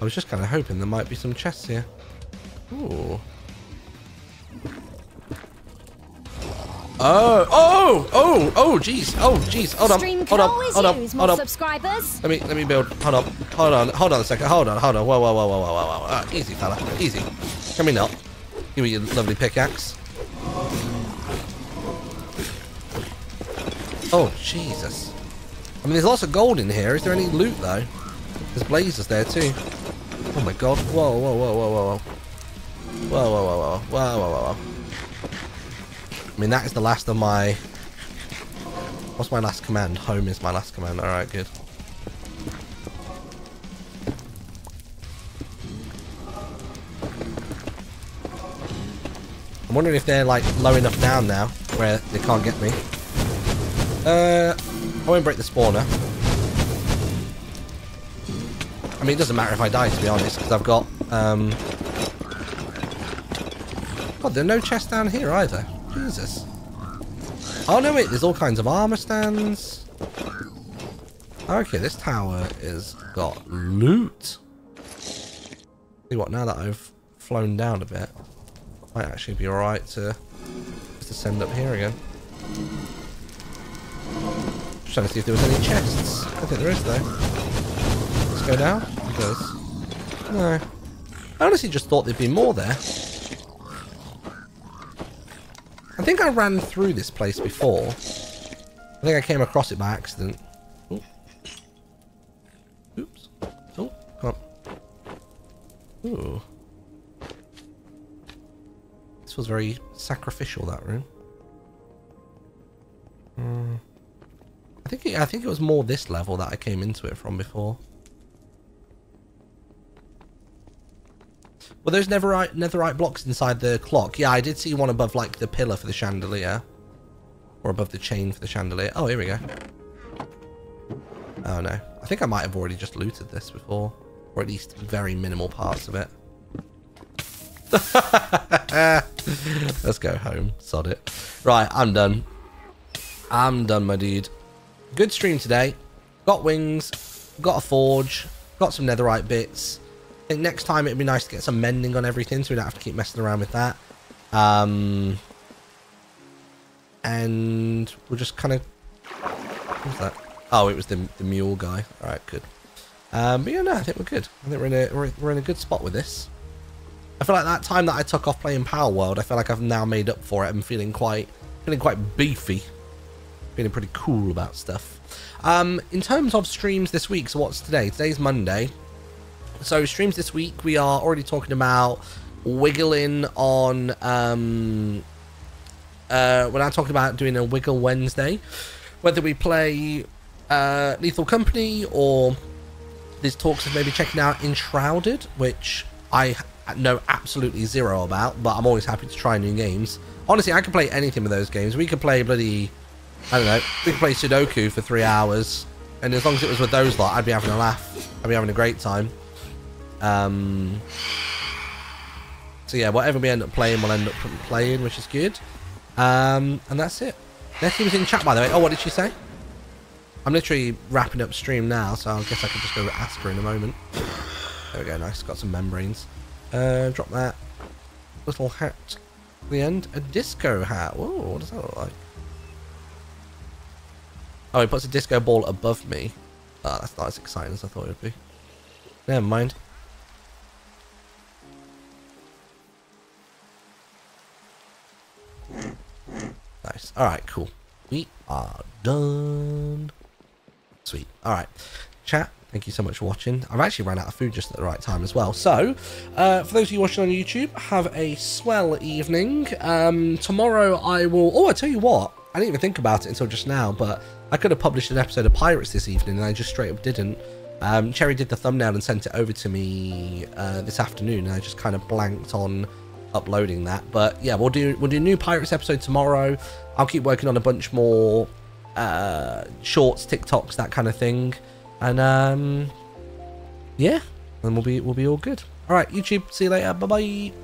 I was just kind of hoping there might be some chests here. Ooh. Oh, oh, oh, oh, jeez, oh, jeez, hold on, hold on, hold on, hold on. subscribers. Let me, let me build, hold on, hold on, hold on a second, hold on, hold on, whoa, whoa, whoa, whoa, whoa, whoa, whoa, uh, easy, fella, easy. Can we not? Give me your lovely pickaxe. Oh, Jesus. I mean, there's lots of gold in here. Is there any loot, though? There's blazers there, too. Oh, my God. Whoa, whoa, whoa, whoa, whoa, whoa. Whoa, whoa, whoa, whoa. Whoa, whoa, whoa, whoa. I mean, that is the last of my... What's my last command? Home is my last command. Alright, good. I'm wondering if they're, like, low enough down now where they can't get me. Uh, I won't break the spawner. I mean, it doesn't matter if I die, to be honest, because I've got, um... God, there are no chests down here either. Jesus. Oh, no, wait, there's all kinds of armor stands. Okay, this tower is got loot. See what, now that I've flown down a bit, might actually be alright to just ascend up here again. Just trying to see if there was any chests. I think there is though. Let's go down. Does. No. I honestly just thought there'd be more there. I think I ran through this place before. I think I came across it by accident. Ooh. Oops. Oh. Ooh. This was very sacrificial, that room. Mm. I think it, I think it was more this level that I came into it from before. Well, there's netherite, netherite blocks inside the clock. Yeah, I did see one above like the pillar for the chandelier. Or above the chain for the chandelier. Oh, here we go. Oh no. I think I might have already just looted this before. Or at least very minimal parts of it. (laughs) Let's go home. Sod it. Right, I'm done. I'm done, my dude. Good stream today. Got wings. Got a forge. Got some netherite bits. Think next time it'd be nice to get some mending on everything so we don't have to keep messing around with that. Um, and we'll just kind of... What's that? Oh, it was the, the mule guy. Alright, good. Um, but yeah, no, I think we're good. I think we're in a we're, we're in a good spot with this. I feel like that time that I took off playing Palworld, I feel like I've now made up for it. I'm feeling quite feeling quite beefy, feeling pretty cool about stuff. Um, in terms of streams this week, so what's today? Today's Monday. So streams this week, we are already talking about wiggling on. Um, uh, we're about doing a Wiggle Wednesday, whether we play uh, Lethal Company or there's talks of maybe checking out Enshrouded, which I know absolutely zero about, but I'm always happy to try new games. Honestly, I could play anything with those games. We could play bloody, I don't know, we could play Sudoku for three hours, and as long as it was with those lot, I'd be having a laugh. I'd be having a great time. Um, so yeah, whatever we end up playing, we'll end up playing, which is good. Um, and that's it. Nettie was in chat, by the way. Oh, what did she say? I'm literally wrapping up stream now, so I guess I could just go ask her in a moment. There we go, nice. Got some membranes. Uh, drop that little hat at the end. A disco hat. Whoa, what does that look like? Oh, he puts a disco ball above me. Oh, that's not as exciting as I thought it would be. Never mind. Nice. Alright, cool. We are done. Sweet. Alright. Chat, thank you so much for watching. I've actually ran out of food just at the right time as well. So, uh, for those of you watching on YouTube, have a swell evening. Um, tomorrow I will... Oh, I tell you what. I didn't even think about it until just now, but I could have published an episode of Pirates this evening, and I just straight up didn't. Um, Cherry did the thumbnail and sent it over to me uh, this afternoon, and I just kind of blanked on uploading that. But yeah, we'll do we'll do a new Pirates episode tomorrow. I'll keep working on a bunch more uh, shorts, TikToks, that kind of thing, and um, yeah, then we'll be we'll be all good. All right, YouTube. See you later. Bye bye.